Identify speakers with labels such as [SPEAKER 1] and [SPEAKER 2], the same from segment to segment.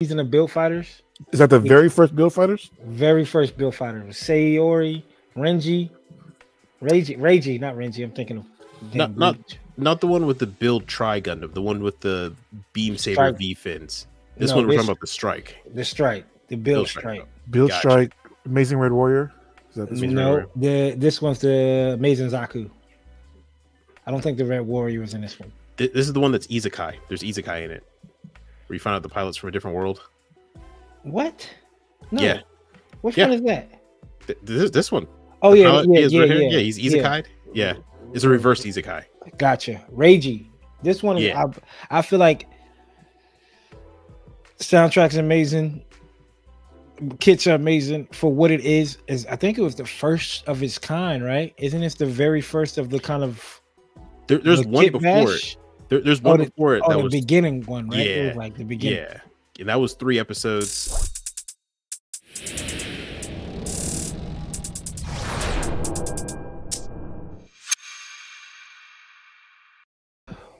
[SPEAKER 1] season of Build Fighters.
[SPEAKER 2] Is that the very first Build Fighters?
[SPEAKER 1] Very first Build Fighter was Sei Iori, Renji, Reiji, Reiji, not Renji. I'm thinking of
[SPEAKER 3] Not not not the one with the build Tri Gundam, the one with the beam saber
[SPEAKER 1] Strike.
[SPEAKER 3] V fins. This
[SPEAKER 1] No,
[SPEAKER 3] one we're talking about the strike.
[SPEAKER 1] the Strike, the Build
[SPEAKER 3] Build
[SPEAKER 1] Strike.
[SPEAKER 3] Strike.
[SPEAKER 2] Build
[SPEAKER 3] Gotcha.
[SPEAKER 2] Strike, Amazing Red Warrior. Is that this
[SPEAKER 3] Amazing
[SPEAKER 2] one?
[SPEAKER 3] Red
[SPEAKER 1] No,
[SPEAKER 3] Warrior.
[SPEAKER 1] the this one's the Amazing Zaku. I don't think the Red Warrior was in this one.
[SPEAKER 3] This is the one that's Isekai. There's Isekai in it, where you find out the pilot's from a different world.
[SPEAKER 1] What? No.
[SPEAKER 3] Yeah.
[SPEAKER 1] Which
[SPEAKER 3] Yeah.
[SPEAKER 1] one is that?
[SPEAKER 3] Th- This this one.
[SPEAKER 1] Oh
[SPEAKER 3] The
[SPEAKER 1] yeah, yeah, yeah,
[SPEAKER 3] here.
[SPEAKER 1] yeah,
[SPEAKER 3] he's
[SPEAKER 1] yeah.
[SPEAKER 3] Isekai. Yeah. it's a reverse Isekai.
[SPEAKER 1] Gotcha. Reiji. This one, is,
[SPEAKER 3] Yeah.
[SPEAKER 1] I, I feel like soundtrack's amazing. Kits are amazing for what it is. Is I think it was the first of its kind, right? Isn't this the very first of the kind of
[SPEAKER 3] There, there's
[SPEAKER 1] the
[SPEAKER 3] one before
[SPEAKER 1] Bash?
[SPEAKER 3] it. There, there's
[SPEAKER 1] Oh,
[SPEAKER 3] one
[SPEAKER 1] the-
[SPEAKER 3] before it
[SPEAKER 1] Oh,
[SPEAKER 3] that
[SPEAKER 1] the
[SPEAKER 3] was
[SPEAKER 1] beginning one, right?
[SPEAKER 3] Yeah.
[SPEAKER 1] like the beginning.
[SPEAKER 3] yeah, and that was three episodes.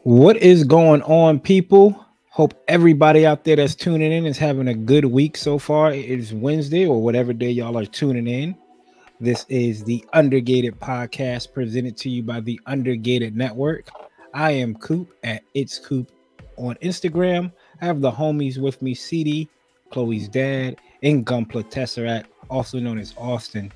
[SPEAKER 1] What is going on, people? Hope everybody out there that's tuning in is having a good week so far. It is Wednesday or whatever day y'all are tuning in. This is the Undergated podcast presented to you by the Undergated Network. I am Coop at It's Coop on Instagram. I have the homies with me, CD, Chloe's dad, and Gunpla Tesseract, also known as Austen.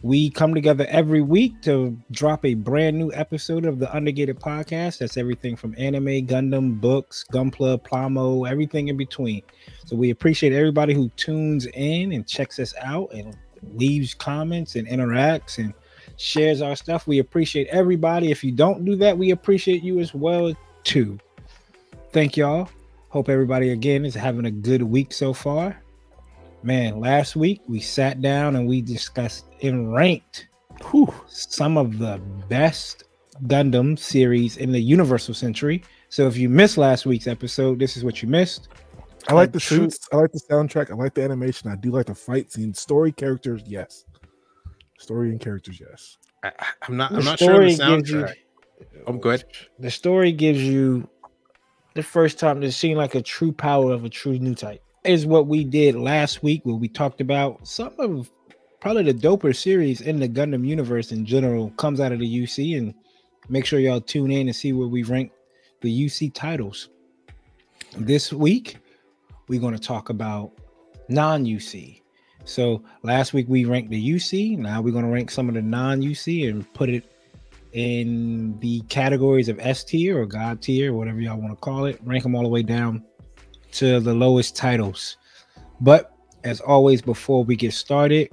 [SPEAKER 1] We come together every week to drop a brand new episode of the Undergated podcast. That's everything from anime, Gundam, books, Gunpla, Plamo, everything in between. So we appreciate everybody who tunes in and checks us out and leaves comments and interacts and shares our stuff. We appreciate everybody. If you don't do that, we appreciate you as well too. Thank y'all. Hope everybody again is having a good week so far. Man, last week we sat down and we discussed and ranked
[SPEAKER 2] Whew.
[SPEAKER 1] some of the best Gundam series in the Universal Century. So if you missed last week's episode, this is what you missed.
[SPEAKER 2] I like the suits. I like the soundtrack. I like the animation. I do like the fight scene. Story characters, yes. Story and characters, yes.
[SPEAKER 3] I, I- I'm not.
[SPEAKER 1] The
[SPEAKER 3] I'm not sure on the
[SPEAKER 1] story gives you-
[SPEAKER 3] soundtrack. Oh, go ahead.
[SPEAKER 1] The story gives you the first time to see like a true power of a true new type. Is what we did last week where we talked about some of probably the doper series in the Gundam universe in general comes out of the UC and make sure y'all tune in and see where we rank the UC titles. This week we're going to talk about non-UC. So last week we ranked the UC. Now we're going to rank some of the non-UC and put it in the categories of S tier or God tier, whatever y'all want to call it. Rank them all the way down to the lowest titles. But as always, before we get started,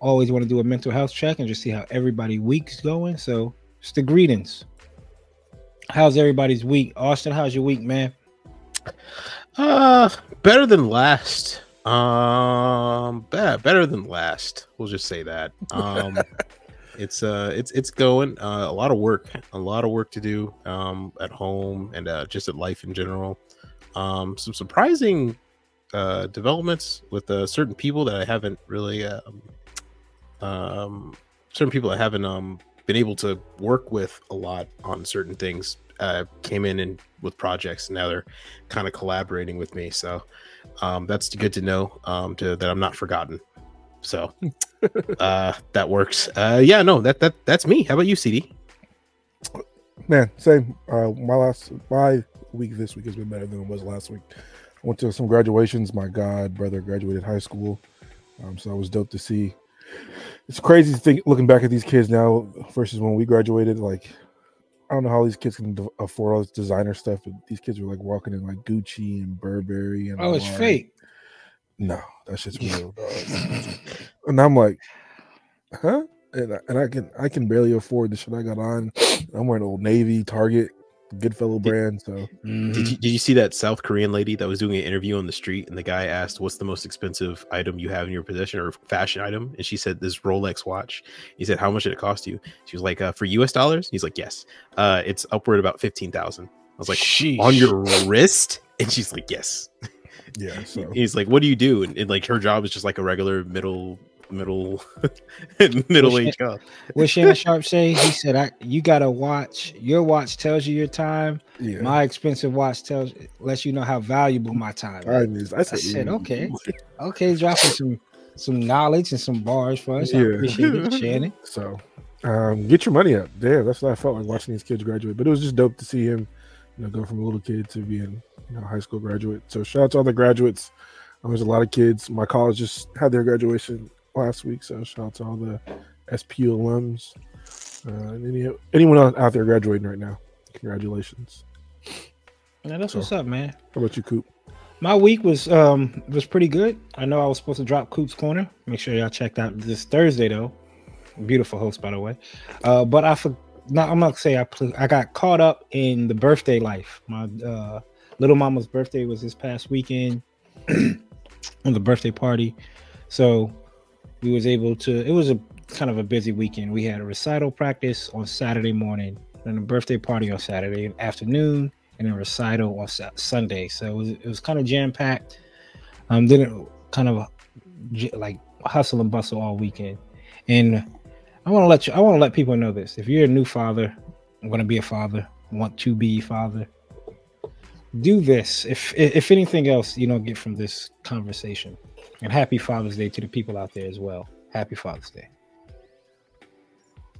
[SPEAKER 1] always want to do a mental health check and just see how everybody week's going. So it's the greetings. How's everybody's week? Austen, how's your week, man?
[SPEAKER 3] Uh, better than last. Um, be- better than last. We'll just say that. Um, it's uh, it's it's going. Uh, a lot of work, a lot of work to do. Um, at home and uh, just at life in general. Um, some surprising uh developments with uh, certain people that I haven't really um, um certain people I haven't um been able to work with a lot on certain things. Uh, came in and with projects. and Now they're kind of collaborating with me. So um, that's good to know um, to, that I'm not forgotten. So uh, that works. Uh, yeah, no, that that that's me. How about you, CD?
[SPEAKER 2] Man, same. Uh, my last my week this week has been better than it was last week. I went to some graduations. My god brother graduated high school, um, so it was dope to see. It's crazy to think looking back at these kids now versus when we graduated. Like, I don't know how these kids can afford all this designer stuff, but these kids were like walking in like Gucci and Burberry and
[SPEAKER 1] Oh, it's fake.
[SPEAKER 2] No, that shit's real. and I'm like, huh? And I, and I can I can barely afford the shit I got on. I'm wearing Old Navy, Target, Goodfellow brand. So
[SPEAKER 1] Mhm.
[SPEAKER 3] Did you did you see that South Korean lady that was doing an interview on the street and the guy asked what's the most expensive item you have in your possession or fashion item and she said this Rolex watch. He said how much did it cost you? She was like uh, for US dollars. He's like yes. Uh, it's upward about fifteen thousand. I was like
[SPEAKER 1] Sheesh.
[SPEAKER 3] on your wrist and she's like yes.
[SPEAKER 2] yeah, so
[SPEAKER 3] He's like what do you do? And, and like her job is just like a regular middle middle middle age cop.
[SPEAKER 1] What Shannon Sharpe say? He said, "I you gotta watch. Your watch tells you your time.
[SPEAKER 2] Yeah.
[SPEAKER 1] My expensive watch tells lets you know how valuable my time." is."
[SPEAKER 2] I
[SPEAKER 1] I
[SPEAKER 2] said,
[SPEAKER 1] said,
[SPEAKER 2] mm.
[SPEAKER 1] "Okay, okay, dropping some some knowledge and some bars for us. I
[SPEAKER 2] Yeah.
[SPEAKER 1] appreciate it, Shannon."
[SPEAKER 2] So, um, get your money up. Damn, that's what I felt like watching these kids graduate. But it was just dope to see him, you know, go from a little kid to being, you know, a high school graduate. So shout out to all the graduates. Um, there's a lot of kids. My college just had their graduation last week. So shout out to all the SPU alums. Uh, and any, anyone out out there graduating right now. Congratulations.
[SPEAKER 1] Yeah, that's
[SPEAKER 2] So-
[SPEAKER 1] what's up, man.
[SPEAKER 2] How about you, Coop?
[SPEAKER 1] My week was um was pretty good. I know I was supposed to drop Coop's Corner. Make sure y'all checked out this Thursday though. Beautiful host, by the way. Uh, but I for not I'm not gonna say I pl- I got caught up in the birthday life. My uh, little mama's birthday was this past weekend on the birthday party, so we was able to. It was a kind of a busy weekend. We had a recital practice on Saturday morning, and a birthday party on Saturday afternoon, and a recital on Sa- Sunday. So it was, it was kind of jam packed. Um, didn't kind of like hustle and bustle all weekend. And I want to let you, I want to let people know this. If you're a new father, I'm going to be a father, want to be father, do this. If if anything else, you don't get from this conversation. And happy Father's Day to the people out there as well. Happy Father's Day.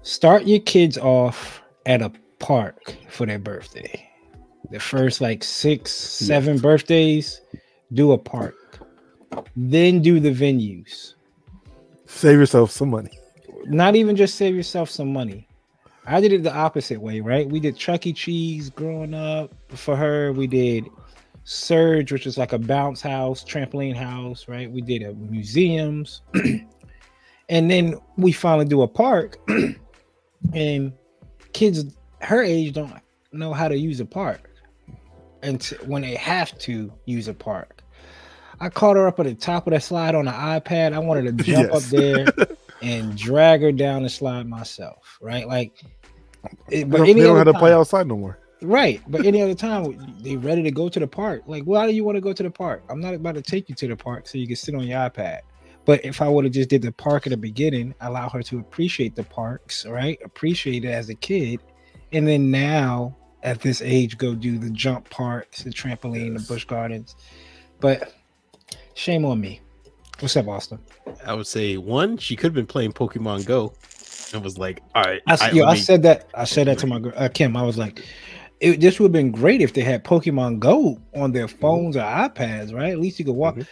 [SPEAKER 1] Start your kids off at a park for their birthday. The first like six, seven birthdays, do a park. Then do the venues.
[SPEAKER 2] Save yourself some money.
[SPEAKER 1] Not even just save yourself some money. I did it the opposite way, right? We did Chuck E. Cheese growing up for her. We did Surge, which is like a bounce house, trampoline house, right? We did a museums. and then we finally do a park. and kids her age don't know how to use a park and when they have to use a park. I caught her up at the top of the slide on the iPad. I wanted to jump up there and drag her down the slide myself, right? Like,
[SPEAKER 2] They
[SPEAKER 1] but
[SPEAKER 2] don't, they don't have to play outside no more.
[SPEAKER 1] Right. But any other time they ready to go to the park. Like, why do you want to go to the park? I'm not about to take you to the park so you can sit on your iPad. But if I would have just did the park at the beginning, allow her to appreciate the parks, right? Appreciate it as a kid. And then now at this age, go do the jump parks, the trampoline,
[SPEAKER 2] Yes.
[SPEAKER 1] the Busch Gardens. But shame on me. What's up, Austen?
[SPEAKER 3] I would say one, she could have been playing Pokemon Go and was like, all right,
[SPEAKER 1] I,
[SPEAKER 3] I,
[SPEAKER 1] yo, I said that. I said that to my girl, uh, Kim. I was like, it, this would have been great if they had Pokemon Go on their phones or iPads, right? At least you could walk.
[SPEAKER 3] Mhm.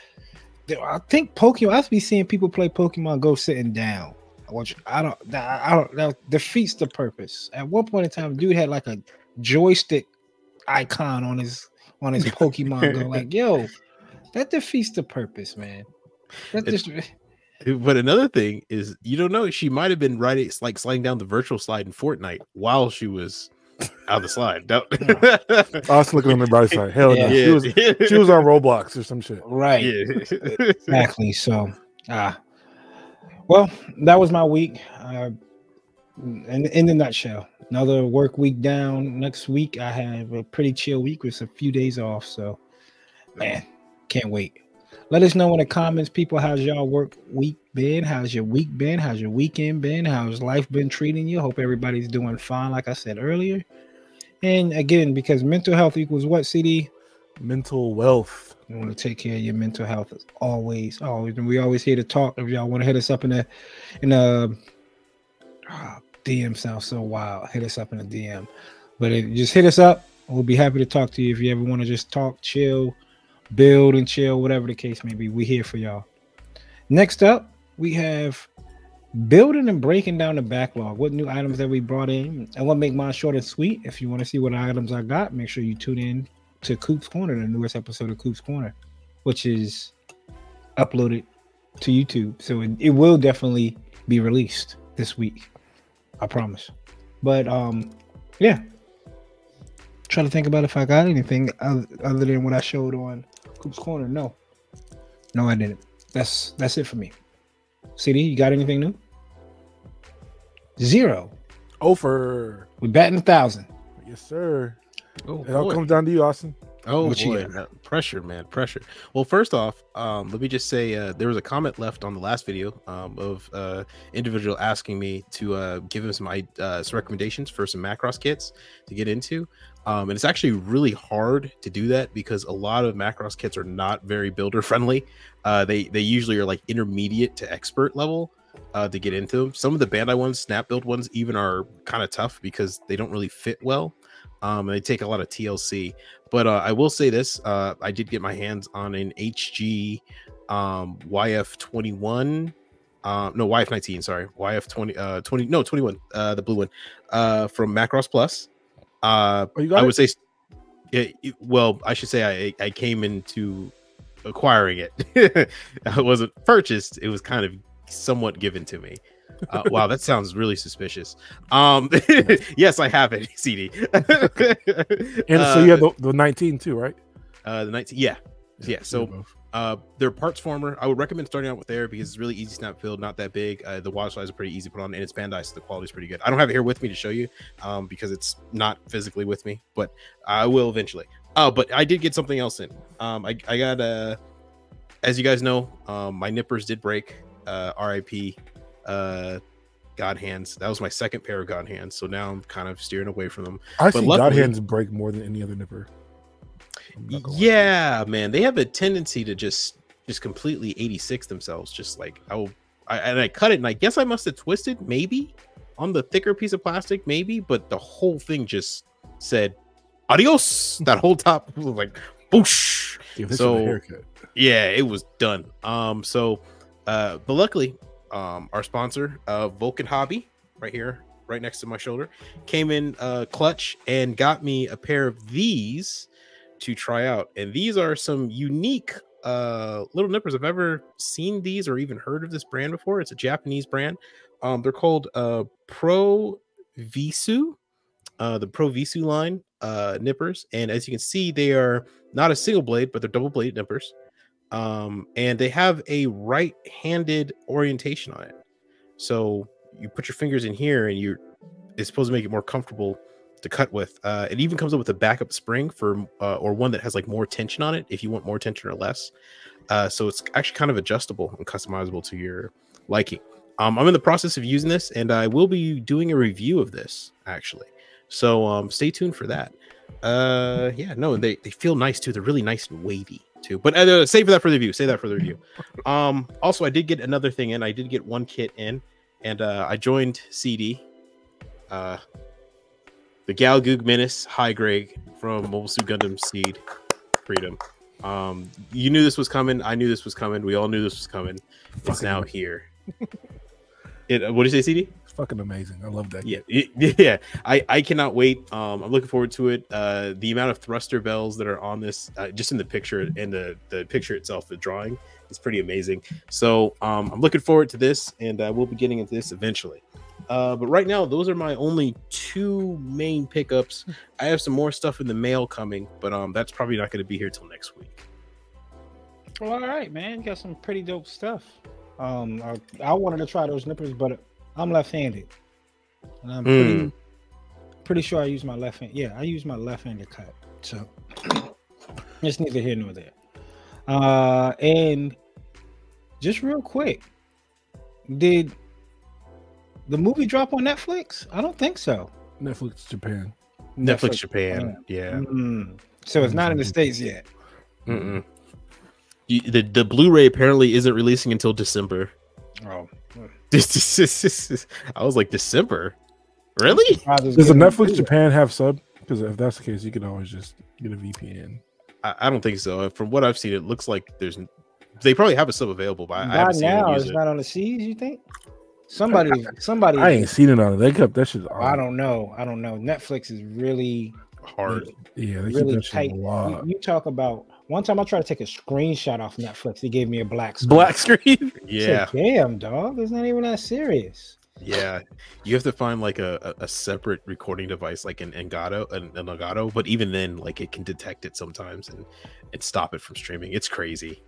[SPEAKER 1] I think Pokemon. I be seeing people play Pokemon Go sitting down. Which I don't. that- I don't. That defeats the purpose. At one point in time, dude had like a joystick icon on his on his Pokemon Go. Like, yo, that defeats the purpose, man. That just
[SPEAKER 3] But another thing is, you don't know, she might have been riding, like sliding down the virtual slide in Fortnite while she was out of the slide. That-
[SPEAKER 2] I was looking on the bright side. Hell no.
[SPEAKER 1] Yeah.
[SPEAKER 2] She was she was on Roblox or some shit.
[SPEAKER 1] right.
[SPEAKER 3] yeah.
[SPEAKER 1] exactly. So, ah, well, that was my week. Uh, in, in the nutshell, another work week down. Next week, I have a pretty chill week with a few days off. So, man, can't wait. Let us know in the comments, people. How's y'all work week been? How's your week been? How's your weekend been? How's life been treating you? Hope everybody's doing fine, like I said earlier. And again, because mental health equals what, CD?
[SPEAKER 2] Mental wealth.
[SPEAKER 1] You want to take care of your mental health as always, always. And we always here to talk. If y'all want to hit us up in the in the ah, DM sounds so wild. Hit us up in the DM. But if, just hit us up. We'll be happy to talk to you if you ever want to just talk, chill, build and chill, whatever the case may be. We here for y'all. Next up, we have building and breaking down the backlog. What new items that we brought in, and what make mine short and sweet. If you want to see what items I got, make sure you tune in to Coop's Corner, the newest episode of Coop's Corner, which is uploaded to YouTube. So it, it will definitely be released this week. I promise. But um, yeah. Trying to think about if I got anything other than what I showed on Coop's Corner. No. No, I didn't. That's that's it for me. CD, you got anything new? Zero.
[SPEAKER 2] Ofer.
[SPEAKER 1] We batting a thousand.
[SPEAKER 2] Yes, sir.
[SPEAKER 3] Oh,
[SPEAKER 2] It all comes down to you, Austen.
[SPEAKER 3] Oh
[SPEAKER 1] What
[SPEAKER 3] boy,
[SPEAKER 1] got?
[SPEAKER 3] pressure, man, pressure. Well, first off, um, let me just say uh, there was a comment left on the last video um, of uh, individual asking me to uh, give him some uh, some recommendations for some Macross kits to get into, um, and it's actually really hard to do that because a lot of Macross kits are not very builder friendly. Uh, they they usually are like intermediate to expert level uh, to get into them. Some of the Bandai ones, Snap Build ones, even are kind of tough because they don't really fit well. Um, and they take a lot of TLC. But uh, I will say this: uh, I did get my hands on an HG um, YF21. Uh, no, YF19. Sorry, YF20. Uh, 20. No, 21. Uh, the blue one. Uh, from Macross Plus. Uh,
[SPEAKER 2] Oh,
[SPEAKER 3] I
[SPEAKER 2] it?
[SPEAKER 3] would say, yeah, it- well, I should say I I came into acquiring it. it wasn't purchased. It was kind of somewhat given to me. Uh, wow, that sounds really suspicious. Um, yes, I have it, CD.
[SPEAKER 2] And so you have the, the 19 too, right?
[SPEAKER 3] uh, the 19, yeah, yeah. So
[SPEAKER 2] both.
[SPEAKER 3] Uh, their parts former. I would recommend starting out with there because it's really easy snap build, not that big. Uh, the water slides are pretty easy to put on, and it's Bandai, so the quality is pretty good. I don't have it here with me to show you, um, because it's not physically with me, but I will eventually. Oh, but I did get something else in. Um, I I got uh, as you guys know, um, my nippers did break. Uh, R.I.P. Uh, God hands. That was my second pair of God hands, so now I'm kind of steering away from them.
[SPEAKER 2] I
[SPEAKER 3] but
[SPEAKER 2] see
[SPEAKER 3] luckily-
[SPEAKER 2] God hands break more than any other nipper.
[SPEAKER 3] Yeah, man, they have a tendency to just just completely 86 themselves. Just like I will, I, and I cut it, and I guess I must have twisted maybe on the thicker piece of plastic, maybe, but the whole thing just said adios. That whole top was like boosh.
[SPEAKER 2] Give
[SPEAKER 3] So- Yeah, it was done. Um, so, uh, but luckily, um, our sponsor, uh, Vulcan Hobby, right here, right next to my shoulder, came in uh clutch and got me a pair of these to try out. And these are some unique uh little nippers. I've ever seen these or even heard of this brand before. It's a Japanese brand. Um, they're called uh Pro Visu, uh, the Pro Visu line uh nippers. And as you can see, they are not a single blade, but they're double blade nippers um, and they have a right-handed orientation on it. So you put your fingers in here, and you're it's supposed to make it more comfortable to cut with. Uh, it even comes up with a backup spring for uh, or one that has like more tension on it if you want more tension or less. Uh, so it's actually kind of adjustable and customizable to your liking. Um, I'm in the process of using this, and I will be doing a review of this actually. So um, stay tuned for that. Uh, yeah, no, they they feel nice too. They're really nice and wavy too. But uh, save that for the review. Save that for the review. Um, also, I did get another thing in. I did get one kit in, and uh, I joined CD. Uh, the Gelgoog Menace High Grade from Mobile Suit Gundam Seed Freedom. Um, you knew this was coming. I knew this was coming. We all knew this was coming. It's now here. It. uh, What did you say, CD?
[SPEAKER 2] It's fucking amazing. I love that.
[SPEAKER 3] yeah it- yeah i i cannot wait um i'm looking forward to it uh the amount of thruster bells that are on this uh, just in the picture and the the picture itself the drawing is pretty amazing so um i'm looking forward to this and uh, we'll be getting into this eventually uh but right now those are my only two main pickups i have some more stuff in the mail coming but um that's probably not going to be here till next week
[SPEAKER 1] Well, all right, man. You got some pretty dope stuff. Um, I, I wanted to try those nippers, but I'm left-handed, and I'm pretty,
[SPEAKER 3] Mm.
[SPEAKER 1] pretty sure I use my left hand. Yeah, I use my left hand to cut. So it's neither here nor there. Uh, and just real quick, did the movie drop on Netflix? I don't think so.
[SPEAKER 2] Netflix Japan.
[SPEAKER 3] netflix, japan yeah
[SPEAKER 1] Mm. So it's not in the states yet.
[SPEAKER 3] Mm-mm. You, the, the blu-ray apparently isn't releasing until december
[SPEAKER 1] Oh,
[SPEAKER 3] I was like, December? Really?
[SPEAKER 2] Does the Netflix Japan have sub? Because if that's the case, you can always just get a VPN.
[SPEAKER 3] I, I don't think so. From what I've seen, it looks like there's. They probably have a sub available, but I, I
[SPEAKER 1] Not
[SPEAKER 3] haven't seen
[SPEAKER 1] now. It's
[SPEAKER 3] it.
[SPEAKER 1] not on the seas. You think? Somebody, somebody.
[SPEAKER 2] I ain't seen it on it. They kept that shit. On.
[SPEAKER 1] I don't know. I don't know. Netflix is really,
[SPEAKER 3] Hard.
[SPEAKER 2] Yeah, they keep
[SPEAKER 1] really
[SPEAKER 2] that shit
[SPEAKER 1] tight.
[SPEAKER 2] a
[SPEAKER 1] You,
[SPEAKER 2] lot.
[SPEAKER 1] you talk about one time I tried to take a screenshot off Netflix. He gave me a black screen.
[SPEAKER 2] Black screen.
[SPEAKER 3] Yeah,
[SPEAKER 1] said, Damn, dog. It's not even that serious.
[SPEAKER 3] Yeah. You have to find like a, a, separate recording device, like an Engato, an, an Elgato. But even then, like it can detect it sometimes and and stop it from streaming. It's crazy.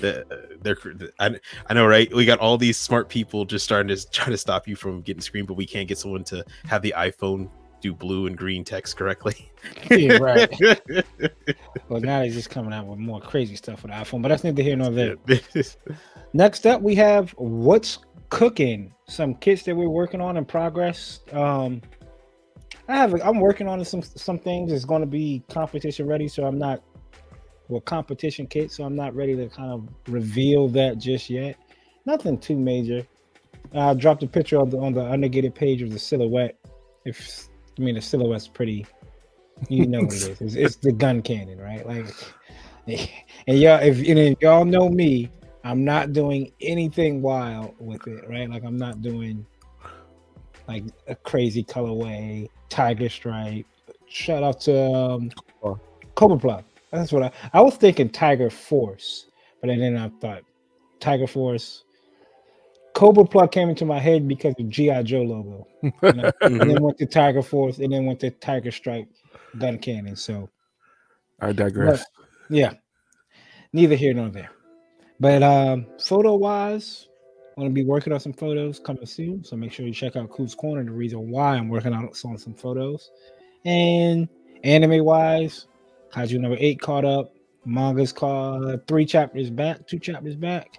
[SPEAKER 3] The, uh, they're the- I, I know, right? We got all these smart people just starting to try to stop you from getting screened, but we can't get someone to have the iPhone do blue and green text correctly.
[SPEAKER 1] Yeah, right. well, now they're just coming out with more crazy stuff with the iPhone, but that's neither here nor there. Next up, we have what's cooking. Some kits that we're working on in progress. Um, I have. I'm working on some some things. It's going to be competition ready, so I'm not well competition kit. So I'm not ready to kind of reveal that just yet. Nothing too major. I dropped a picture on the on the undergated page of the silhouette. If I mean the silhouette's pretty, you know what it is. It's, it's the gun cannon, right? Like, and y'all, if, if y'all know me, I'm not doing anything wild with it, right? Like I'm not doing like a crazy colorway, tiger stripe. Shout out to um, Cobra Plug. That's what I I was thinking Tiger Force, but then I thought Tiger Force. Cobra Plug came into my head because of GI Joe logo, you know? and then went to Tiger Force, and then went to Tiger Stripe gun cannon. So
[SPEAKER 2] I digress.
[SPEAKER 1] But, yeah, neither here nor there. But um, photo wise, I'm gonna be working on some photos coming soon. So make sure you check out Coop's Corner. The reason why I'm working on on some photos, and anime wise, Kaiju number eight caught up. Manga's called three chapters back, two chapters back,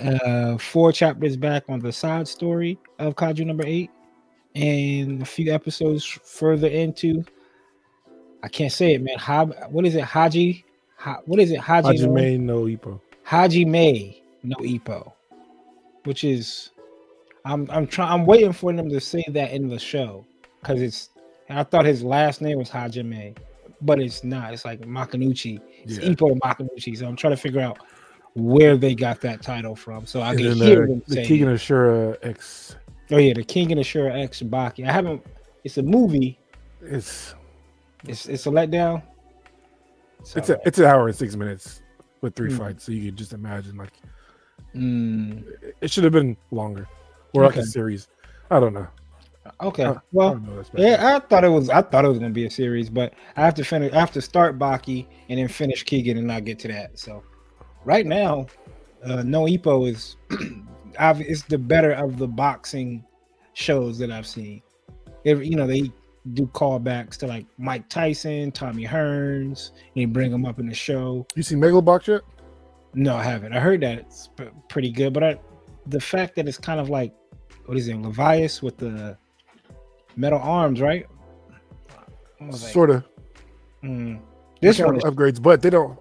[SPEAKER 1] uh, four chapters back on the side story of Kaiju number eight, and a few episodes further into. I can't say it, man. Ha, what is it, Haji? Ha, what is it, Haji?
[SPEAKER 2] Hajime no Ippo.
[SPEAKER 1] Hajime no Ippo, which is, I'm I'm trying. I'm waiting for them to say that in the show because it's. I thought his last name was Hajime, but it's not. It's like Makunouchi. It's
[SPEAKER 2] Yeah.
[SPEAKER 1] Ippo Makunouchi. So I'm trying to figure out where they got that title from. So I
[SPEAKER 2] And
[SPEAKER 1] can hear them
[SPEAKER 2] the
[SPEAKER 1] saying.
[SPEAKER 2] Kengan Ashura X.
[SPEAKER 1] oh yeah, the Kengan Ashura X Baki. I haven't. It's a movie.
[SPEAKER 2] It's
[SPEAKER 1] It's it's a letdown.
[SPEAKER 2] it's a, it's an hour and six minutes with three
[SPEAKER 1] Hmm.
[SPEAKER 2] fights, so you can just imagine like
[SPEAKER 1] Mm,
[SPEAKER 2] it- should have been longer or like a series. I don't know.
[SPEAKER 1] okay.
[SPEAKER 2] I
[SPEAKER 1] well.
[SPEAKER 2] That's
[SPEAKER 1] Yeah, I thought it was. I thought it was gonna be a series, but I have to finish. I have to start Baki and then finish Kengan and not get to that. So, right now, uh, No Ippo is. It's the better of the boxing shows that I've seen. It, you know, they do callbacks to like Mike Tyson, Tommy Hearns, and they bring them up in the show.
[SPEAKER 2] You see Megalobox yet?
[SPEAKER 1] No, I haven't. I heard that it's pretty good, but I, the fact that it's kind of like what is it, Levias with the metal arms, right? I was like,
[SPEAKER 2] Sort of.
[SPEAKER 1] mm. This one
[SPEAKER 2] upgrades, but they don't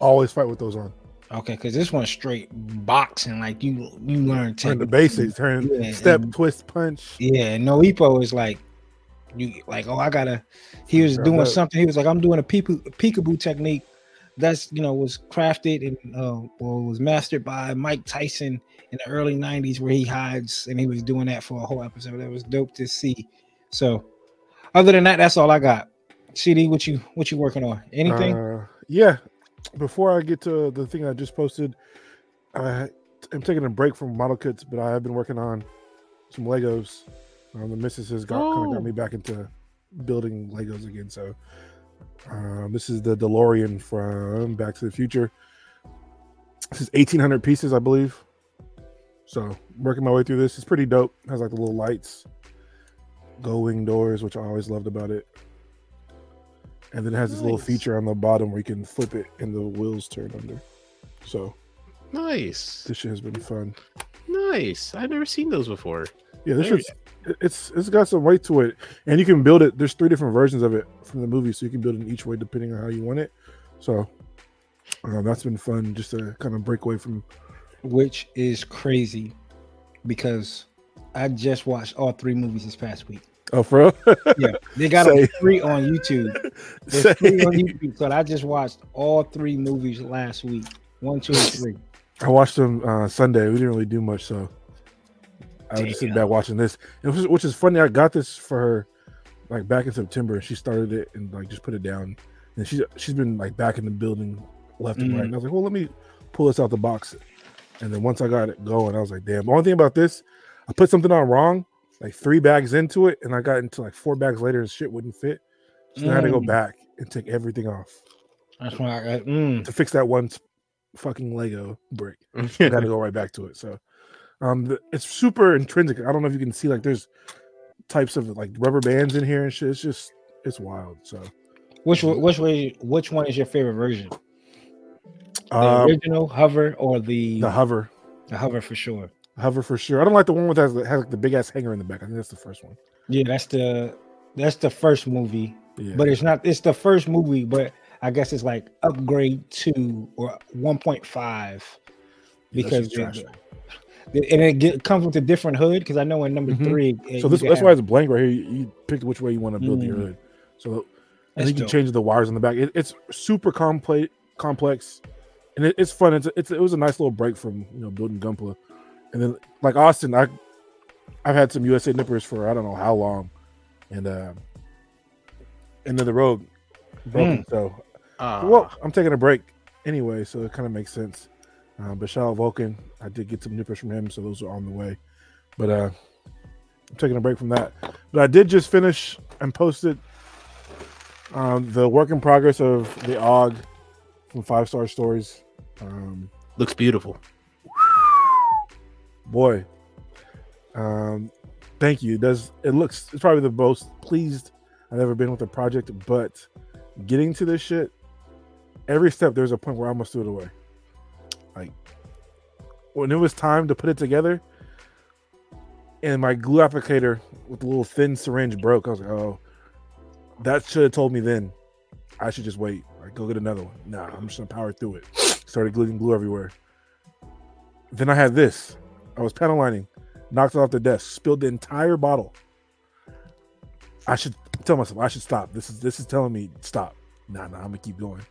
[SPEAKER 2] always fight with those on.
[SPEAKER 1] okay because this one's straight boxing. Like you, you learn
[SPEAKER 2] Turn the basics, turn
[SPEAKER 1] Yeah,
[SPEAKER 2] step,
[SPEAKER 1] and-
[SPEAKER 2] twist, punch.
[SPEAKER 1] Yeah, no Ippo is like you like oh I gotta. He was doing something. He was like I'm doing a peekaboo, peekaboo technique. That's you know was crafted and uh, well was mastered by Mike Tyson in the early '90s, where he hides and he was doing that for a whole episode. That was dope to see. So, other than that, that's all I got. CD, what you what you working on? Anything?
[SPEAKER 2] Uh, yeah. Before I get to the thing I just posted, I am taking a break from model kits, but I have been working on some Legos. Um, the missus has got kind of
[SPEAKER 3] Oh.
[SPEAKER 2] got me back into building Legos again. So um, this is the DeLorean from Back to the Future. This is 1,800 pieces, I believe. So working my way through this. It's pretty dope. has like the little lights, go wing doors, which I always loved about it. And then it has this little feature on the bottom where you can flip it and the wheels turn under. So
[SPEAKER 3] nice,
[SPEAKER 2] this shit has been fun.
[SPEAKER 3] nice. I've never seen those before.
[SPEAKER 2] Yeah, this shit's it's it's got some weight to it, and you can build it. There's three different versions of it from the movie, so you can build it in each way depending on how you want it. So um, that's been fun, just to kind of break away from.
[SPEAKER 1] Which is crazy because I just watched all three movies this past week.
[SPEAKER 2] Oh, for real?
[SPEAKER 1] Yeah, they got them
[SPEAKER 2] Same.
[SPEAKER 1] free on YouTube. They're free on YouTube. So I just watched all three movies last week. One, two, and three.
[SPEAKER 2] I watched them uh, Sunday. We didn't really do much, so I was just sitting back watching this. Was, which is funny. I got this for her like back in September. And she started it and like just put it down, and she's she's been like back in the building left and right.
[SPEAKER 1] Mm.
[SPEAKER 2] And I was like, well, let me pull this out the box. And then once I got it going, I was like, damn. The only thing about this, I put something on wrong, like three bags into it, and I got into like four bags later, and shit wouldn't fit. So I had to go
[SPEAKER 1] Mm.
[SPEAKER 2] back and take everything off
[SPEAKER 1] That's why I got. Mm.
[SPEAKER 2] to fix that one fucking Lego brick. I had to go right back to it. So, um, the, it's super intrinsic. I don't know if you can see like there's types of like rubber bands in here and shit. It's just it's wild. So
[SPEAKER 1] Which one- which way which one is your favorite version? The
[SPEAKER 2] um,
[SPEAKER 1] original hover or the
[SPEAKER 2] the hover,
[SPEAKER 1] the hover for sure.
[SPEAKER 2] hover for sure. I don't like the one with has, has like the big ass hanger in the back. I think that's the first one.
[SPEAKER 1] Yeah, that's the that's the first movie,
[SPEAKER 2] Yeah.
[SPEAKER 1] but it's not. It's the first movie, but I guess it's like upgrade two or one point five
[SPEAKER 2] that
[SPEAKER 1] because the- and it get, comes with a different hood because I know in number
[SPEAKER 2] Mhm.
[SPEAKER 1] three.
[SPEAKER 2] So this, that's
[SPEAKER 1] have-
[SPEAKER 2] why it's blank right here. You, you picked which way you want to build your
[SPEAKER 1] Mm.
[SPEAKER 2] hood. So think you
[SPEAKER 1] dope.
[SPEAKER 2] change the wires on the back. It, it's super complex, complex, and it, it's fun. It's, it's it was a nice little break from you know building Gunpla, and then like Austen, I I've had some USA nippers for I don't know how long, and uh, and then the road broken. So
[SPEAKER 3] Ah,
[SPEAKER 2] well, I'm taking a break anyway, so it kind of makes sense. Uh, but shout out Vulcan. I did get some nippers from him, so those are on the way. But uh, I'm taking a break from that. But I did just finish and posted um, the work in progress of the OG from Five Star Stories. Um,
[SPEAKER 3] looks beautiful.
[SPEAKER 2] boy, um, thank you. It does it looks? It's probably the most pleased I've ever been with a project. But getting to this shit, every step there's a point where I almost threw it away. Like when it was time to put it together, and my glue applicator with the little thin syringe broke. I was like, oh, that should have told me then. I should just wait. Like, go get another one. Nah, I'm just gonna power through it. Started gluing glue everywhere. Then I had this. I was panel lining, knocked it off the desk, spilled the entire bottle. I should tell myself I should stop. This is this is telling me stop. Nah, nah, I'm gonna keep going.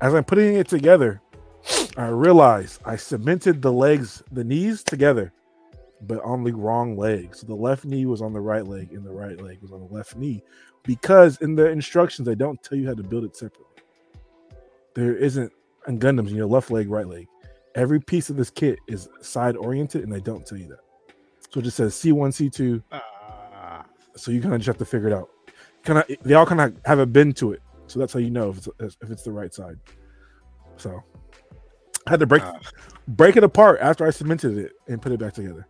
[SPEAKER 2] As I'm putting it together, I realized I cemented the legs, the knees together, but on the wrong leg. So the left knee was on the right leg, and the right leg was on the left knee. Because in the instructions, they don't tell you how to build it separately. There isn't in Gundams, you know, left leg, right leg. Every piece of this kit is side oriented, and they don't tell you that. So it just says C1, C2.
[SPEAKER 3] Ah,
[SPEAKER 2] So you kind of just have to figure it out. Kind of, they all kind of have a bend to it, so that's how you know if it's if it's the right side. So I had to break
[SPEAKER 3] Ah.
[SPEAKER 2] break it apart after I cemented it and put it back together.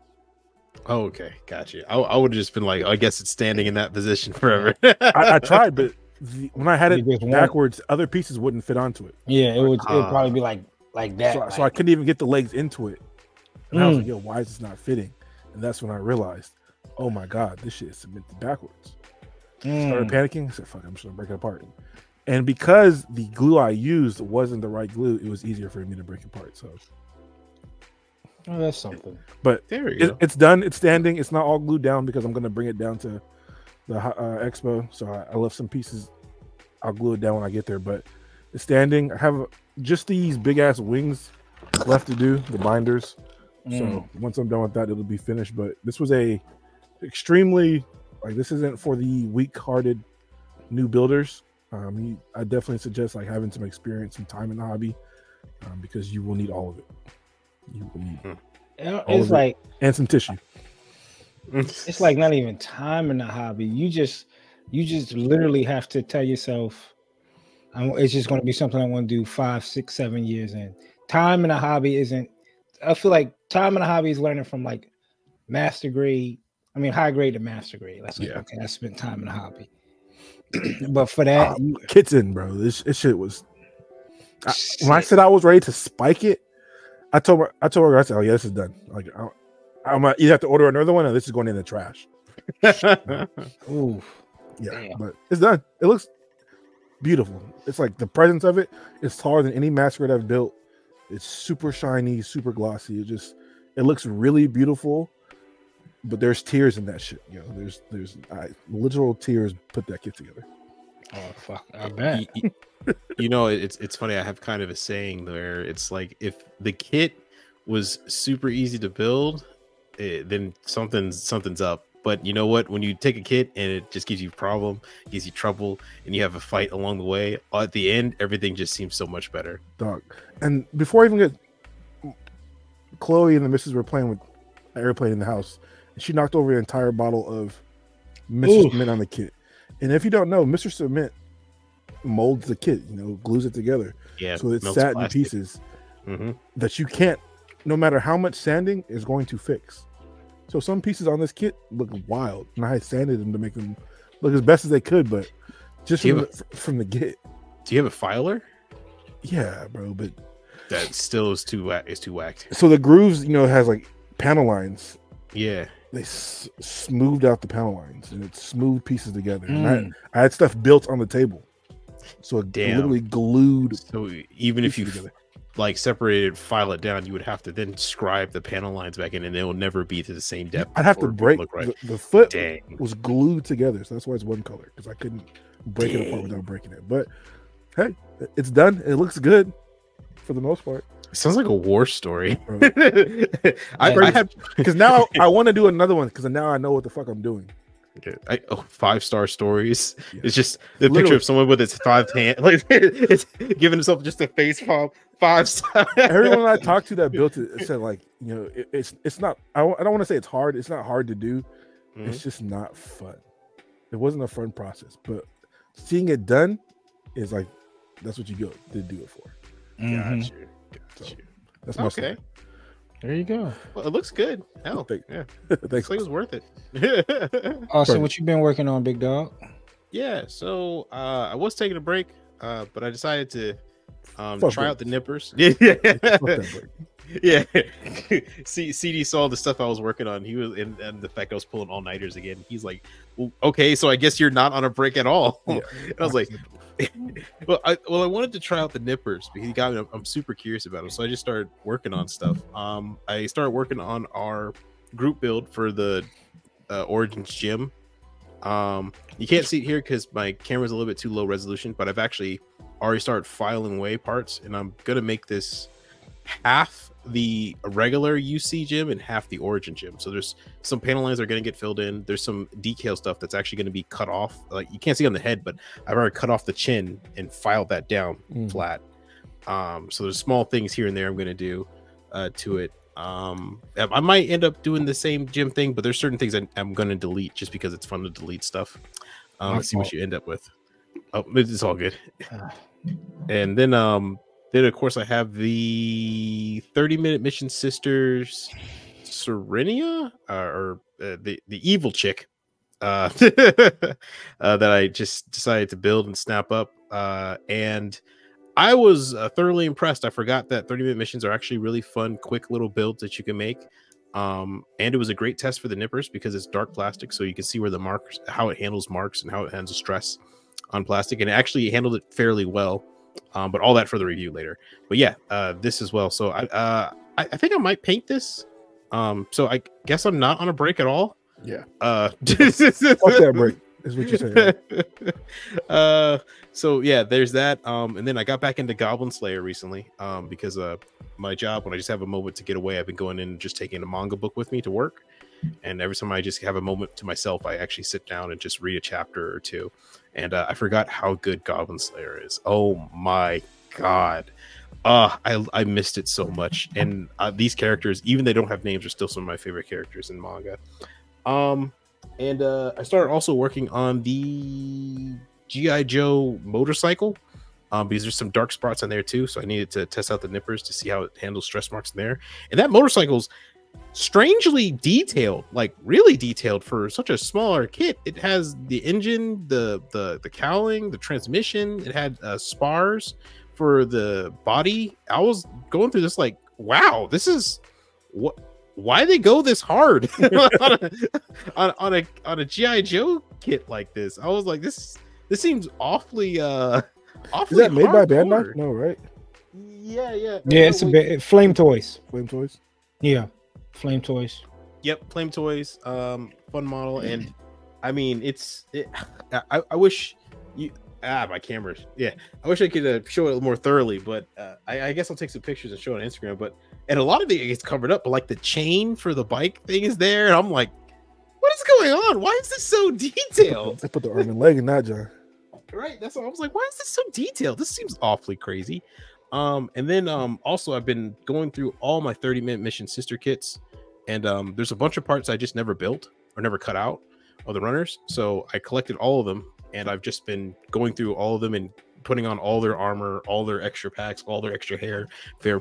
[SPEAKER 3] oh, okay, gotcha. I, I would have just been like, I guess it's standing in that position forever.
[SPEAKER 2] I, I tried, but the, when I had it
[SPEAKER 1] just won't.
[SPEAKER 2] backwards, other pieces wouldn't fit onto it.
[SPEAKER 1] Yeah, it would. It would
[SPEAKER 3] Ah.
[SPEAKER 1] probably be like like that.
[SPEAKER 2] So, so I couldn't even get the legs into it. And I was
[SPEAKER 1] Mm.
[SPEAKER 2] like, yo, why is this not fitting? And that's when I realized, oh my God, this shit is cemented backwards. Started
[SPEAKER 1] Mm.
[SPEAKER 2] panicking. I said, fuck, I'm just gonna break it apart. And because the glue I used wasn't the right glue, it was easier for me to break apart. So,
[SPEAKER 1] Oh, that's something.
[SPEAKER 2] but
[SPEAKER 3] there you
[SPEAKER 2] it,
[SPEAKER 3] go.
[SPEAKER 2] it's done. It's standing. It's not all glued down because I'm gonna bring it down to the uh, expo. So I, I left some pieces. I'll glue it down when I get there. But it's standing. I have just these big ass wings left to do, the binders.
[SPEAKER 1] Mm.
[SPEAKER 2] So once I'm done with that, it'll be finished. But this was a extremely like this isn't for the weak-hearted new builders. Um, you, I definitely suggest like having some experience, some time in the hobby, um, because you will need all of it. You will need all
[SPEAKER 1] It's
[SPEAKER 2] of it.
[SPEAKER 1] like
[SPEAKER 2] and some tissue.
[SPEAKER 1] it's like not even time in the hobby. You just you just literally have to tell yourself, I'm, it's just going to be something I want to do five, six, seven years in. Time in the hobby isn't. I feel like time in the hobby is learning from like master grade. I mean, high grade to master grade. That's like
[SPEAKER 3] Yeah.
[SPEAKER 1] okay, I spent time in the hobby. but for that,
[SPEAKER 2] Uh,
[SPEAKER 1] you,
[SPEAKER 2] bro. This, this shit was. I, when I said I was ready to spike it, I told her, I told her, I said, "Oh yeah, this is done. Like, I, I'm gonna either have to order another one, or this is going in the trash."
[SPEAKER 1] ooh,
[SPEAKER 2] Yeah,
[SPEAKER 1] Damn.
[SPEAKER 2] but it's done. It looks beautiful. It's like the presence of it is taller than any master grade I've built. It's super shiny, super glossy. It just it looks really beautiful. But there's tears in that shit. You know, there's there's I, literal tears put that kit together.
[SPEAKER 1] oh fuck, I bet.
[SPEAKER 3] Y- y- you know, it's it's funny. I have kind of a saying where it's like if the kit was super easy to build, eh, then something's something's up. But you know what? When you take a kit and it just gives you problem, gives you trouble, and you have a fight along the way, at the end, everything just seems so much better.
[SPEAKER 2] Dog. And before I even get Chloe and the missus were playing with an airplane in the house, and she knocked over an entire bottle of Mr.
[SPEAKER 1] Oof.
[SPEAKER 2] Cement on the kit. And if you don't know, Mr. Cement molds the kit, you know, glues it together.
[SPEAKER 3] Yeah,
[SPEAKER 2] so it's sat in pieces
[SPEAKER 3] hmm
[SPEAKER 2] that you can't, no matter how much sanding, is going to fix. So some pieces on this kit look wild, and I had sanded them to make them look as best as they could. But just from the, from the get,
[SPEAKER 3] Do you have a filer?
[SPEAKER 2] yeah, bro. But
[SPEAKER 3] That still is too. Is too whacked.
[SPEAKER 2] so the grooves, you know, has like panel lines.
[SPEAKER 3] Yeah.
[SPEAKER 2] They s- smoothed out the panel lines, and it smoothed pieces together.
[SPEAKER 1] Mm.
[SPEAKER 2] I, I had stuff built on the table, so it
[SPEAKER 3] Damn.
[SPEAKER 2] literally glued.
[SPEAKER 3] So even if you
[SPEAKER 2] together.
[SPEAKER 3] like separated, file it down, you would have to then scribe the panel lines back in, and they will never be to the same depth.
[SPEAKER 2] I'd have to break
[SPEAKER 3] right.
[SPEAKER 2] the, the foot
[SPEAKER 3] Dang.
[SPEAKER 2] was glued together, so that's why it's one color because I couldn't break it apart without breaking it. But hey, it's done. It looks good for the most part.
[SPEAKER 3] Sounds like a war story.
[SPEAKER 2] bro.
[SPEAKER 3] I, I
[SPEAKER 1] Yeah.
[SPEAKER 2] Because now I want to do another one because now I know what the fuck I'm doing.
[SPEAKER 3] I, oh, five star stories.
[SPEAKER 2] Yeah.
[SPEAKER 3] It's just the picture of someone with its five hand, like it's giving himself just a face palm, five star.
[SPEAKER 2] Everyone I talked to that built it said like, you know, it, it's it's not. I, I don't want to say it's hard. It's not hard to do.
[SPEAKER 3] Mhm.
[SPEAKER 2] It's just not fun. It wasn't a fun process, but seeing it done is like that's what you go to do it for.
[SPEAKER 1] Mhm.
[SPEAKER 3] Got you. Got you.
[SPEAKER 2] That's my
[SPEAKER 3] Okay.
[SPEAKER 2] story.
[SPEAKER 1] There you go.
[SPEAKER 3] Well, it looks good. Hell,
[SPEAKER 2] Thank-
[SPEAKER 3] yeah.
[SPEAKER 2] Thanks.
[SPEAKER 3] Looks it was worth it.
[SPEAKER 1] Austen,
[SPEAKER 2] Perfect.
[SPEAKER 1] what you been working on, big dog?
[SPEAKER 3] yeah. So uh, I was taking a break, uh, but I decided to um,
[SPEAKER 2] Fuck
[SPEAKER 3] try out the nippers. Yeah.
[SPEAKER 2] Fuck that break.
[SPEAKER 3] yeah. C- CD saw the stuff I was working on. He was and, and the fact I was pulling all nighters again. He's like, well, okay, so I guess you're not on a break at all.
[SPEAKER 2] Yeah.
[SPEAKER 3] And I was like, well, I well, I wanted to try out the nippers because he got me. I'm, I'm super curious about them, so I just started working on stuff. Um, I started working on our group build for the uh, Origins GM. Um, you can't see it here because my camera's a little bit too low resolution, but I've actually already started filing away parts, and I'm gonna make this half the regular UC GM and half the Origin GM. So there's some panel lines that are going to get filled in. There's some decal stuff that's actually going to be cut off. Like you can't see on the head, but I've already cut off the chin and filed that down
[SPEAKER 2] Mm.
[SPEAKER 3] flat. Um, so there's small things here and there I'm going to do uh, to it. Um, I might end up doing the same GM thing, but there's certain things I, I'm going to delete just because it's fun to delete stuff. Um, let's see what you end up with. Oh, it's all good. And then, um, then of course I have the 30 minute mission sisters, Serenia, uh, or uh, the the evil chick, uh, uh, that I just decided to build and snap up. Uh, and I was thoroughly impressed. I forgot that 30 minute missions are actually really fun, quick little builds that you can make. Um, and it was a great test for the nippers because it's dark plastic, so you can see where the marks, how it handles marks, and how it handles stress on plastic. And it actually handled it fairly well. Um, but all that for the review later. But yeah, uh, this as well. So I, uh, I, I think I might paint this. Um, so I guess I'm not on a break at all.
[SPEAKER 2] Yeah.
[SPEAKER 3] Uh,
[SPEAKER 2] Fuck that break. Is what you're saying.
[SPEAKER 3] uh so yeah there's that um and then i got back into goblin slayer recently um because uh my job when i just have a moment to get away i've been going in and just taking a manga book with me to work and every time i just have a moment to myself i actually sit down and just read a chapter or two. And uh, i forgot how good goblin slayer is. Oh my god. Uh i i missed it so much. And uh, these characters even they don't have names are still some of my favorite characters in manga. Um and uh, I started also working on the GI Joe motorcycle um, because there's some dark spots on there too. So I needed to test out the nippers to see how it handles stress marks in there. And that motorcycle's strangely detailed, like really detailed for such a smaller kit. It has the engine, the the the cowling, the transmission. It had uh, spars for the body. I was going through this like, wow, this is what why they go this hard on, a, on, on a on a GI Joe kit like this. I was like, this this seems awfully uh
[SPEAKER 2] Is
[SPEAKER 3] awfully
[SPEAKER 2] that made by Bandai? No, right?
[SPEAKER 3] Yeah, yeah,
[SPEAKER 1] Yeah, it's a bit Flame Toys.
[SPEAKER 2] Flame Toys.
[SPEAKER 1] Yeah, Flame Toys.
[SPEAKER 3] Yep, Flame Toys, um, fun model, and I mean, it's. It, I, I wish you. Ah, my camera. Yeah, I wish I could uh, show it more thoroughly, but uh, I, I guess I'll take some pictures and show it on Instagram. But and a lot of it gets covered up, but like the chain for the bike thing is there, and I'm like, what is going on? Why is this so detailed?
[SPEAKER 2] I put the arm and leg in that, John.
[SPEAKER 3] right that's what i was like why is this so detailed this seems awfully crazy um and then um also i've been going through all my 30 minute mission sister kits and um there's a bunch of parts i just never built or never cut out of the runners so i collected all of them and i've just been going through all of them and putting on all their armor all their extra packs all their extra hair fair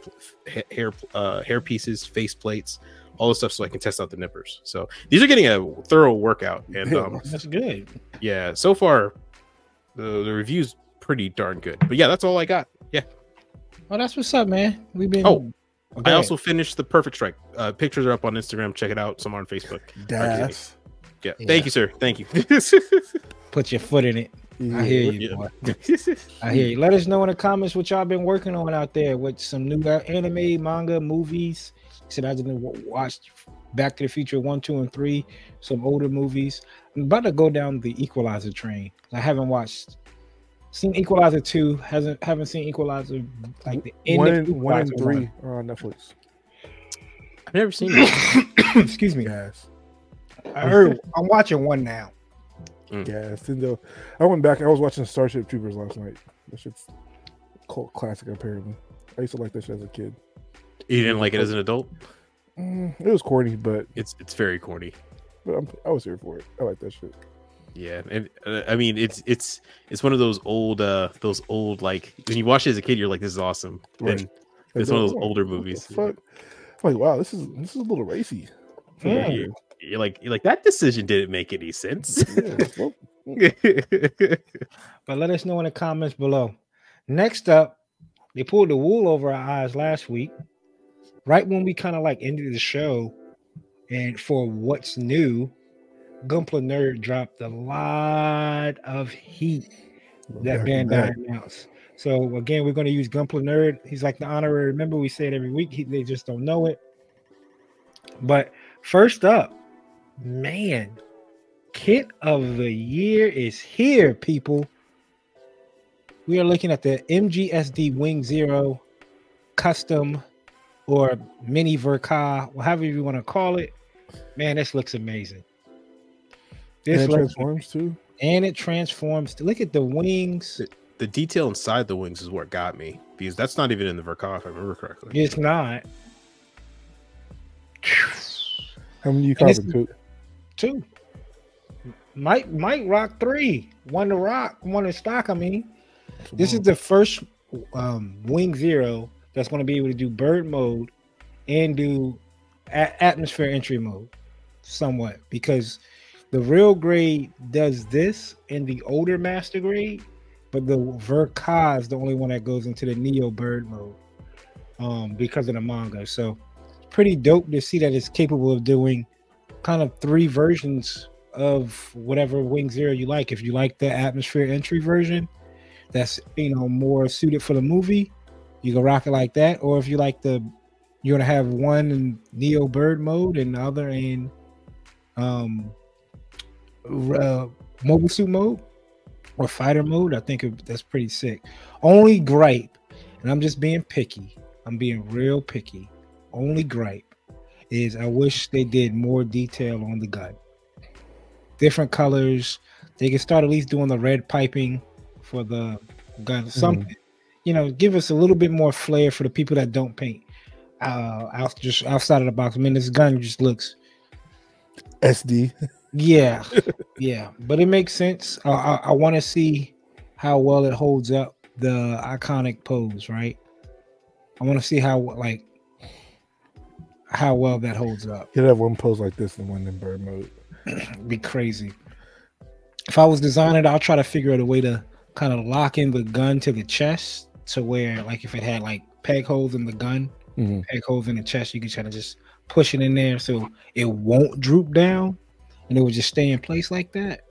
[SPEAKER 3] ha- hair uh hair pieces face plates all the stuff so I can test out the nippers. So these are getting a thorough workout, and um,
[SPEAKER 1] That's good.
[SPEAKER 3] yeah, so far the the reviews pretty darn good. But yeah, that's all I got. Yeah,
[SPEAKER 1] Oh, that's what's up, man. We've been.
[SPEAKER 3] Oh,
[SPEAKER 1] Go
[SPEAKER 3] I also finished the Perfect Strike. Uh, pictures are up on Instagram. Check it out. Some on Facebook.
[SPEAKER 2] Das.
[SPEAKER 3] Yeah,
[SPEAKER 1] Yeah.
[SPEAKER 3] thank you, sir. Thank you.
[SPEAKER 1] put your foot in it. I hear you,
[SPEAKER 3] Yeah.
[SPEAKER 1] boy. I hear you. Let us know in the comments what y'all been working on out there with some new anime, manga, movies. Said I didn't watch Back to the Future one, two, and three. Some older movies. I'm about to go down the Equalizer train. I haven't watched, seen Equalizer two. Hasn't haven't seen Equalizer like the end
[SPEAKER 2] One
[SPEAKER 1] of
[SPEAKER 2] and, one and
[SPEAKER 1] Equalizer
[SPEAKER 2] three are on Netflix.
[SPEAKER 3] I've never seen it.
[SPEAKER 1] Excuse me.
[SPEAKER 2] Gas.
[SPEAKER 1] I heard. I'm watching one now.
[SPEAKER 2] Gas. And though I went back, I was watching Starship Troopers last night. That shit's cult classic apparently. I used to like that shit as a kid.
[SPEAKER 3] You didn't like it as an adult?
[SPEAKER 2] Mm, it was corny, but
[SPEAKER 3] It's it's very corny.
[SPEAKER 2] but I'm, I was here for it. I like that shit.
[SPEAKER 3] Yeah, and uh, I mean it's it's it's one of those old uh those old like when you watch it as a kid you're like this is awesome.
[SPEAKER 2] Right.
[SPEAKER 3] And
[SPEAKER 2] Like,
[SPEAKER 3] It's one of
[SPEAKER 2] oh,
[SPEAKER 3] those older
[SPEAKER 2] what the
[SPEAKER 3] movies.
[SPEAKER 2] Fuck. I'm like, wow, this is this is a little racy. for
[SPEAKER 1] Yeah.
[SPEAKER 3] you're, you're like you're like that decision didn't make any sense.
[SPEAKER 2] Yeah, well,
[SPEAKER 1] But let us know in the comments below. Next up, they pulled the wool over our eyes last week, right when we kind of like ended the show. And for what's new, Gunpla Nerd dropped a lot of heat that Bandai announced. So again, we're going to use Gunpla Nerd. He's like the honorary member. We say it every week. He, they just don't know it. But first up, man, kit of the year is here, people. We are looking at the MGSD Wing Zero custom or mini Verka, however you want to call it. Man, this looks amazing.
[SPEAKER 2] And it transforms too.
[SPEAKER 1] and it transforms. Look at the wings.
[SPEAKER 3] the detail inside the wings is what got me because that's not even in the Verkov, if I remember correctly.
[SPEAKER 1] It's not.
[SPEAKER 2] How many you
[SPEAKER 1] And this
[SPEAKER 2] copied? Coop?
[SPEAKER 1] Two. Mike Mike Rock three. One to rock, one to stock. I mean, this is the first um, Wing Zero that's going to be able to do bird mode and do a- atmosphere entry mode somewhat because the real grade does this in the older master grade, but the Verka is the only one that goes into the Neo bird mode um, because of the manga. So pretty dope to see that it's capable of doing kind of three versions of whatever Wing Zero you like. If you like the atmosphere entry version, that's you know more suited for the movie, you can rock it like that. Or if you like the, you're gonna have one in Neo Bird mode and the other in um uh, mobile suit mode or fighter mode. I think it- that's pretty sick. Only gripe, and I'm just being picky. I'm being real picky. Only gripe is I wish they did more detail on the gun. Different colors. They can start at least doing the red piping for the gun. Something, you know, give us a little bit more flair for the people that don't paint. Uh, out just outside of the box. I mean, this gun just looks
[SPEAKER 2] SD.
[SPEAKER 1] yeah, yeah, but it makes sense. I, I, I want to see how well it holds up the iconic pose, right? I want to see how like how well that holds up.
[SPEAKER 2] You'd have one pose like this and one in bird mode.
[SPEAKER 1] Be crazy. If I was designing it, I'll try to figure out a way to kind of lock in the gun to the chest to where, like, if it had like peg holes in the gun,
[SPEAKER 2] Mhm.
[SPEAKER 1] peg holes in the chest, you could try to just push it in there so it won't droop down and it would just stay in place like that.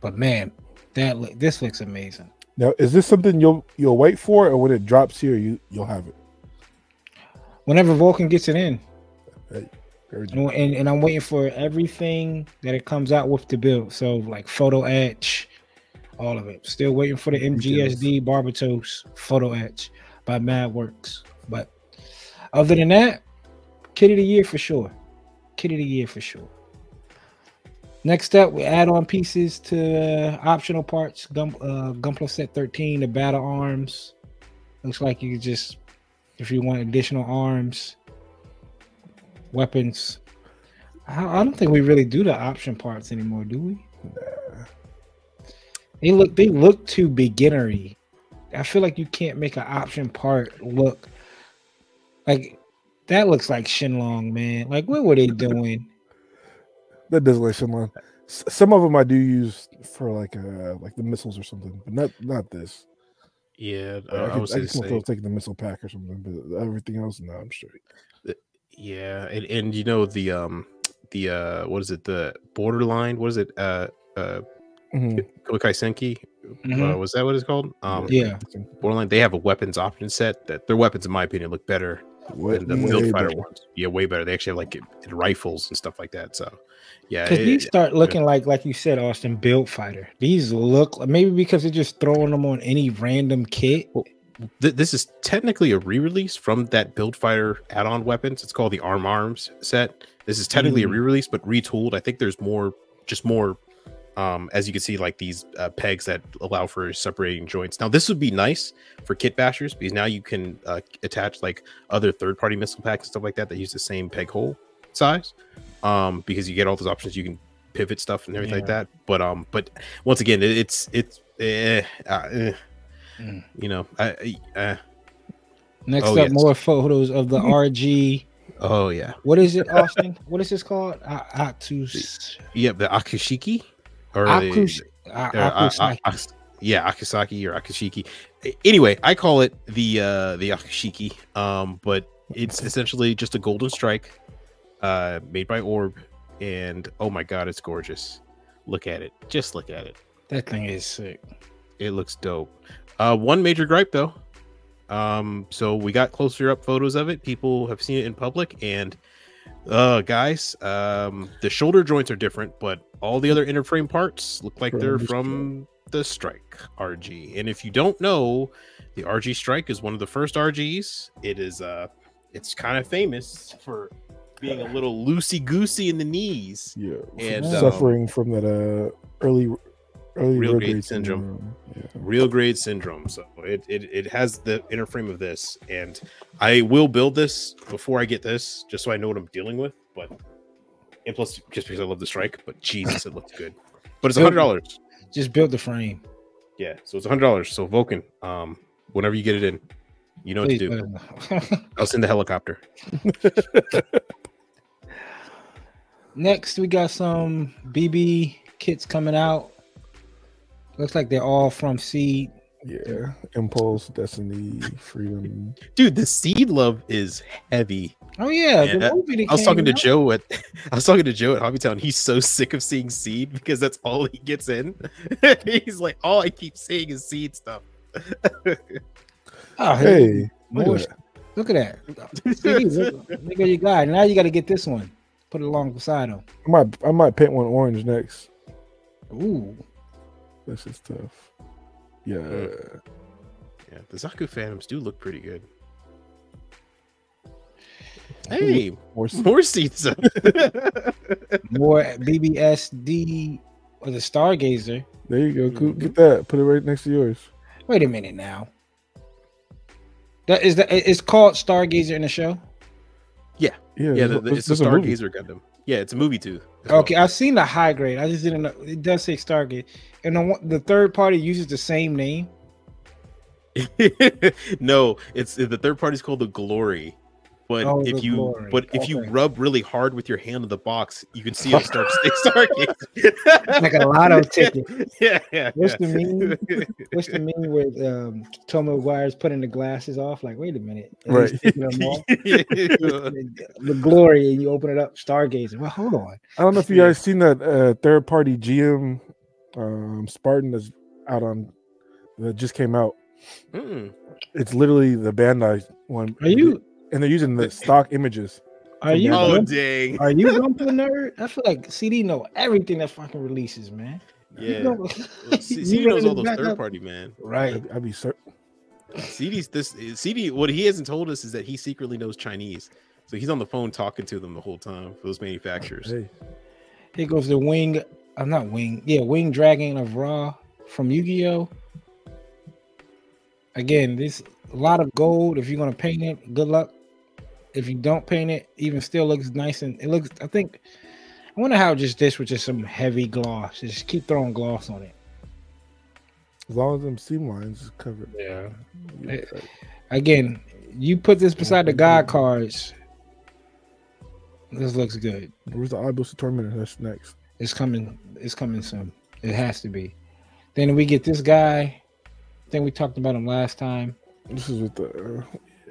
[SPEAKER 1] But man, that look, this looks amazing.
[SPEAKER 2] Now, is this something you'll you'll wait for, or when it drops here, you you'll have it?
[SPEAKER 1] Whenever Vulcan gets it in, and, and, and I'm waiting for everything that it comes out with to build. So like photo etch, all of it. Still waiting for the MGSD Barbatos photo etch by Mad Works. But other than that, kid of the year for sure. Kid of the year for sure. Next up, we add on pieces to uh, optional parts. Gun, uh, Gunpla set 13, the battle arms. Looks like you just, if you want additional arms, weapons. I, I don't think we really do the option parts anymore, do we? They look they look too beginnery. I feel like you can't make an option part look like That looks like Shenlong, man. Like, what were they doing?
[SPEAKER 2] That does like Shenlong. S- Some of them I do use for like uh like the missiles or something, but not not this.
[SPEAKER 3] Yeah,
[SPEAKER 2] I,
[SPEAKER 3] uh, I,
[SPEAKER 2] could,
[SPEAKER 3] was
[SPEAKER 2] I
[SPEAKER 3] gonna
[SPEAKER 2] just want to take the missile pack or something, but everything else, no, I'm straight.
[SPEAKER 3] yeah, and, and you know the um the uh what is it the borderline what is it uh uh. Kyoukai Senki
[SPEAKER 1] Mhm.
[SPEAKER 3] uh, was that what it's called um
[SPEAKER 1] Yeah.
[SPEAKER 3] borderline they have a weapons option set that their weapons in my opinion look better
[SPEAKER 2] Way-
[SPEAKER 3] than the
[SPEAKER 2] way
[SPEAKER 3] build fighter
[SPEAKER 2] better.
[SPEAKER 3] ones yeah way better they actually have like it- it rifles and stuff like that so yeah
[SPEAKER 1] Because
[SPEAKER 3] it-
[SPEAKER 1] these start looking like, like you said, Austen, build fighter. These look maybe because they're just throwing them on any random kit.
[SPEAKER 3] th- this is technically a re-release from that build fighter add-on weapons it's called the arm arms set this is technically a
[SPEAKER 1] Mm.
[SPEAKER 3] re-release but retooled i think there's more just more um as you can see like these uh, pegs that allow for separating joints now this would be nice for kit bashers because now you can uh, attach like other third-party missile packs and stuff like that that use the same peg hole size um because you get all those options you can pivot stuff and everything like that but um but once again it, it's it's eh, uh, eh,
[SPEAKER 1] Mm.
[SPEAKER 3] you know I, I uh,
[SPEAKER 1] Next
[SPEAKER 3] Oh,
[SPEAKER 1] up,
[SPEAKER 3] yes.
[SPEAKER 1] more photos of the RG.
[SPEAKER 3] Oh yeah,
[SPEAKER 1] What is it, Austen? what is this called? Atus.
[SPEAKER 3] yeah. The Akashiki, or the-
[SPEAKER 1] Akus. A-
[SPEAKER 3] or, uh,
[SPEAKER 1] Akusaki.
[SPEAKER 3] uh, yeah, Akasaki or Akashiki. Anyway, I call it the uh the Akashiki. Um, but it's essentially just a golden strike, uh, made by Orb, and oh my god, it's gorgeous. Look at it. Just look at it.
[SPEAKER 1] That thing is sick.
[SPEAKER 3] It looks dope. Uh, one major gripe though. Um, so we got closer up photos of it. People have seen it in public, and uh, guys, um, the shoulder joints are different, but all the other inner frame parts look like they're
[SPEAKER 2] the
[SPEAKER 3] from the Strike RG. And if you don't know, the RG Strike is one of the first RGs. It is uh, it's kind of famous for being a little loosey goosey in the knees.
[SPEAKER 2] Yeah,
[SPEAKER 3] And,
[SPEAKER 1] um,
[SPEAKER 2] suffering from that uh early
[SPEAKER 3] Real
[SPEAKER 2] real
[SPEAKER 3] grade
[SPEAKER 2] grade
[SPEAKER 3] syndrome.
[SPEAKER 2] syndrome. Yeah.
[SPEAKER 3] real grade syndrome so it, it it has the inner frame of this and i will build this before i get this just so i know what i'm dealing with but and plus just because i love the strike but jesus it looks good but it's a hundred dollars
[SPEAKER 1] Just build the frame.
[SPEAKER 3] yeah so it's a hundred dollars so vulcan um whenever you get it in you know what to do
[SPEAKER 1] uh,
[SPEAKER 3] i'll send the helicopter
[SPEAKER 1] Next, we got some BB kits coming out. Looks like they're all from Seed.
[SPEAKER 2] Yeah, impulse, destiny, freedom.
[SPEAKER 3] dude the seed love is heavy
[SPEAKER 1] Oh yeah,
[SPEAKER 3] Yeah,
[SPEAKER 1] the movie. that
[SPEAKER 3] I was talking to
[SPEAKER 1] out.
[SPEAKER 3] Joe at I was talking to Joe at Hobbytown. He's so sick of seeing seed because that's all he gets in. He's like, all I keep seeing is seed stuff.
[SPEAKER 1] Oh,
[SPEAKER 2] Hey, look at
[SPEAKER 1] st- look at that. Look, look what you got. Now you got to get this one. Put it along beside them.
[SPEAKER 2] I might I might paint one orange next.
[SPEAKER 1] Ooh,
[SPEAKER 2] This is tough. Yeah,
[SPEAKER 3] Mm. Yeah, the Zaku Phantoms do look pretty good. Hey,
[SPEAKER 2] more s-
[SPEAKER 3] more seeds.
[SPEAKER 1] more BBSD or the Stargazer.
[SPEAKER 2] there you go. Coop,
[SPEAKER 3] Mm-hmm.
[SPEAKER 2] Get that. Put it right next to yours.
[SPEAKER 1] Wait a minute now. That is that. It's called Stargazer in the show.
[SPEAKER 2] Yeah,
[SPEAKER 3] yeah,
[SPEAKER 2] yeah
[SPEAKER 3] the, the, it's the
[SPEAKER 2] there's a movie.
[SPEAKER 3] Stargazer Gundam. Yeah, it's a movie too.
[SPEAKER 1] Okay, I've seen the high grade. I just didn't know. It does say Stargate, and the the third party uses the same name.
[SPEAKER 3] no, it's the third party is called the Glory. But
[SPEAKER 1] Oh,
[SPEAKER 3] if you
[SPEAKER 1] Glory.
[SPEAKER 3] but if you rub really hard with your hand on the box, you can see it start to stay Stargate.
[SPEAKER 1] Like a lotto ticket.
[SPEAKER 3] Yeah, yeah.
[SPEAKER 1] What's the
[SPEAKER 3] yeah.
[SPEAKER 1] What's the meme with um, Tom McGuire's putting the glasses off? Like, wait a minute, and
[SPEAKER 2] Right.
[SPEAKER 1] he's taking them off. the glory, and you open it up, stargazing. Well, hold on.
[SPEAKER 2] I don't know if you
[SPEAKER 3] Yeah.
[SPEAKER 2] guys seen that uh, third party GM um, Spartan that's out on that just came out.
[SPEAKER 3] Mm.
[SPEAKER 2] It's literally the Bandai one.
[SPEAKER 1] Are you
[SPEAKER 2] And they're using the stock images.
[SPEAKER 1] are you
[SPEAKER 3] Oh
[SPEAKER 1] Rump-
[SPEAKER 3] dang!
[SPEAKER 1] are you Rumpel nerd? I feel like CD know everything that fucking releases, man. You
[SPEAKER 3] Yeah,
[SPEAKER 1] know-
[SPEAKER 3] Well,
[SPEAKER 1] you
[SPEAKER 3] CD knows all those third party man.
[SPEAKER 1] Right.
[SPEAKER 2] I'd, I'd be certain.
[SPEAKER 3] CD's this CD. What he hasn't told us is that he secretly knows Chinese, so he's on the phone talking to them the whole time. Those manufacturers.
[SPEAKER 2] Hey,
[SPEAKER 1] Here goes the wing. I'm not wing. Yeah, wing dragon of Ra from Yu-Gi-Oh. Again, this a lot of gold. If you're gonna paint it, good luck. If you don't paint it, even still looks nice and it looks. I think. I wonder how just this with just some heavy gloss. Just keep throwing gloss on it.
[SPEAKER 2] as long as them seam lines is covered.
[SPEAKER 1] Yeah.
[SPEAKER 2] you'll be right.
[SPEAKER 1] Again, you put this beside the God cards. This looks good.
[SPEAKER 2] Where's the eyeballs tournament? That's next.
[SPEAKER 1] It's coming. It's coming soon. It has to be. Then we get this guy. I think we talked about him last time.
[SPEAKER 2] This is with the. Uh,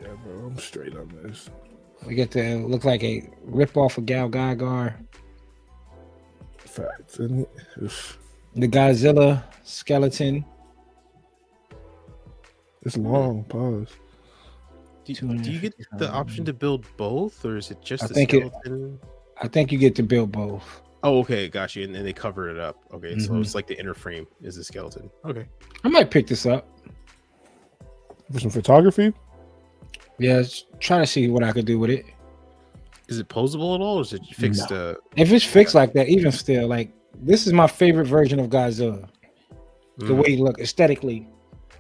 [SPEAKER 2] yeah, bro. I'm straight on this.
[SPEAKER 1] We get to look like a rip off of GaoGaiGar.
[SPEAKER 2] Facts. And it's,
[SPEAKER 1] The Godzilla skeleton.
[SPEAKER 2] it's long. Pause.
[SPEAKER 3] Do, do you get the option to build both, or is it just
[SPEAKER 1] I
[SPEAKER 3] the
[SPEAKER 1] think it-
[SPEAKER 3] skeleton?
[SPEAKER 1] I think you get to build both.
[SPEAKER 3] Oh, okay, got you. And then they cover it up. Okay, so
[SPEAKER 1] Mhm.
[SPEAKER 3] it's like the inner frame is the skeleton. Okay.
[SPEAKER 1] I might pick this up.
[SPEAKER 2] For some photography,
[SPEAKER 1] Yeah, just try to see what I could do with it.
[SPEAKER 3] Is it posable at all, or is it fixed? Uh,
[SPEAKER 1] If it's fixed like that, even still, like this is my favorite version of Godzilla. The
[SPEAKER 3] mm,
[SPEAKER 1] way he look aesthetically.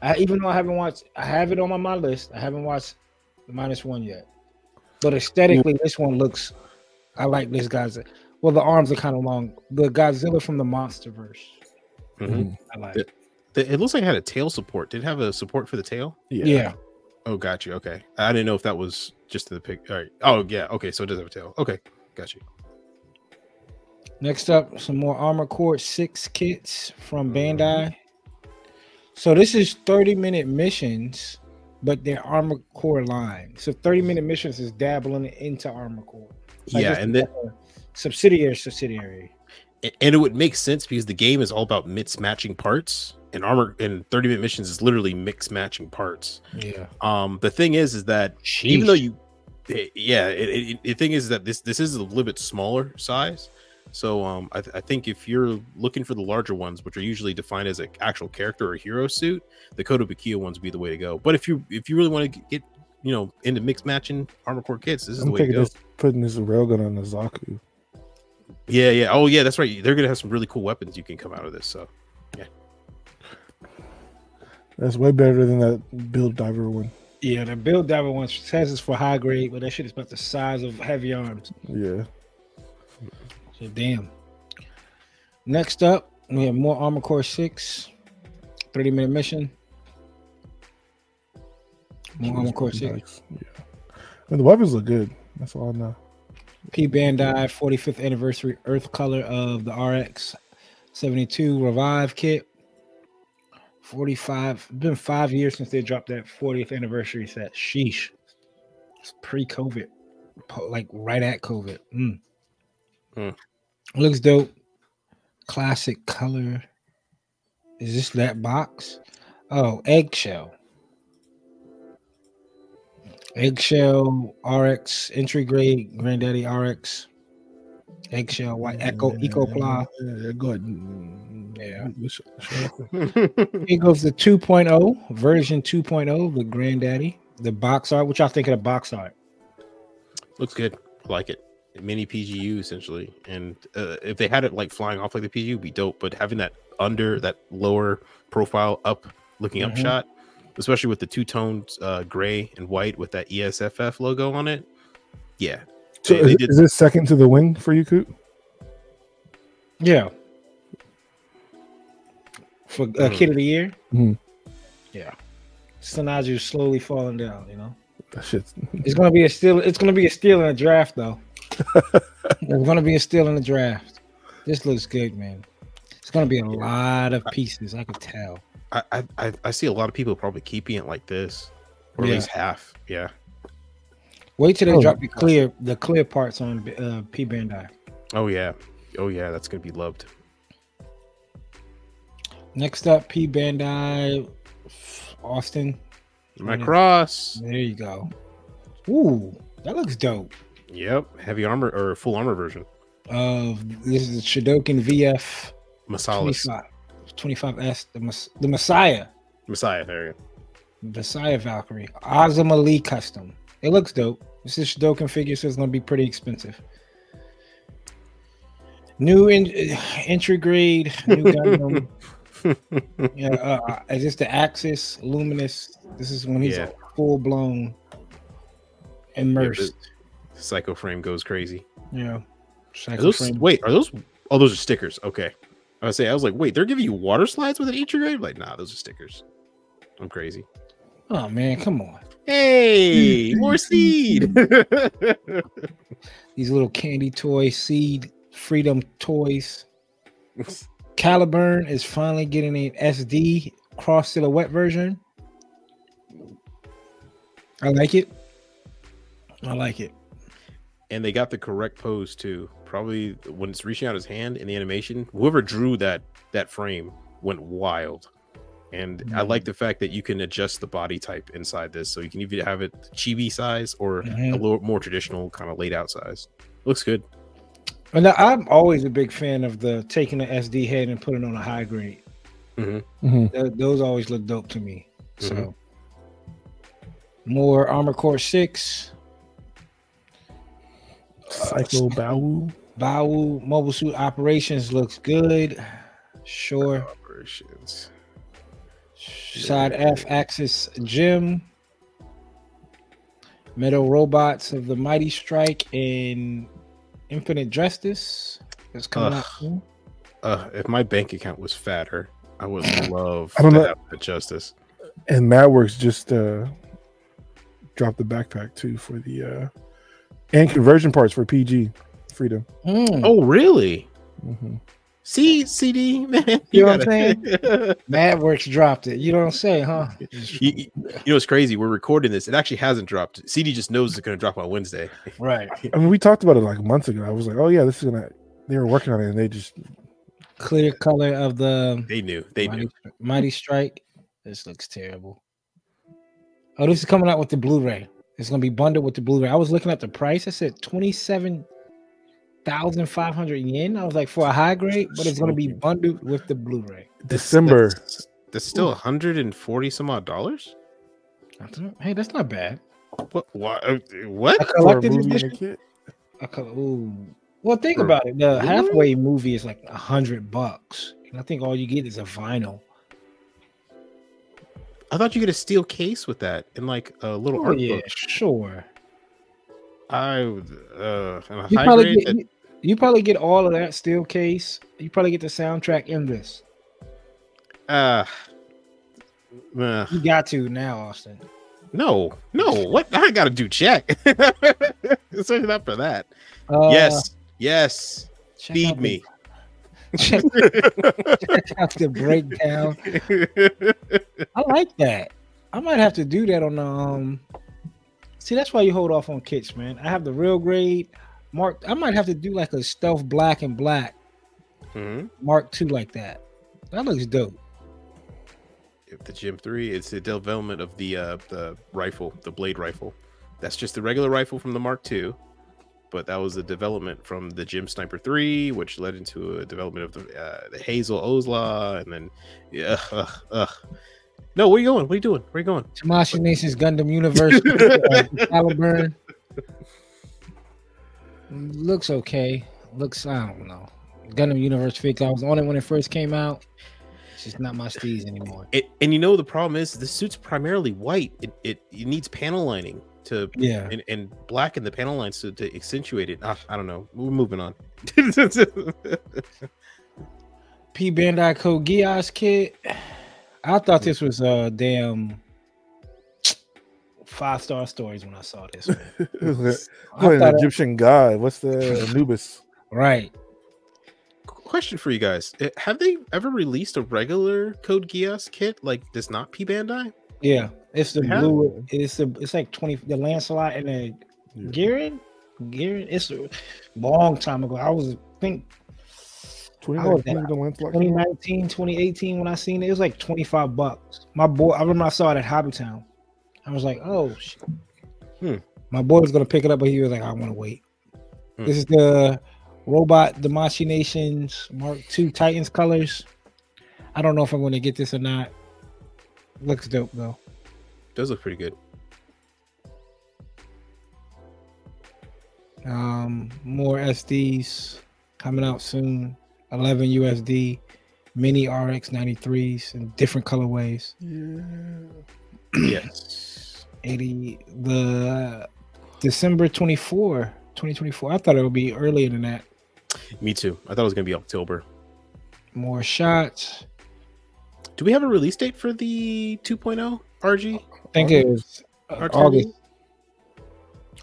[SPEAKER 1] I even though I haven't watched, I have it on my, my list. I haven't watched the minus one yet, but aesthetically, this one looks. I like this Godzilla. Well, the arms are kind of long. The Godzilla from the MonsterVerse.
[SPEAKER 3] mhm.
[SPEAKER 1] I like.
[SPEAKER 3] Yeah. The- It looks like it had a tail support. Did it have a support for the tail?
[SPEAKER 1] Yeah. yeah.
[SPEAKER 3] Oh, got you. Okay, I didn't know if that was just the pic. All right. Oh, yeah. Okay, so it does have a tail. Okay, got you.
[SPEAKER 1] Next up, some more Armor Core Six kits from
[SPEAKER 3] Mhm.
[SPEAKER 1] Bandai. So this is 30 minute missions, but they're Armor Core line. So 30 minute missions is dabbling into Armor Core. Like,
[SPEAKER 3] yeah, and then
[SPEAKER 1] subsidiary subsidiary.
[SPEAKER 3] And it would make sense because the game is all about mix matching parts and armor and 30 minute missions is literally mix matching parts.
[SPEAKER 1] Yeah.
[SPEAKER 3] um the thing is is that even though you eh, yeah it, it, the thing is that this this is a little bit smaller size. So um I, th- I think if you're looking for the larger ones which are usually defined as an actual character or hero suit the Kotobukiya ones would be the way to go. But if you if you really want to get you know into mix matching armor core kits this is
[SPEAKER 2] I'm
[SPEAKER 3] the way to go.
[SPEAKER 2] this putting this railgun on the Zaku.
[SPEAKER 3] yeah yeah. Oh yeah that's right. They're gonna have some really cool weapons you can come out of this so
[SPEAKER 2] That's way better than that build diver one.
[SPEAKER 1] Yeah, the build diver one says it's for high grade, but that shit is about the size of heavy arms.
[SPEAKER 2] Yeah.
[SPEAKER 1] So damn. Next up, we have more Armor Core 6, 30 minute mission. More Armor Core 6.
[SPEAKER 2] Nice. Yeah. And the weapons look good. That's all I know.
[SPEAKER 1] P Bandai 45th anniversary Earth color of the RX 72 Revive kit. 45. It's been five years since they dropped that 40th anniversary set. Sheesh. It's pre-COVID. Like right at COVID. Mm.
[SPEAKER 3] Hmm.
[SPEAKER 1] Looks dope. Classic color. Is this that box? Oh, eggshell. Eggshell RX entry grade Granddaddy RX. Eggshell white Echo Ecopla.
[SPEAKER 2] Yeah, go ahead. Mm,
[SPEAKER 1] Yeah.
[SPEAKER 2] Show- show-
[SPEAKER 1] Here goes the 2.0 version 2.0 the Granddaddy. The box art. What y'all think of the box art?
[SPEAKER 3] Looks good. Like it. Mini PGU essentially, and uh, if they had it like flying off like the PGU, would be dope. But having that under that lower profile up, looking up
[SPEAKER 1] Mhm.
[SPEAKER 3] shot, especially with the two tones, uh, gray and white with that ESFF logo on it, yeah.
[SPEAKER 2] So
[SPEAKER 3] They-
[SPEAKER 2] is,
[SPEAKER 3] they did-
[SPEAKER 2] is this second to the wing for you, Coop?
[SPEAKER 1] Yeah. For uh,
[SPEAKER 3] Mhm.
[SPEAKER 1] kid of the year.
[SPEAKER 2] Mhm.
[SPEAKER 1] Yeah. Sinanju's slowly falling down. You know,
[SPEAKER 2] That shit's
[SPEAKER 1] it's gonna be a steal. It's gonna be a steal in the draft, though. it's gonna be a steal in the draft. This looks good, man. It's gonna be a lot of pieces. I could tell.
[SPEAKER 3] I, I I- I see a lot of people probably keeping it like this, or at least half. Yeah.
[SPEAKER 1] Wait till they
[SPEAKER 2] Oh,
[SPEAKER 1] drop the clear the clear parts on uh, P Bandai.
[SPEAKER 3] Oh yeah. Oh yeah. That's gonna be loved.
[SPEAKER 1] Next up, P Bandai Austen.
[SPEAKER 3] My cross.
[SPEAKER 1] There you go. Ooh, that looks dope.
[SPEAKER 3] Yep. Heavy armor or full armor version.
[SPEAKER 1] Of this is the Chogokin VF
[SPEAKER 3] Masalis.
[SPEAKER 1] 25, 25S, the, Mes- the Messiah,
[SPEAKER 3] Messiah. There you go.
[SPEAKER 1] Messiah Valkyrie, Ozma Lee custom. It looks dope. This is Chogokin figure, so it's gonna be pretty expensive. New in, entry grade, new Gundam. yeah, uh, is this the Axis Luminous? This is when he's
[SPEAKER 3] Yeah.
[SPEAKER 1] full blown immersed.
[SPEAKER 3] Psycho frame goes crazy.
[SPEAKER 1] Yeah. Psycho
[SPEAKER 3] those,
[SPEAKER 1] frame.
[SPEAKER 3] wait, are those? Oh, those are stickers. Okay. I was say I was like, wait, they're giving you water slides with an entry grade? Like, nah, those are stickers. I'm crazy.
[SPEAKER 1] Oh man, come on.
[SPEAKER 3] Hey, more seed.
[SPEAKER 1] These little candy toy seed freedom toys. Calibarn is finally getting an SD cross silhouette version. I like it. I like it.
[SPEAKER 3] and they got the correct pose too. Probably when it's reaching out his hand in the animation, whoever drew that that frame went wild. And I like the fact that you can adjust the body type inside this, so you can either have it chibi size or a
[SPEAKER 1] Mhm.
[SPEAKER 3] little more traditional kind of laid out size. Looks good.
[SPEAKER 1] And I'm always a big fan of the taking the SD head and putting it on a high grade.
[SPEAKER 2] Mhm.
[SPEAKER 1] Th- those always look dope to me. So
[SPEAKER 3] Mhm.
[SPEAKER 1] more Armor Core Six,
[SPEAKER 2] Psycho Bawu.
[SPEAKER 1] Bawu Mobile Suit Operations looks good. Sure.
[SPEAKER 3] Operations.
[SPEAKER 1] Side F Axis Gym. Metal Robots of the Mighty Strike and Infinite Justice is coming
[SPEAKER 3] Ugh.
[SPEAKER 1] out soon.
[SPEAKER 3] Uh, if my bank account was fatter, I would love
[SPEAKER 2] I don't
[SPEAKER 3] to
[SPEAKER 2] know-
[SPEAKER 3] have the justice.
[SPEAKER 2] And MadWorks just uh dropped the backpack too for the uh and conversion parts for PG Freedom.
[SPEAKER 1] Mm.
[SPEAKER 3] Oh, really?
[SPEAKER 2] Mhm.
[SPEAKER 3] See, CD, man.
[SPEAKER 1] You know what
[SPEAKER 3] I'm saying
[SPEAKER 1] Madworks dropped it. You know what I'm saying, huh?
[SPEAKER 3] you, you know it's crazy? We're recording this. It actually hasn't dropped. CD just knows it's going to drop on Wednesday.
[SPEAKER 1] Right.
[SPEAKER 2] I mean, we talked about it like months ago. I was like, oh yeah, this is gonna. They were working on it, and they just
[SPEAKER 1] Clear color of the
[SPEAKER 3] They knew. They
[SPEAKER 1] Mighty,
[SPEAKER 3] knew.
[SPEAKER 1] Mighty Strike. This looks terrible. Oh, this is coming out with the Blu-ray. It's gonna be bundled with the Blu-ray. I was looking at the price. I said twenty-seven thousand five hundred yen. I was like for a high grade, but it's gonna be bundled with the Blu-ray.
[SPEAKER 2] December.
[SPEAKER 3] That's, that's still 140 some odd dollars.
[SPEAKER 1] Hey, that's not bad.
[SPEAKER 3] What? What? uh, What?
[SPEAKER 1] A
[SPEAKER 2] for a
[SPEAKER 1] collected
[SPEAKER 2] movie and a
[SPEAKER 1] edition. A co- ooh. Well, think
[SPEAKER 3] For-
[SPEAKER 1] about it. The
[SPEAKER 3] Really?
[SPEAKER 1] halfway movie is like a hundred bucks, and I think all you get is a vinyl.
[SPEAKER 3] I thought you get a steel case with that and like a little
[SPEAKER 1] Oh
[SPEAKER 3] art
[SPEAKER 1] yeah,
[SPEAKER 3] book.
[SPEAKER 1] sure.
[SPEAKER 3] I would, uh, and a
[SPEAKER 1] You
[SPEAKER 3] high
[SPEAKER 1] probably
[SPEAKER 3] grade.
[SPEAKER 1] get you, you probably get all of that steel case. You probably get the soundtrack in this.
[SPEAKER 3] uh, uh,
[SPEAKER 1] You got to now, Austen.
[SPEAKER 3] no, no. What? I got to do check. Especially not for that.
[SPEAKER 1] Uh,
[SPEAKER 3] yes, yes. Feed me.
[SPEAKER 1] The, check, check out the breakdown. I like that. I might have to do that on the um. See, that's why you hold off on kits, man. I have the real grade Mark. I might have to do like a stealth black and black
[SPEAKER 3] Mhm.
[SPEAKER 1] Mark II like that. That looks dope.
[SPEAKER 3] If the GM Three, it's the development of the uh the rifle, the blade rifle. That's just the regular rifle from the Mark II, but that was the development from the GM Sniper Three, which led into a development of the uh, the Hazel Owsla, and then yeah, ugh. No, where you going? What are you doing? Where you going?
[SPEAKER 1] Tamashii Nation's Gundam Universe uh, Calibarn. Looks okay. Looks I don't know. Gundam Universe fix. I was on it when it first came out. It's just not my steez anymore.
[SPEAKER 3] It, and you know the problem is the suit's primarily white. It it, it needs panel lining to
[SPEAKER 1] Yeah.
[SPEAKER 3] and, and blacken the panel lines to, to accentuate it. Ah, I don't know. We're moving on.
[SPEAKER 1] P Bandai Code Geass kit. I thought this was a damn five star stories when I saw this. man.
[SPEAKER 2] What, an
[SPEAKER 1] thought it-
[SPEAKER 2] Egyptian god. What's the Anubis?
[SPEAKER 1] right.
[SPEAKER 3] Question for you guys: Eh, Have they ever released a regular Code Geass kit like this? Not P Bandai.
[SPEAKER 1] Yeah. It's the
[SPEAKER 3] They have?
[SPEAKER 1] blue. It's the it's like 20 the Lancelot and the
[SPEAKER 2] Yeah.
[SPEAKER 1] Guren. Guren. It's a long time ago. I was I think
[SPEAKER 2] 2019
[SPEAKER 1] 2019, 2018 when I seen it. It was like 25 bucks. My boy, I remember I saw it at Hobbytown. I was like, oh shit.
[SPEAKER 3] Hmm.
[SPEAKER 1] My boy was gonna pick it up, but he was like, I want to wait.
[SPEAKER 3] Hmm.
[SPEAKER 1] This is the robot Damashi Nations Mark II Titans colors. I don't know if I'm gonna get this or not. Looks dope though.
[SPEAKER 3] Does look pretty good.
[SPEAKER 1] Um, more SDs coming out soon. 11 USD, mini RX 93s in different colorways.
[SPEAKER 2] Yeah.
[SPEAKER 3] Yes.
[SPEAKER 1] 80 the December 24, 2024. I thought it would be earlier than that.
[SPEAKER 3] Me too. I thought it was gonna be October.
[SPEAKER 1] More shots.
[SPEAKER 3] Do we have a release date for the 2.0 RG?
[SPEAKER 1] I think it was Uh, August.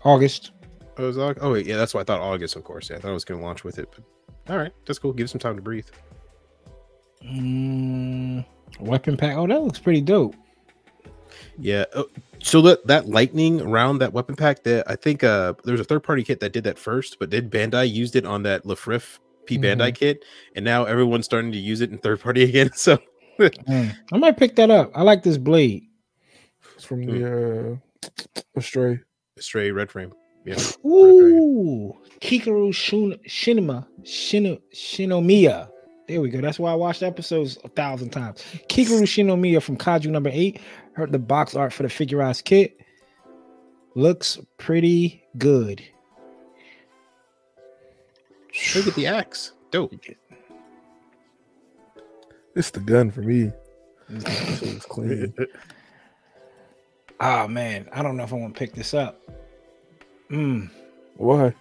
[SPEAKER 1] August.
[SPEAKER 3] Oh, it was August? oh wait, yeah, that's why I thought August, of course. Yeah, I thought I was going to launch with it, but all right, that's cool. Give some time to breathe.
[SPEAKER 1] Mm, weapon pack. Oh, that looks pretty dope.
[SPEAKER 3] Yeah. Uh, so that that lightning around that weapon pack, that I think uh there was a third party kit that did that first, but did Bandai used it on that Lfrith P Bandai mm-hmm. kit, and now everyone's starting to use it in third party again. So
[SPEAKER 1] mm. I might pick that up. I like this blade.
[SPEAKER 2] It's from the uh Astray.
[SPEAKER 3] Astray red frame. Yeah.
[SPEAKER 1] Ooh, Kikoru Shun- Shinima Shin- Shinomiya. There we go. That's why I watched episodes a thousand times. Kikoru Shinomiya from Kaiju number eight. Heard the box art for the Figuarts kit. Looks pretty good.
[SPEAKER 3] Look at the axe. Dope.
[SPEAKER 2] It's the gun for me. it's clean.
[SPEAKER 1] oh man, I don't know if I want to pick this up. Mm.
[SPEAKER 2] Why?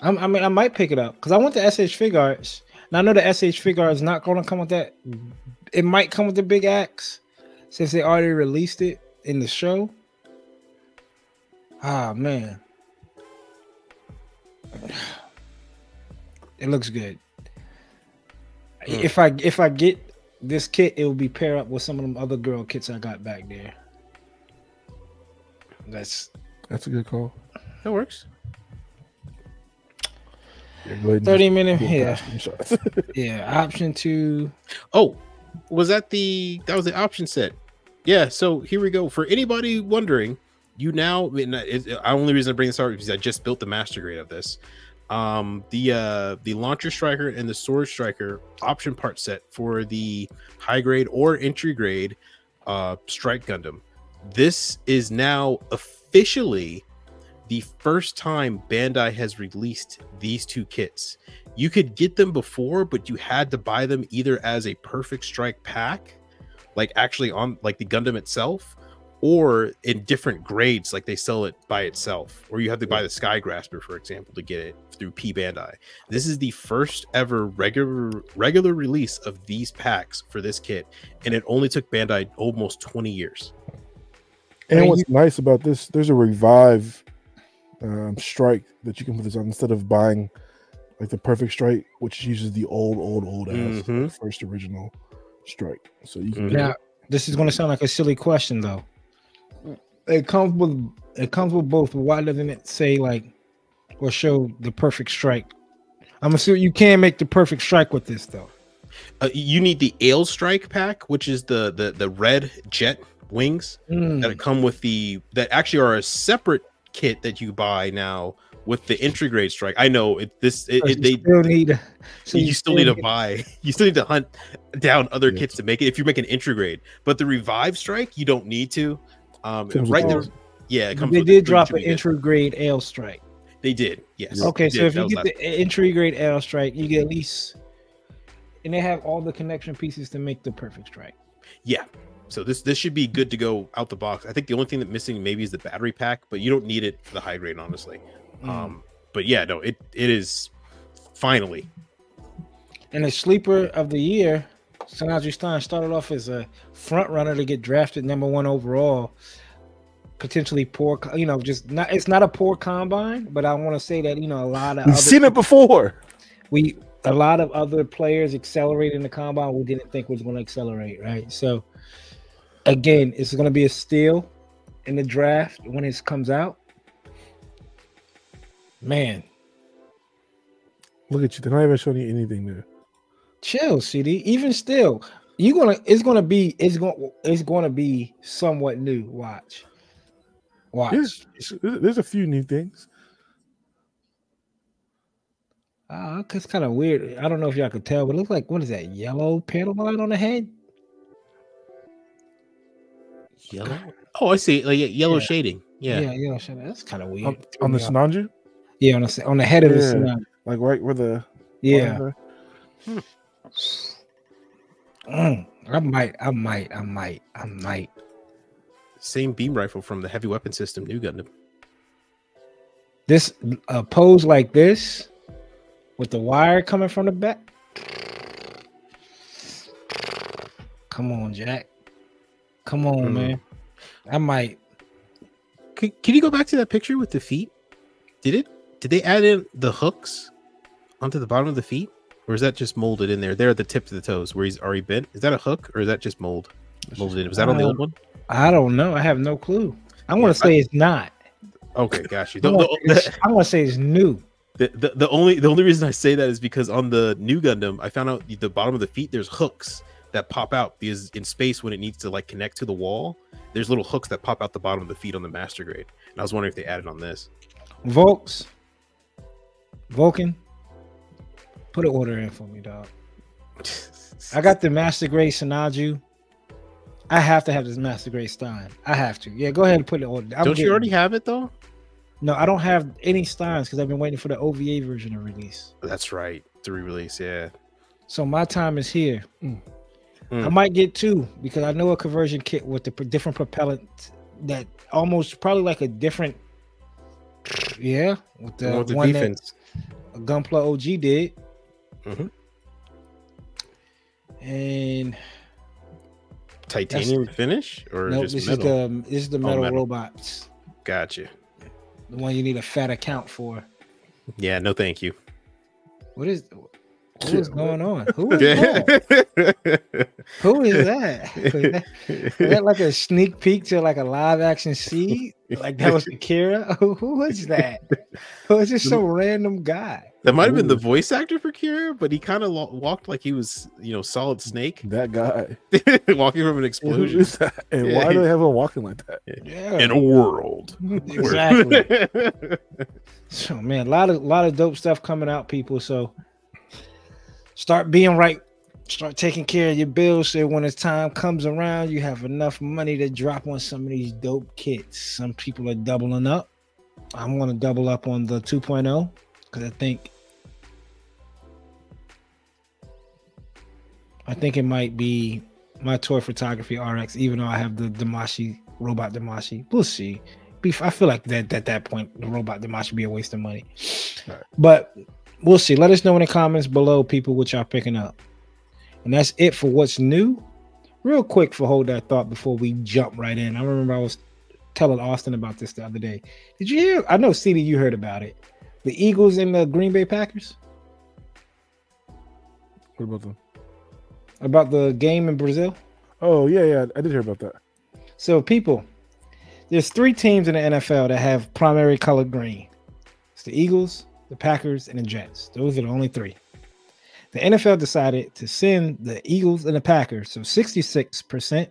[SPEAKER 1] I'm, i mean, I might pick it up because I want the SH Figuarts. Now I know the SH Figuart is not going to come with that. It might come with the big axe since they already released it in the show. Ah man, it looks good. Mm. If I if I get this kit, it will be pair up with some of them other girl kits I got back there. That's
[SPEAKER 2] that's a good call.
[SPEAKER 3] That works.
[SPEAKER 1] 30 minute yeah yeah option two.
[SPEAKER 3] Oh, was that the that was the option set yeah so here we go. For anybody wondering you now the only reason i bring this up is i just built the master grade of this. Um the uh the launcher striker and the sword striker option part set for the high grade or entry grade uh strike gundam. This is now officially the first time Bandai has released these two kits. You could get them before, but you had to buy them either as a perfect strike pack, like actually on like the Gundam itself, or in different grades, like they sell it by itself, or you have to buy the Sky Grasper, for example, to get it through P Bandai. This is the first ever regular regular release of these packs for this kit, and it only took Bandai almost 20 years.
[SPEAKER 2] And what's nice about this, there's a revive um, strike that you can put this on instead of buying like the perfect strike, which uses the old, old, old ass mm-hmm. first original strike. So you can
[SPEAKER 1] now. This is going to sound like a silly question though. It comes with it comes with both. Why doesn't it say like or show the perfect strike? I'm assuming you can make the perfect strike with this though.
[SPEAKER 3] Uh, you need the Aile strike pack, which is the the the red jet wings mm. that come with the that actually are a separate kit that you buy now with the entry grade strike. I know it. This it, it, they
[SPEAKER 1] still need.
[SPEAKER 3] So you, you, still need to buy. You still need to hunt down other yeah. kits to make it if you make an entry grade. But the revive strike, you don't need to. Um, right there. Yeah, it
[SPEAKER 1] comes they did drop an entry grade Aile strike.
[SPEAKER 3] They did. Yes.
[SPEAKER 1] Okay, so if you get the entry grade Aile strike, you get at least, and they have all the connection pieces to make the perfect strike.
[SPEAKER 3] Yeah. So this this should be good to go out the box. I think the only thing that missing maybe is the battery pack, but you don't need it for the high grade, honestly. Mm. Um, but yeah, no, it it is finally.
[SPEAKER 1] And the sleeper of the year, Sinanju Stein started off as a front runner to get drafted number one overall. Potentially poor, you know, just not. It's not a poor combine, but I want to say that you know a lot of
[SPEAKER 2] we've seen it before.
[SPEAKER 1] We a lot of other players accelerated in the combine we didn't think was going to accelerate, right? So again, it's going to be a steal in the draft when it comes out. Man,
[SPEAKER 2] look at you! They're not even showing you anything there.
[SPEAKER 1] Chill, CD. Even still, you're gonna it's gonna be it's going it's gonna be somewhat new. Watch, watch.
[SPEAKER 2] There's, there's a few new things.
[SPEAKER 1] Uh, it's kind of weird. I don't know if y'all could tell, but it looks like what is that yellow panel line on the head?
[SPEAKER 3] Yellow? Oh, I see. Like yellow yeah. shading. Yeah.
[SPEAKER 1] Yeah, yellow shading. That's kind of weird. On,
[SPEAKER 2] on the Sinanju?
[SPEAKER 1] Yeah, on the on the head of the Sinanju.
[SPEAKER 2] Like right where the
[SPEAKER 1] Yeah. Hmm. Mm, I might, I might, I might, I might.
[SPEAKER 3] Same beam rifle from the heavy weapon system, new Gundam.
[SPEAKER 1] This uh, pose like this with the wire coming from the back. Come on, Jack. Come on, mm. man. I might.
[SPEAKER 3] can, can you go back to that picture with the feet? Did it? Did they add in the hooks onto the bottom of the feet, or is that just molded in there? There at the tips of the toes, where he's already bent. Is that a hook, or is that just mold molded in? Was that on the old one?
[SPEAKER 1] I don't know. I have no clue. I'm
[SPEAKER 3] Yeah,
[SPEAKER 1] gonna say it's not.
[SPEAKER 3] Okay, got you.
[SPEAKER 1] I'm
[SPEAKER 3] The,
[SPEAKER 1] gonna,
[SPEAKER 3] the,
[SPEAKER 1] I'm gonna say it's new.
[SPEAKER 3] the, the, the only the only reason I say that is because on the new Gundam, I found out the bottom of the feet there's hooks that pop out because in space when it needs to like connect to the wall, there's little hooks that pop out the bottom of the feet on the master grade. And I was wondering if they added on this.
[SPEAKER 1] Volks, Vulcan, put an order in for me, dog. I got the Master Grade Sinanju. I have to have this Master Grade Stein. I have to. Yeah, go ahead and put it order. I'm
[SPEAKER 3] Don't you
[SPEAKER 1] getting-
[SPEAKER 3] already have it though?
[SPEAKER 1] No, I don't have any Steins because I've been waiting for the OVA version to release.
[SPEAKER 3] That's right. The re-release, yeah.
[SPEAKER 1] So my time is here.
[SPEAKER 2] Mm.
[SPEAKER 1] I
[SPEAKER 3] Mm.
[SPEAKER 1] might get two because I know a conversion kit with the different propellant that almost probably like a different. Yeah, with
[SPEAKER 3] The with the
[SPEAKER 1] one
[SPEAKER 3] defense.
[SPEAKER 1] that Gunpla OG did.
[SPEAKER 3] Mhm.
[SPEAKER 1] And
[SPEAKER 3] Titanium finish or
[SPEAKER 1] no,
[SPEAKER 3] just
[SPEAKER 1] this
[SPEAKER 3] metal?
[SPEAKER 1] is the this is the metal,
[SPEAKER 3] metal.
[SPEAKER 1] robots,
[SPEAKER 3] Gotcha.
[SPEAKER 1] the one you need a fat account for.
[SPEAKER 3] Yeah, no, thank you.
[SPEAKER 1] What is what
[SPEAKER 2] Yeah,
[SPEAKER 1] is
[SPEAKER 2] what-
[SPEAKER 1] going on? Who is that? Who is that? Is that- is that like a sneak peek to like a live action seed? Like that was Akira? Who, who was that? Who was just some random guy?
[SPEAKER 3] that might have been the voice actor for Kira, but he kind of lo- walked like he was, you know, solid snake
[SPEAKER 2] That guy.
[SPEAKER 3] walking from an explosion.
[SPEAKER 2] is? And
[SPEAKER 3] Yeah,
[SPEAKER 2] why do they have him walking like that?
[SPEAKER 1] Yeah,
[SPEAKER 3] In a world,
[SPEAKER 1] exactly. So man, a lot of lot of dope stuff coming out, people. So start being right. Start taking care of your bills so when it's time comes around, you have enough money to drop on some of these dope kits. Some people are doubling up. I'm gonna double up on the 2.0 because I think I think it might be my toy photography RX, even though I have the Damashi robot Damashi. We'll see. I feel like that at that point the robot Damashi be a waste of money.
[SPEAKER 2] Right.
[SPEAKER 1] But we'll see. Let us know in the comments below, people, what y'all picking up. And that's it for what's new. Real quick for hold that thought before we jump right in. I remember I was telling Austin about this the other day. Did you hear? I know, CD, you heard about it. The Eagles and the Green Bay Packers
[SPEAKER 2] What about them?
[SPEAKER 1] about the game in Brazil.
[SPEAKER 2] Oh yeah, yeah, I did hear about that.
[SPEAKER 1] So, people, there's three teams in the NFL that have primary color green. It's the Eagles, the Packers, and the Jets. Those are the only three. The NFL decided to send the Eagles and the Packers, so 66%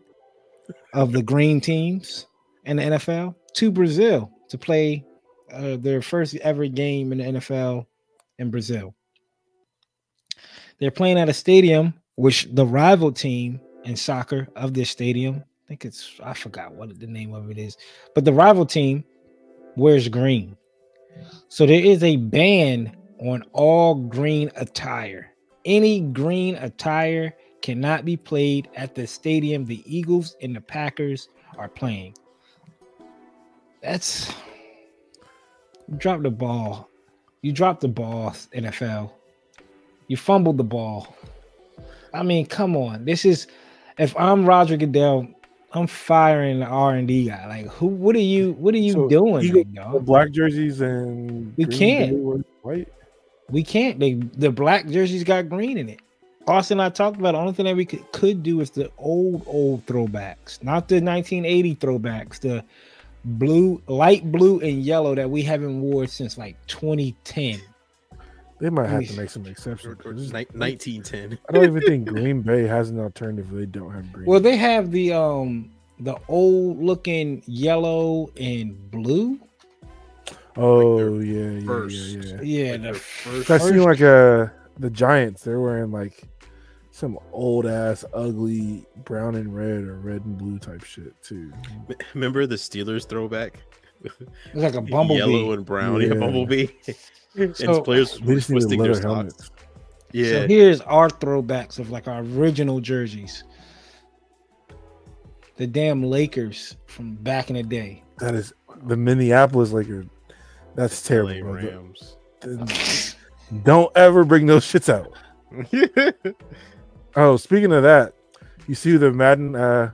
[SPEAKER 1] of the green teams in the NFL, to Brazil to play uh, their first ever game in the NFL in Brazil. They're playing at a stadium which the rival team in soccer of this stadium, I think it's I forgot what the name of it is, but the rival team wears green. So there is a ban on all green attire. Any green attire cannot be played at the stadium the Eagles and the Packers are playing. That's drop the ball. You dropped the ball, NFL. You fumbled the ball. I mean, come on. This is if I'm Roger Goodell, I'm firing the R and D guy. Like, who? What are you? What are you
[SPEAKER 2] So,
[SPEAKER 1] doing, big
[SPEAKER 2] The black jerseys and
[SPEAKER 1] We can't.
[SPEAKER 2] white.
[SPEAKER 1] We can't. They the black jerseys got green in it. Austen I talked about the only thing that we could, could do is the old old throwbacks, not the 1980 throwbacks. The blue, light blue and yellow that we haven't worn since like 2010.
[SPEAKER 2] They might have to make some exceptions.
[SPEAKER 3] Or
[SPEAKER 2] 'cause
[SPEAKER 3] ni- 1910.
[SPEAKER 2] I don't even think Green Bay has an alternative. if They don't have green.
[SPEAKER 1] Well, they have the um the old looking yellow and blue.
[SPEAKER 2] oh yeah, yeah,
[SPEAKER 3] first.
[SPEAKER 2] yeah, yeah.
[SPEAKER 1] Yeah,
[SPEAKER 3] Like
[SPEAKER 1] the first.
[SPEAKER 3] first-
[SPEAKER 2] I seen like uh the Giants. They're wearing like some old ass ugly brown and red or red and blue type shit too.
[SPEAKER 3] Remember the Steelers throwback?
[SPEAKER 1] It's like a bumblebee.
[SPEAKER 3] Yellow and brown, yeah,
[SPEAKER 2] Yeah.
[SPEAKER 3] bumblebee. and
[SPEAKER 1] So-
[SPEAKER 3] players
[SPEAKER 2] They just need
[SPEAKER 3] twisting
[SPEAKER 2] leather
[SPEAKER 3] their
[SPEAKER 2] helmets.
[SPEAKER 3] Yeah,
[SPEAKER 1] So here's our throwbacks of like our original jerseys. The damn Lakers from back in the day.
[SPEAKER 2] That is the Minneapolis Lakers. That's terrible. bro.
[SPEAKER 3] Rams.
[SPEAKER 2] Don't ever bring those shits out. Oh, speaking of that, you see the Madden uh,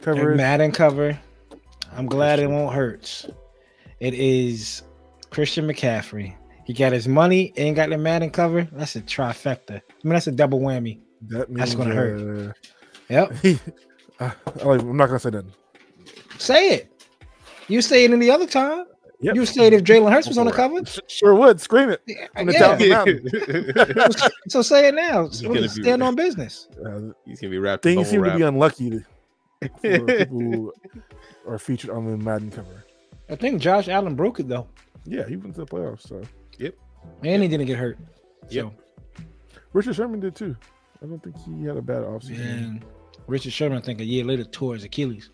[SPEAKER 2] cover
[SPEAKER 1] Madden cover. I'm glad it won't hurt. It is Christian McCaffrey. He got his money and got the Madden cover. That's a trifecta. I mean, that's a double whammy.
[SPEAKER 2] That means
[SPEAKER 1] That's gonna hurt.
[SPEAKER 2] uh,
[SPEAKER 1] Yep.
[SPEAKER 2] Uh, I- I'm not gonna say that.
[SPEAKER 1] Say it. You say it any other time.
[SPEAKER 2] Yep.
[SPEAKER 1] You say it if Jalen Hurts was on the cover.
[SPEAKER 2] Sure would scream it.
[SPEAKER 1] Yeah.
[SPEAKER 2] From the
[SPEAKER 1] yeah.
[SPEAKER 2] top.
[SPEAKER 1] So, so say it now.
[SPEAKER 3] He's
[SPEAKER 1] So
[SPEAKER 3] gonna be-
[SPEAKER 1] stand on business.
[SPEAKER 2] Uh,
[SPEAKER 3] He's gonna be wrapped. in
[SPEAKER 2] things seem
[SPEAKER 3] bubble
[SPEAKER 2] to be unlucky to, for people who are featured on the Madden cover.
[SPEAKER 1] I think Josh Allen broke it though,
[SPEAKER 2] Yeah, he went to the playoffs. So
[SPEAKER 1] and he didn't get hurt.
[SPEAKER 3] Yep.
[SPEAKER 1] So,
[SPEAKER 2] Richard Sherman did too. I don't think he had a bad offseason.
[SPEAKER 1] Richard Sherman, I think a year later tore his Achilles.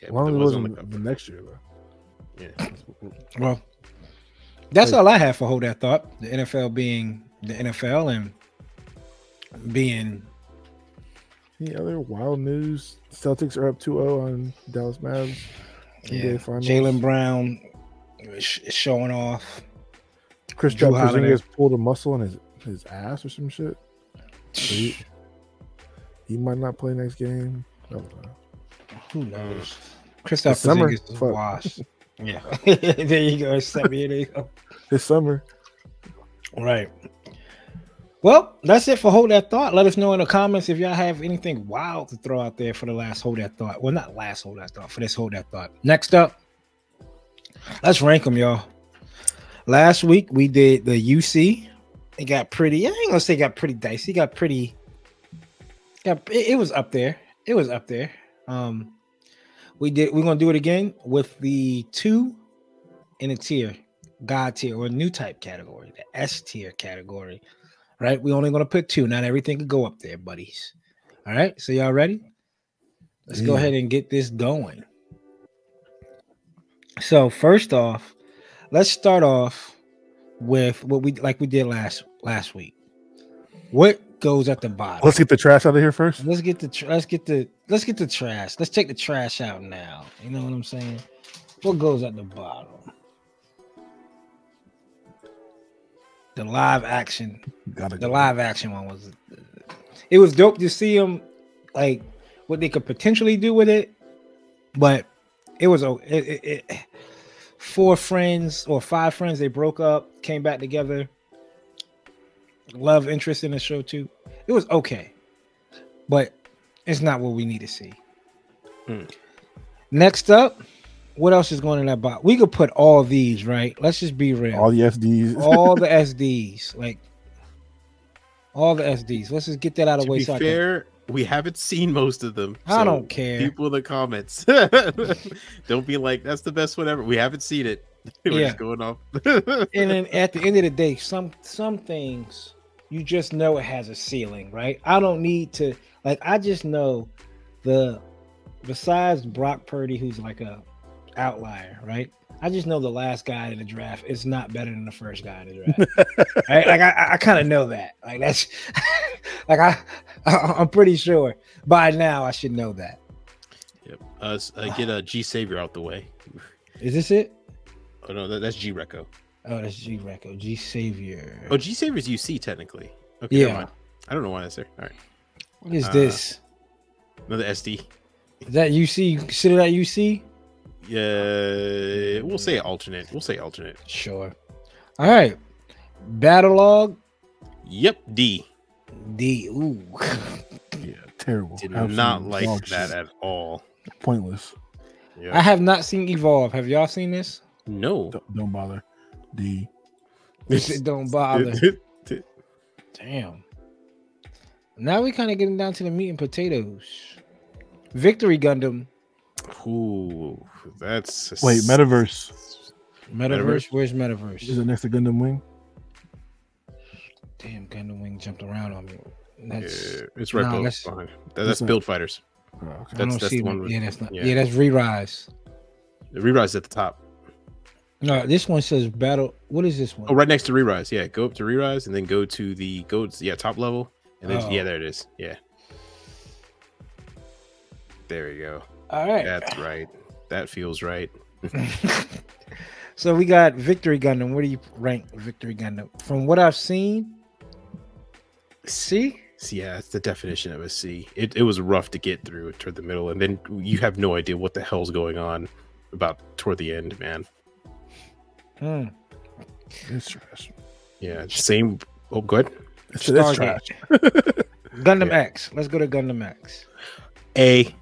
[SPEAKER 3] Yeah,
[SPEAKER 2] As long
[SPEAKER 3] but it
[SPEAKER 2] it
[SPEAKER 3] was on the
[SPEAKER 2] wasn't the next year though.
[SPEAKER 3] Yeah.
[SPEAKER 1] Well, that's
[SPEAKER 2] Hey.
[SPEAKER 1] all I have for hold that thought. The NFL being the NFL and being
[SPEAKER 2] Any other wild news? Celtics are up 2-0 on Dallas Mavs.
[SPEAKER 1] Yeah, Jaylen Brown sh- showing off.
[SPEAKER 2] Chris
[SPEAKER 1] Jrue
[SPEAKER 2] Jones
[SPEAKER 1] Holiday.
[SPEAKER 2] Pulled a muscle in his, his ass or some shit. So he, he might not play next game. I don't know.
[SPEAKER 1] Who knows?
[SPEAKER 2] Summer.
[SPEAKER 1] Porzingis is washed. Yeah, there you go. Seven, there you go.
[SPEAKER 2] This summer,
[SPEAKER 1] Right. Well, that's it for hold that thought. Let us know in the comments if y'all have anything wild to throw out there for the last hold that thought. Well, not last hold that thought, for this hold that thought. Next up, let's rank them, y'all. Last week we did the UC. It got pretty. I ain't gonna say got pretty dicey. Got pretty. Got it, it was up there. It was up there. Um, we did. We're gonna do it again with the two in a tier, God tier or new type category, the S tier category. Right? We only gonna put two. Not everything could go up there, buddies. All right. So y'all ready? Let's go ahead and get this going. So first off, let's start off with what we like we did last last week. What goes at the bottom?
[SPEAKER 2] let's get the trash out of here first.
[SPEAKER 1] Let's get the tr- let's get the let's get the trash. Let's take the trash out now. You know what I'm saying? What goes at the bottom? The live action,
[SPEAKER 2] Gotta
[SPEAKER 1] the
[SPEAKER 2] go.
[SPEAKER 1] live action one was. It was dope to see them, like what they could potentially do with it, but it was a it, it, it, four friends or five friends. They broke up, came back together. Love interest in the show too. It was okay, but it's not what we need to see.
[SPEAKER 3] Hmm.
[SPEAKER 1] Next up, what else is going in that box? We could put all these right. Let's just be real.
[SPEAKER 2] All the FDs.
[SPEAKER 1] All the SDs, like all the SDs. Let's just get that out of
[SPEAKER 3] To
[SPEAKER 1] the way.
[SPEAKER 3] be
[SPEAKER 1] so I can-
[SPEAKER 3] fair, we haven't seen most of them.
[SPEAKER 1] I
[SPEAKER 3] so
[SPEAKER 1] don't care.
[SPEAKER 3] People in the comments, don't be like, "That's the best one ever." We haven't seen it. We're
[SPEAKER 1] Yeah.
[SPEAKER 3] just going off.
[SPEAKER 1] and then at the end of the day, some some things you just know it has a ceiling, right? I don't need to like I just know the besides Brock Purdy, who's like a outlier, right? I just know the last guy in the draft is not better than the first guy in the draft. right? Like I, I kind of know that. Like that's like I, I I'm pretty sure by now I should know that.
[SPEAKER 3] yep. Uh, uh, get a G Savior out the way.
[SPEAKER 1] Is this it?
[SPEAKER 3] Oh no, that, that's G Reco.
[SPEAKER 1] Oh, that's G Reco, G Savior.
[SPEAKER 3] Oh, G Savior's UC technically. Okay,
[SPEAKER 1] Yeah.
[SPEAKER 3] I don't know why that's there. All right,
[SPEAKER 1] What is
[SPEAKER 3] uh,
[SPEAKER 1] this?
[SPEAKER 3] another SD.
[SPEAKER 1] Is that UC? You consider that UC?
[SPEAKER 3] Yeah, we'll say alternate. We'll say alternate.
[SPEAKER 1] Sure. All right. Battlogue
[SPEAKER 3] Yep, D.
[SPEAKER 1] D. Ooh.
[SPEAKER 2] yeah, terrible.
[SPEAKER 3] Did
[SPEAKER 2] Absolute
[SPEAKER 3] not like
[SPEAKER 2] dog
[SPEAKER 3] that at all.
[SPEAKER 2] Pointless.
[SPEAKER 1] I have not seen Evolve. Have y'all seen this?
[SPEAKER 3] No.
[SPEAKER 2] Don't, don't bother. D.
[SPEAKER 1] It don't bother. Damn. Now we kind of getting down to the meat and potatoes. Victory Gundam.
[SPEAKER 3] Ooh, that's a
[SPEAKER 2] Wait, Metaverse.
[SPEAKER 1] Metaverse.
[SPEAKER 3] Metaverse?
[SPEAKER 1] Where's metaverse?
[SPEAKER 2] Is it next to Gundam Wing?
[SPEAKER 1] Damn, Gundam Wing jumped around on me. That's,
[SPEAKER 3] Yeah, it's right
[SPEAKER 1] Nah, that's-
[SPEAKER 3] behind. That, that's
[SPEAKER 2] not-
[SPEAKER 3] Build Fighters.
[SPEAKER 2] Oh, okay.
[SPEAKER 1] I
[SPEAKER 3] that's-
[SPEAKER 1] don't
[SPEAKER 3] that's
[SPEAKER 1] see
[SPEAKER 3] the one with-
[SPEAKER 1] yeah, that's not.
[SPEAKER 3] yeah.
[SPEAKER 1] Yeah, that's Re-Rise.
[SPEAKER 3] The Re-Rise at the top.
[SPEAKER 1] No, this one says Battle. What is this one?
[SPEAKER 3] Oh, right next to Re-Rise. Yeah, go up to Re-Rise and then go to the go. To, yeah, top level, and then
[SPEAKER 1] Oh.
[SPEAKER 3] yeah, there it is. Yeah, there we go.
[SPEAKER 1] All right.
[SPEAKER 3] That's right. That feels right.
[SPEAKER 1] so we got Victory Gundam. Where do you rank Victory Gundam? From what I've seen, C.
[SPEAKER 3] Yeah, it's the definition of a C. It, it was rough to get through toward the middle, and then you have no idea what the hell's going on. about toward the end, man.
[SPEAKER 1] Hmm.
[SPEAKER 2] It's trash.
[SPEAKER 3] Yeah, same. Oh, good.
[SPEAKER 2] It's, it's trash.
[SPEAKER 1] Gundam
[SPEAKER 3] Yeah.
[SPEAKER 1] X. Let's go to Gundam X.
[SPEAKER 3] A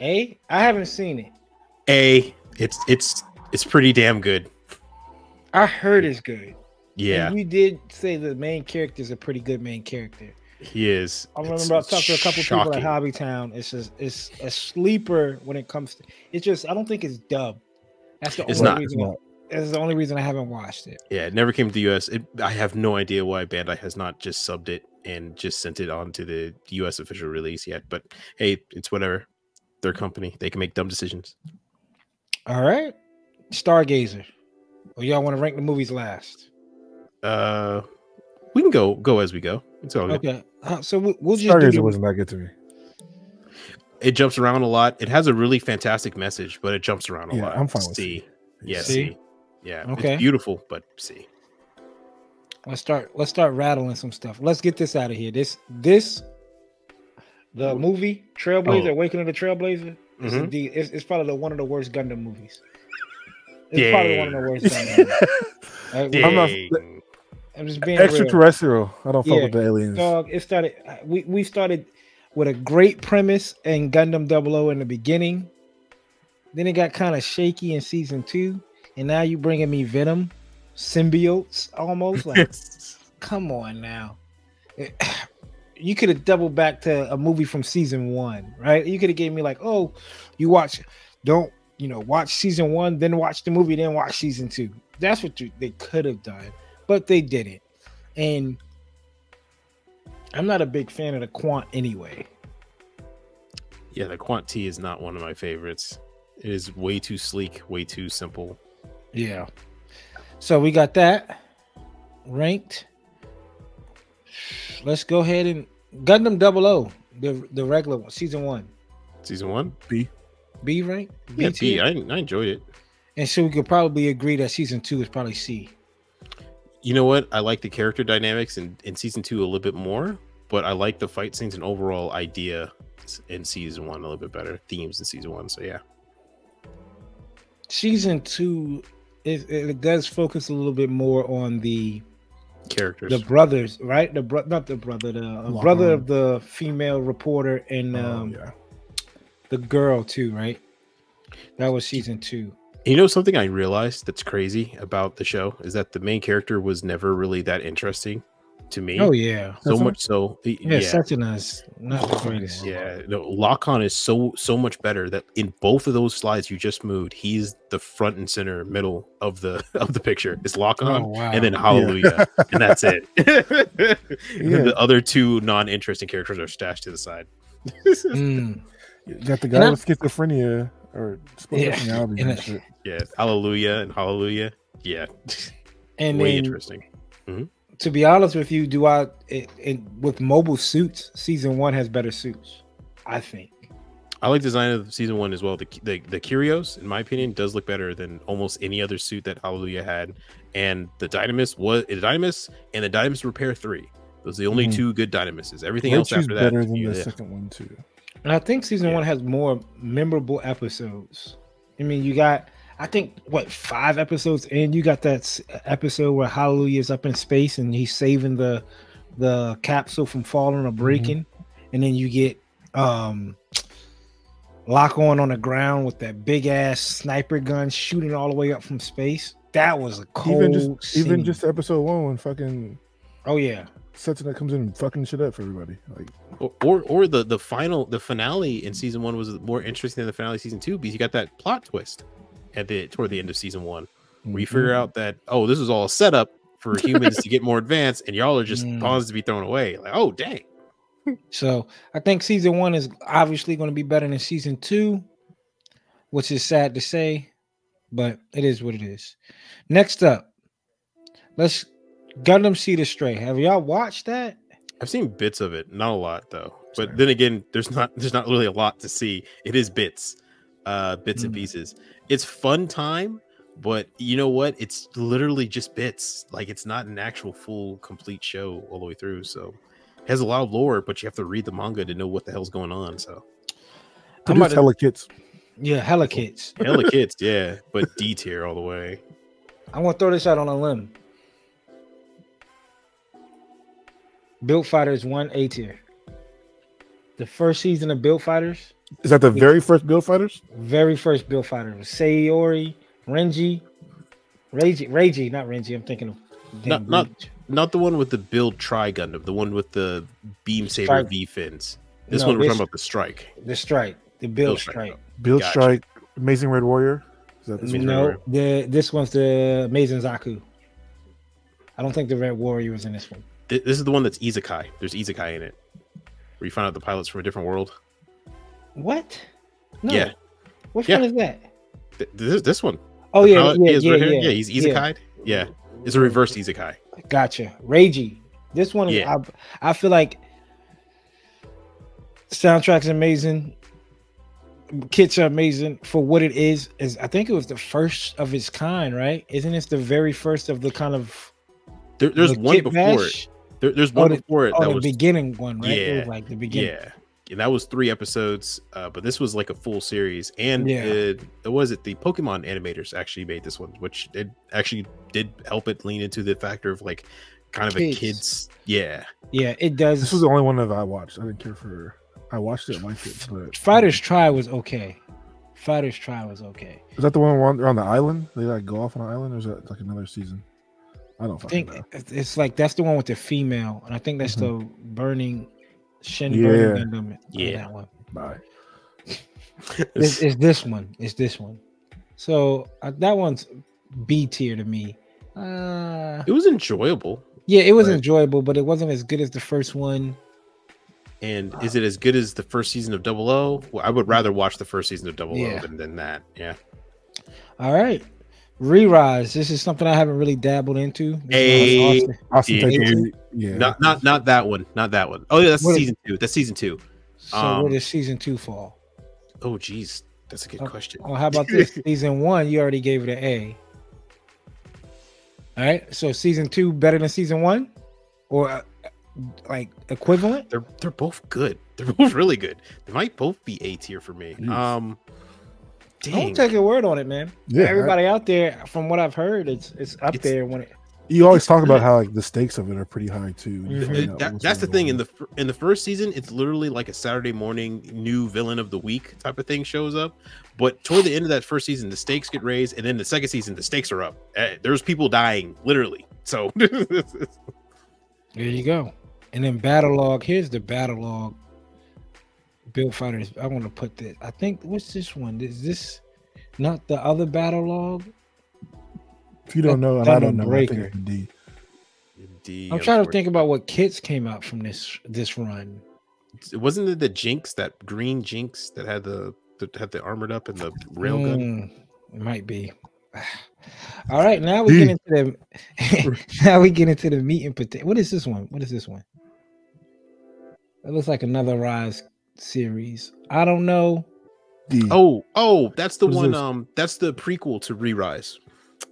[SPEAKER 1] A. I haven't seen it.
[SPEAKER 3] A. It's it's it's pretty damn good.
[SPEAKER 1] I heard it's good.
[SPEAKER 3] Yeah,
[SPEAKER 1] And you did say the main character is a pretty good main character.
[SPEAKER 3] he is.
[SPEAKER 1] I
[SPEAKER 3] It's-
[SPEAKER 1] remember I
[SPEAKER 3] it's
[SPEAKER 1] talked to a couple people
[SPEAKER 3] shocking.
[SPEAKER 1] at Hobbytown. It's just it's a sleeper when it comes to. It's just I don't think it's dubbed. That's the
[SPEAKER 3] It's
[SPEAKER 1] only
[SPEAKER 3] not.
[SPEAKER 2] It's
[SPEAKER 1] reason.
[SPEAKER 2] not.
[SPEAKER 1] That's the only reason I haven't watched it.
[SPEAKER 3] Yeah, it never came to the US. It, I have no idea why Bandai has not just subbed it and just sent it on to the US official release yet. But hey, it's whatever. Their company. They can make dumb decisions.
[SPEAKER 1] All right, Stargazer. Or y'all want to rank the movies last?
[SPEAKER 3] Uh we can go go as we go. It's all good.
[SPEAKER 1] Okay, uh, so we- we'll just do
[SPEAKER 2] Stargazer
[SPEAKER 1] the-
[SPEAKER 2] wasn't that good to me.
[SPEAKER 3] It jumps around a lot. It has a really fantastic message, but it jumps around a
[SPEAKER 2] Yeah,
[SPEAKER 3] lot.
[SPEAKER 2] I'm fine with
[SPEAKER 3] C. Yeah,
[SPEAKER 1] C?
[SPEAKER 3] C. Yeah.
[SPEAKER 1] Okay.
[SPEAKER 3] It's beautiful, but C.
[SPEAKER 1] Let's start. Let's start rattling some stuff. Let's get this out of here. This this the movie Trailblazer,
[SPEAKER 3] Oh.
[SPEAKER 1] Awakening of the Trailblazer. It's,
[SPEAKER 3] Mhm.
[SPEAKER 1] indeed, it's, it's probably the, one of the worst Gundam movies. It's probably one of the worst. Gundam movies. Like,
[SPEAKER 2] I'm not-
[SPEAKER 1] I'm just being real.
[SPEAKER 2] Extraterrestrial. I don't fuck
[SPEAKER 1] Yeah.
[SPEAKER 2] with the aliens.
[SPEAKER 1] Dog, it started. We we started with a great premise and Gundam 00 in the beginning. Then it got kind of shaky in season two, and now you bringing me Venom, symbiotes almost like. come on now. It- you could have doubled back to a movie from season one, right? You could have gave me like, oh, you watch, don't you know, watch season one, then watch the movie, then watch season two. That's what you, they could have done, but they didn't. And I'm not a big fan of the Quant anyway.
[SPEAKER 3] Yeah, the Quant T is not one of my favorites. It is way too sleek, way too simple.
[SPEAKER 1] Yeah. So we got that ranked. Let's go ahead and Gundam 00, the the regular one, season one.
[SPEAKER 3] Season one?
[SPEAKER 2] B.
[SPEAKER 1] B rank?
[SPEAKER 3] Yeah,
[SPEAKER 1] B
[SPEAKER 3] B.
[SPEAKER 1] tier?
[SPEAKER 3] I, I enjoyed it.
[SPEAKER 1] And so we could probably agree that season two is probably C.
[SPEAKER 3] You know what? I like the character dynamics in, in season two a little bit more, but I like the fight scenes and overall idea in season one a little bit better. Themes in season one. So yeah.
[SPEAKER 1] Season two, it, it does focus a little bit more on the
[SPEAKER 3] Characters.
[SPEAKER 1] the brothers, right? The bro, not the brother, the uh, brother of the female reporter and
[SPEAKER 2] Oh,
[SPEAKER 1] um,
[SPEAKER 2] yeah.
[SPEAKER 1] the girl too, right? That was season two.
[SPEAKER 3] You know something I realized that's crazy about the show is that the main character was never really that interesting to me.
[SPEAKER 1] Oh yeah,
[SPEAKER 3] so
[SPEAKER 2] That's
[SPEAKER 3] much so. y-
[SPEAKER 1] yeah.
[SPEAKER 3] Yeah,
[SPEAKER 1] Setsuna not the greatest.
[SPEAKER 3] yeah. No, Lock-On is so so much better that in both of those slides you just moved, he's the front and center middle of the of the picture. It's Lock-On
[SPEAKER 1] Oh wow.
[SPEAKER 3] and then Hallelujah, and that's it. and
[SPEAKER 2] Yeah.
[SPEAKER 3] the other two non-interesting characters are stashed to the side.
[SPEAKER 1] Mm.
[SPEAKER 2] You got the
[SPEAKER 1] And
[SPEAKER 2] guy
[SPEAKER 1] I-
[SPEAKER 2] with schizophrenia or split
[SPEAKER 1] Yeah, and
[SPEAKER 2] and
[SPEAKER 1] it-
[SPEAKER 3] Yeah, Hallelujah and Hallelujah. Yeah,
[SPEAKER 1] and
[SPEAKER 3] way
[SPEAKER 1] then
[SPEAKER 3] interesting.
[SPEAKER 1] To be honest with you, do I it, it, with mobile suits? Season one has better suits, I think.
[SPEAKER 3] I like the design of season one as well. The the, the Kyrios, in my opinion, does look better than almost any other suit that Hallelujah had. And the Dynames was the Dynames and the Dynames Repair Three. Those are the only
[SPEAKER 2] Mhm.
[SPEAKER 3] two good Dynamises. Everything
[SPEAKER 2] Which
[SPEAKER 3] else
[SPEAKER 2] is
[SPEAKER 3] after that,
[SPEAKER 2] better than
[SPEAKER 3] yeah.
[SPEAKER 2] the second one too.
[SPEAKER 1] And I think season
[SPEAKER 3] Yeah.
[SPEAKER 1] one has more memorable episodes. I mean, you got, I think, what five episodes in? You got that episode where Hallelujah is up in space and he's saving the the capsule from falling or breaking, and then you get um Lock-On on the ground with that big ass sniper gun shooting all the way up from space. That was a cold.
[SPEAKER 2] Even just even just episode one when fucking
[SPEAKER 1] oh yeah,
[SPEAKER 2] Setsuna comes in and fucking shit up for everybody. Like
[SPEAKER 3] or, or or the the final the finale in season one was more interesting than the finale of season two because you got that plot twist at the toward the end of season one where you figure out that oh this is all a setup for humans to get more advanced and y'all are just
[SPEAKER 1] Mm.
[SPEAKER 3] pawns to be thrown away like oh dang
[SPEAKER 1] So I think season one is obviously going to be better than season two, which is sad to say, but it is what it is. Next up, let's Gundam Seed Astray. Have y'all watched that?
[SPEAKER 3] I've seen bits of it, not a lot though. But then again, there's not there's not really a lot to see. It is bits, uh, bits and
[SPEAKER 1] Mm.
[SPEAKER 3] pieces. It's fun time, but you know what? It's literally just bits. Like it's not an actual full complete show all the way through. So it has a lot of lore, but you have to read the manga to know what the hell's going on. So
[SPEAKER 2] But
[SPEAKER 1] I'm about
[SPEAKER 2] hella kids.
[SPEAKER 1] Yeah, hella oh, kids.
[SPEAKER 3] Hella kids, yeah, but D tier all the way.
[SPEAKER 1] I want to throw this out on a limb. Build Fighters one A tier. The first season of Build Fighters,
[SPEAKER 2] Is that the very first Build Fighters?
[SPEAKER 1] very first Build Fighter was Sei Iori, Renji, Reiji, Reiji, not Renji. I'm thinking of
[SPEAKER 3] Not- not- Not the one with the build Tri Gundam, the one with the beam saber
[SPEAKER 1] Strike.
[SPEAKER 3] V fins. This
[SPEAKER 1] No,
[SPEAKER 3] one we're
[SPEAKER 1] this-
[SPEAKER 3] talking about the strike.
[SPEAKER 1] the strike, the Build
[SPEAKER 3] Build
[SPEAKER 1] Strike.
[SPEAKER 3] Strike.
[SPEAKER 2] Build
[SPEAKER 3] Gotcha.
[SPEAKER 2] Strike, Amazing Red Warrior. Is that this one?
[SPEAKER 1] No, the this one's the Amazing Zaku. I don't think the Red Warrior was in this one.
[SPEAKER 3] This is the one that's Isekai. There's Isekai in it, where you find out the pilot's from a different world.
[SPEAKER 1] What? No.
[SPEAKER 3] Yeah.
[SPEAKER 1] Which
[SPEAKER 3] Yeah.
[SPEAKER 1] one is that?
[SPEAKER 3] Th- This, this one.
[SPEAKER 1] Oh
[SPEAKER 3] The
[SPEAKER 1] yeah, yeah, yeah,
[SPEAKER 3] red
[SPEAKER 1] yeah,
[SPEAKER 3] yeah, he's Isekai. Yeah. it's a reverse Isekai.
[SPEAKER 1] Gotcha. Reiji. This one, is,
[SPEAKER 3] Yeah.
[SPEAKER 1] I, I feel like soundtrack's amazing. Kits are amazing for what it is. Is I think it was the first of its kind, right? Isn't this the very first of the kind of
[SPEAKER 3] There, there's
[SPEAKER 1] the
[SPEAKER 3] one before it. There, there's
[SPEAKER 1] Oh,
[SPEAKER 3] one
[SPEAKER 1] the-
[SPEAKER 3] before it
[SPEAKER 1] Oh,
[SPEAKER 3] that
[SPEAKER 1] the
[SPEAKER 3] was
[SPEAKER 1] beginning one, right? It was
[SPEAKER 3] Yeah,
[SPEAKER 1] like the beginning.
[SPEAKER 3] yeah, and that was three episodes. Uh, but this was like a full series, and
[SPEAKER 1] Yeah.
[SPEAKER 3] it, it was it the Pokemon animators actually made this one, which it actually did help it lean into the factor of like kind of
[SPEAKER 1] Kids.
[SPEAKER 3] a kids. Yeah,
[SPEAKER 1] Yeah, it does.
[SPEAKER 2] This was the only one that I watched. I didn't care for. I watched it, liked it, but
[SPEAKER 1] Fighters Try was okay. Fighters Try was okay.
[SPEAKER 2] Is that the one where they're on the island? They like go off on an island, or is that like another season? I don't
[SPEAKER 1] I think
[SPEAKER 2] know.
[SPEAKER 1] it's- it's like that's the one with the female, and I think that's the burning Shin.
[SPEAKER 2] Yeah.
[SPEAKER 1] Gundam.
[SPEAKER 3] Yeah.
[SPEAKER 1] that one.
[SPEAKER 2] Bye.
[SPEAKER 1] It's, it's this one. It's this one. So uh, that one's B tier to me. Uh,
[SPEAKER 3] it was enjoyable.
[SPEAKER 1] yeah, it was
[SPEAKER 3] Right.
[SPEAKER 1] enjoyable, but it wasn't as good as the first one.
[SPEAKER 3] And is it as good as the first season of Double O? Well, I would rather watch the first season of Double O than, than that. Yeah.
[SPEAKER 1] All right, Re-Rise. This is something I haven't really dabbled into. This
[SPEAKER 3] Hey.
[SPEAKER 1] is Austin.
[SPEAKER 2] Austin
[SPEAKER 3] Yeah.
[SPEAKER 2] Titanium, yeah.
[SPEAKER 3] Not not not that one. Not that one. Oh yeah, that's
[SPEAKER 1] What is-
[SPEAKER 3] season two. That's season two.
[SPEAKER 1] So
[SPEAKER 3] Um,
[SPEAKER 1] where does season two fall?
[SPEAKER 3] Oh geez, that's a good
[SPEAKER 1] Oh,
[SPEAKER 3] question.
[SPEAKER 1] Oh, how about this? season one, you already gave it an A. All right, so season two better than season one, or uh, like equivalent?
[SPEAKER 3] They're they're both good. They're both really good. They might both be A tier for me.
[SPEAKER 2] Jeez.
[SPEAKER 3] Um,
[SPEAKER 1] Don't take your word on it, man.
[SPEAKER 2] Yeah,
[SPEAKER 1] Everybody out there, from what I've heard, it's it's up
[SPEAKER 3] It's-
[SPEAKER 1] there when it.
[SPEAKER 2] You always talk about how like the stakes of it are pretty high too. when you
[SPEAKER 1] Mhm.
[SPEAKER 2] find
[SPEAKER 3] It-
[SPEAKER 2] out
[SPEAKER 3] that- that's the thing
[SPEAKER 2] on.
[SPEAKER 3] in the in the first season it's literally like a saturday morning new villain of the week type of thing shows up but toward the end of that first season the stakes get raised and then the second season the stakes are up Eh, there's people dying literally so
[SPEAKER 1] There you go. And then Battlogue. Here's the Battlogue. Build fighters. I want to put this. I think what's this one? Is this not the other Battlogue?
[SPEAKER 2] If you don't know, and I don't
[SPEAKER 1] one
[SPEAKER 2] know, I think
[SPEAKER 1] breaker.
[SPEAKER 2] it's a D.
[SPEAKER 3] D,
[SPEAKER 1] I'm trying to think about what kits came out from this this run.
[SPEAKER 3] unfortunately. wasn't it the jinx that green jinx that had the that had the armored up and the railgun
[SPEAKER 1] Mm, it might be. All right, now we get into the now we get into the meat and potato. What is this one? What is this one? It looks like another Rise series. I don't know.
[SPEAKER 2] D.
[SPEAKER 3] oh oh that's the one
[SPEAKER 2] this?
[SPEAKER 3] um that's the prequel to re-rise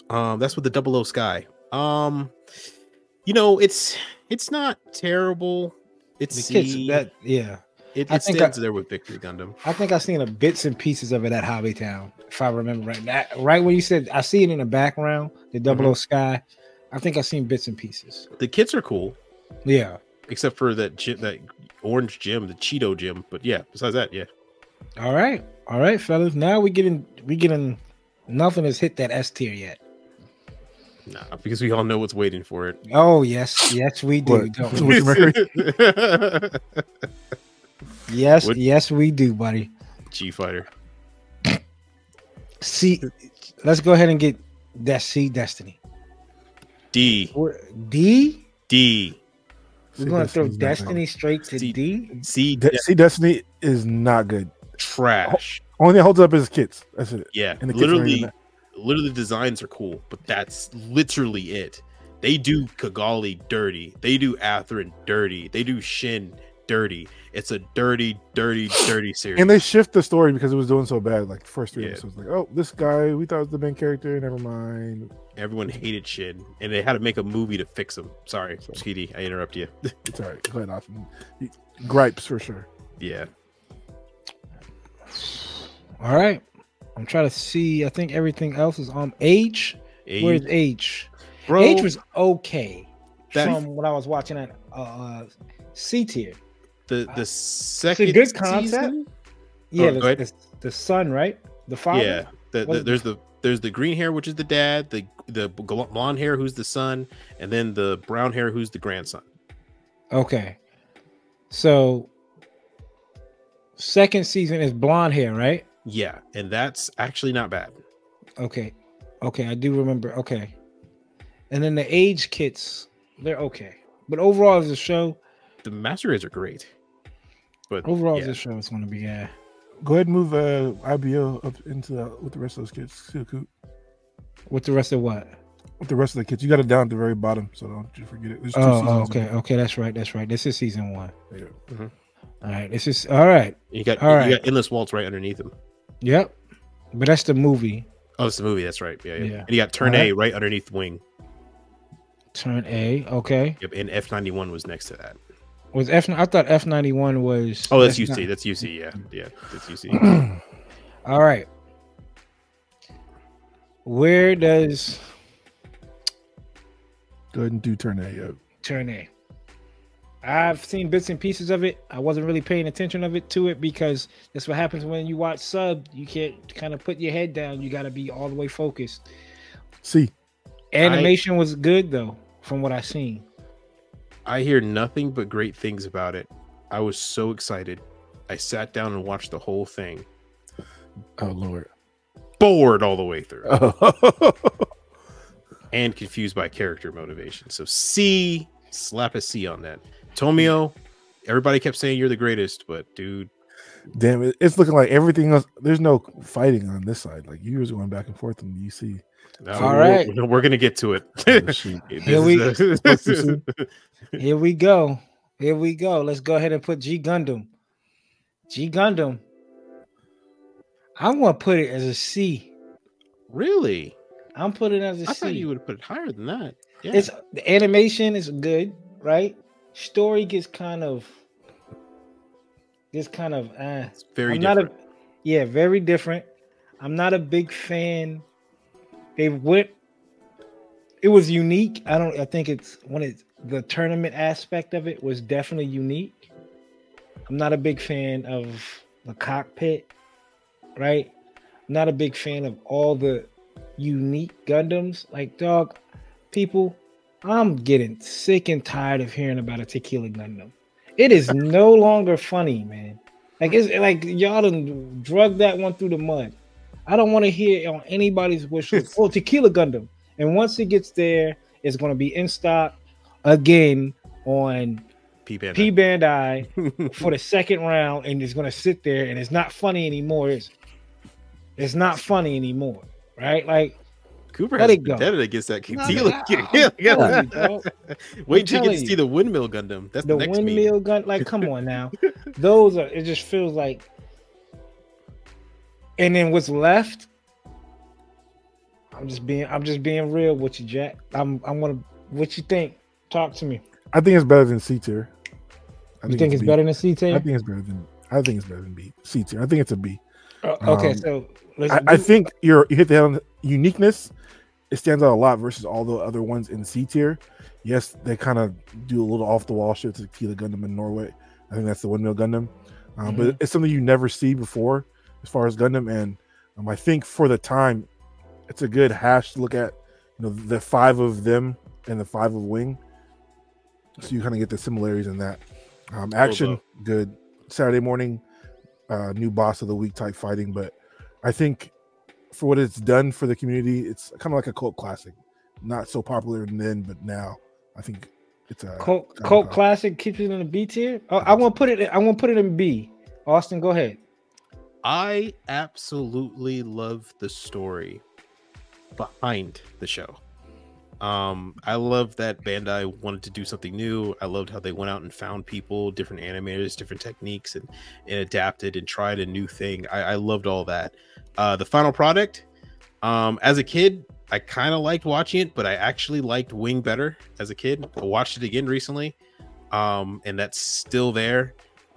[SPEAKER 3] um that's with the double o sky um you know it's it's not terrible it's
[SPEAKER 1] The kits that yeah.
[SPEAKER 3] It,
[SPEAKER 1] I
[SPEAKER 3] it
[SPEAKER 1] think
[SPEAKER 3] stands
[SPEAKER 1] I-
[SPEAKER 3] there with Victory Gundam.
[SPEAKER 1] I think I've seen a bits and pieces of it at Hobbytown, if I remember right. That, right when you said I see it in the background, the Double
[SPEAKER 3] Mm-hmm.
[SPEAKER 1] O Sky. I think I've seen bits and pieces.
[SPEAKER 3] The kits are cool,
[SPEAKER 1] Yeah.
[SPEAKER 3] except for that that orange GM, the Cheeto GM. But yeah, besides that, yeah.
[SPEAKER 1] All right. All right, fellas. Now we getting we getting nothing has hit that S tier yet.
[SPEAKER 3] Nah, because we all know what's waiting for it.
[SPEAKER 1] Oh yes, yes we do. Don't we? Yes,
[SPEAKER 3] What-
[SPEAKER 1] yes we do, buddy.
[SPEAKER 3] G Fighter.
[SPEAKER 1] See, let's go ahead and get that C Destiny.
[SPEAKER 3] D
[SPEAKER 1] We're- D.
[SPEAKER 3] D
[SPEAKER 1] We're gonna throw
[SPEAKER 2] Destiny's not
[SPEAKER 1] Destiny straight to
[SPEAKER 3] C-
[SPEAKER 1] D.
[SPEAKER 3] C
[SPEAKER 2] good. De- See, Destiny is not good.
[SPEAKER 3] trash.
[SPEAKER 2] Only thing holds up is kits. That's it.
[SPEAKER 3] Yeah,
[SPEAKER 2] And the kits aren't even
[SPEAKER 3] literally, literally the designs are cool, but that's literally it. They do Cagalli dirty. They do Athrun dirty. They do Shin dirty. It's a dirty, dirty, dirty series.
[SPEAKER 2] And they shift the story because it was doing so bad. Like the first three
[SPEAKER 3] Yeah.
[SPEAKER 2] episodes, like, oh, this guy we thought was the main character. Never mind.
[SPEAKER 3] Everyone hated Shin, and they had to make a movie to fix him. Sorry, Speedy, I interrupt you.
[SPEAKER 2] It's all right. Go ahead, Austen. Gripes for sure.
[SPEAKER 3] yeah,
[SPEAKER 1] All right. I'm trying to see. I think everything else is on H. Where's
[SPEAKER 3] Age-
[SPEAKER 1] H?
[SPEAKER 3] bro,
[SPEAKER 1] H was okay
[SPEAKER 3] that-
[SPEAKER 1] from what I was watching at uh, C tier.
[SPEAKER 3] the the second
[SPEAKER 1] good concept.
[SPEAKER 3] season?
[SPEAKER 1] Yeah,
[SPEAKER 3] Oh,
[SPEAKER 1] the,
[SPEAKER 3] go ahead.
[SPEAKER 1] the, the son, right? The father.
[SPEAKER 3] Yeah, the, the, there's the there's the green hair, which is the dad, the the blonde hair, who's the son, and then the brown hair, who's the grandson.
[SPEAKER 1] Okay. So second season is blonde hair, right?
[SPEAKER 3] Yeah, and that's actually not bad.
[SPEAKER 1] Okay. Okay, I do remember. Okay. And then the age kits, they're okay. But overall as a show,
[SPEAKER 3] The master rays are great, but
[SPEAKER 1] overall
[SPEAKER 3] yeah.
[SPEAKER 1] as show, is gonna be yeah.
[SPEAKER 2] Go ahead and move uh, IBO up into uh, with the rest of those kids. too, Coop.
[SPEAKER 1] With the rest of what?
[SPEAKER 2] With the rest of the kids, you got it down at the very bottom, so don't you forget it. There's two
[SPEAKER 1] Oh, oh,
[SPEAKER 2] seasons.
[SPEAKER 1] okay, okay, that's right, that's right. This is season one.
[SPEAKER 2] Yeah.
[SPEAKER 1] All right, this is all right.
[SPEAKER 3] you got
[SPEAKER 1] All
[SPEAKER 3] you
[SPEAKER 1] right.
[SPEAKER 3] got endless waltz right underneath him.
[SPEAKER 1] Yep. But that's the movie.
[SPEAKER 3] Oh, it's the movie. That's right. Yeah, yeah.
[SPEAKER 1] Yeah.
[SPEAKER 3] And you got turn
[SPEAKER 1] All
[SPEAKER 3] A right underneath wing.
[SPEAKER 1] Turn A. Okay.
[SPEAKER 3] Yep, and F ninety one was next to that.
[SPEAKER 1] Was F I thought F ninety one was
[SPEAKER 3] Oh, that's
[SPEAKER 1] not-
[SPEAKER 3] UC. That's UC. Yeah, yeah, that's UC.
[SPEAKER 1] All right. Where does
[SPEAKER 2] Go ahead and do turn A. Up.
[SPEAKER 1] turn A? I've seen bits and pieces of it. I wasn't really paying attention of it to it because that's what happens when you watch sub. You can't kind of put your head down. You got to be all the way focused.
[SPEAKER 2] See,
[SPEAKER 1] Animation was good though, from what I seen.
[SPEAKER 3] I hear nothing but great things about it. I was so excited. I sat down and watched the whole thing.
[SPEAKER 2] oh lord,
[SPEAKER 3] Bored all the way through.
[SPEAKER 2] oh,
[SPEAKER 3] and confused by character motivation. So C, slap a C on that. Tomino, everybody kept saying you're the greatest, but dude,
[SPEAKER 2] damn it! It's looking like everything else. There's no fighting on this side. Like you was going back and forth in the UC.
[SPEAKER 3] No,
[SPEAKER 1] All
[SPEAKER 3] we're,
[SPEAKER 1] right.
[SPEAKER 3] we're, we're gonna get to it.
[SPEAKER 2] Oh,
[SPEAKER 1] Here we- Here we go. Here we go. Let's go ahead and put G Gundam. G Gundam. I'm gonna put it as a C.
[SPEAKER 3] really?
[SPEAKER 1] I'm putting it as a
[SPEAKER 3] I
[SPEAKER 1] C.
[SPEAKER 3] thought you would put it higher than that. Yeah.
[SPEAKER 1] It's the animation is good, right? Story gets kind of gets kind of uh
[SPEAKER 3] It's very
[SPEAKER 1] I'm
[SPEAKER 3] different.
[SPEAKER 1] not a yeah, very different. I'm not a big fan. They went it was unique. I don't I think it's when it's the tournament aspect of it was definitely unique. I'm not a big fan of the cockpit, right? I'm not a big fan of all the unique Gundams. Like, dog, people, I'm getting sick and tired of hearing about a tequila Gundam. It is no longer funny, man. Like it's like y'all done drug that one through the mud. I don't want to hear it on anybody's wish list. Oh, tequila Gundam. And once it gets there, it's gonna be in stock again on
[SPEAKER 3] P band.
[SPEAKER 1] P Bandai for the second round, and it's gonna sit there and it's not funny anymore. It's it's not funny anymore, right? Like
[SPEAKER 3] Cooper
[SPEAKER 1] Let
[SPEAKER 3] has
[SPEAKER 1] it go.
[SPEAKER 3] vendetta against that
[SPEAKER 1] No,
[SPEAKER 3] tequila.
[SPEAKER 1] no, I'm telling you, dog.
[SPEAKER 3] Wait till you
[SPEAKER 1] telling
[SPEAKER 3] get to see the windmill Gundam. That's
[SPEAKER 1] the
[SPEAKER 3] the, next
[SPEAKER 1] windmill
[SPEAKER 3] meme.
[SPEAKER 1] gun, like, come on now. Those are it just feels like and then what's left? I'm just being I'm just being real with you, Jack. I'm I'm gonna what you think? Talk to me.
[SPEAKER 2] I think it's better than C tier. I
[SPEAKER 1] You think it's
[SPEAKER 2] B.
[SPEAKER 1] better than C tier?
[SPEAKER 2] I think it's better than. I think it's better than B. C tier. I think it's a B.
[SPEAKER 1] Uh, okay,
[SPEAKER 2] um,
[SPEAKER 1] so
[SPEAKER 2] I, I think you're you hit the on uniqueness. It stands out a lot versus all the other ones in C tier. Yes, they kind of do a little off the wall shit to Tequila Gundam in Norway. I think that's the Windmill Gundam, um, but it's something you never see before as far as Gundam. And um, I think for the time, it's a good hash to look at. You know, the five of them and the five of Wing, so you kind of get the similarities in that. Um, action, good. Saturday morning, uh, new boss of the week type fighting, but I think for what it's done for the community, it's kind of like a cult classic. Not so popular then, but now I think it's a
[SPEAKER 1] cult, cult classic keeps it in the B tier. Oh, I want to put it. I want to put it in B. Austen, go ahead.
[SPEAKER 3] I absolutely love the story behind the show. Um, I love that Bandai wanted to do something new. I loved how they went out and found people, different animators, different techniques, and, and adapted and tried a new thing. I, I loved all that. Uh, the final product, um, as a kid, I kind of liked watching it, but I actually liked Wing better as a kid. I watched it again recently, um, and that's still there.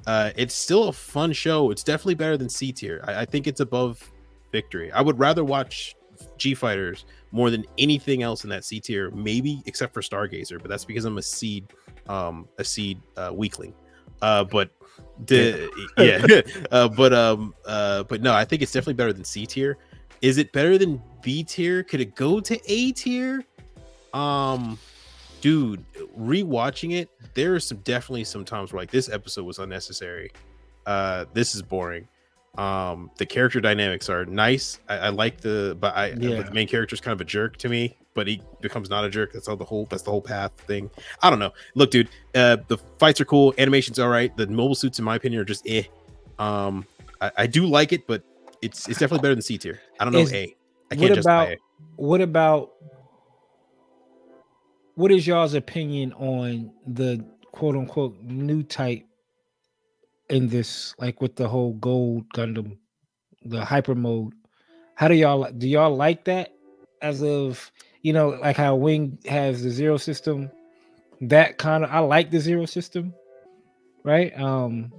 [SPEAKER 3] Uh, it's still a fun show. It's definitely better than C tier. I, I think it's above victory. I would rather watch G Fighters more than anything else in that C tier, maybe except for Stargazer, but that's because I'm a seed, um, a seed uh, weakling. Uh, but the yeah, uh, but um, uh, but no, I think it's definitely better than C tier. Is it better than B tier? Could it go to A tier? Um, dude, rewatching it, there are some definitely some times where like this episode was unnecessary. Uh, this is boring. Um, the character dynamics are nice. I, I like the, but I
[SPEAKER 1] Yeah.
[SPEAKER 3] the main character is kind of a jerk to me. But he becomes not a jerk. That's all the whole. That's the whole path thing. I don't know. Look, dude. Uh, the fights are cool. Animation's all right. The mobile suits, in my opinion, are just eh. Um, I, I do like it, but it's it's definitely better than C tier. I don't know
[SPEAKER 1] Is-
[SPEAKER 3] A. I can't justify
[SPEAKER 1] about-
[SPEAKER 3] it.
[SPEAKER 1] What about what is y'all's opinion on the quote unquote new type in this, like with the whole gold Gundam, the hyper mode? How do y'all do y'all like that as of you know, like how Wing has the zero system? That kind of I like the zero system, right? Um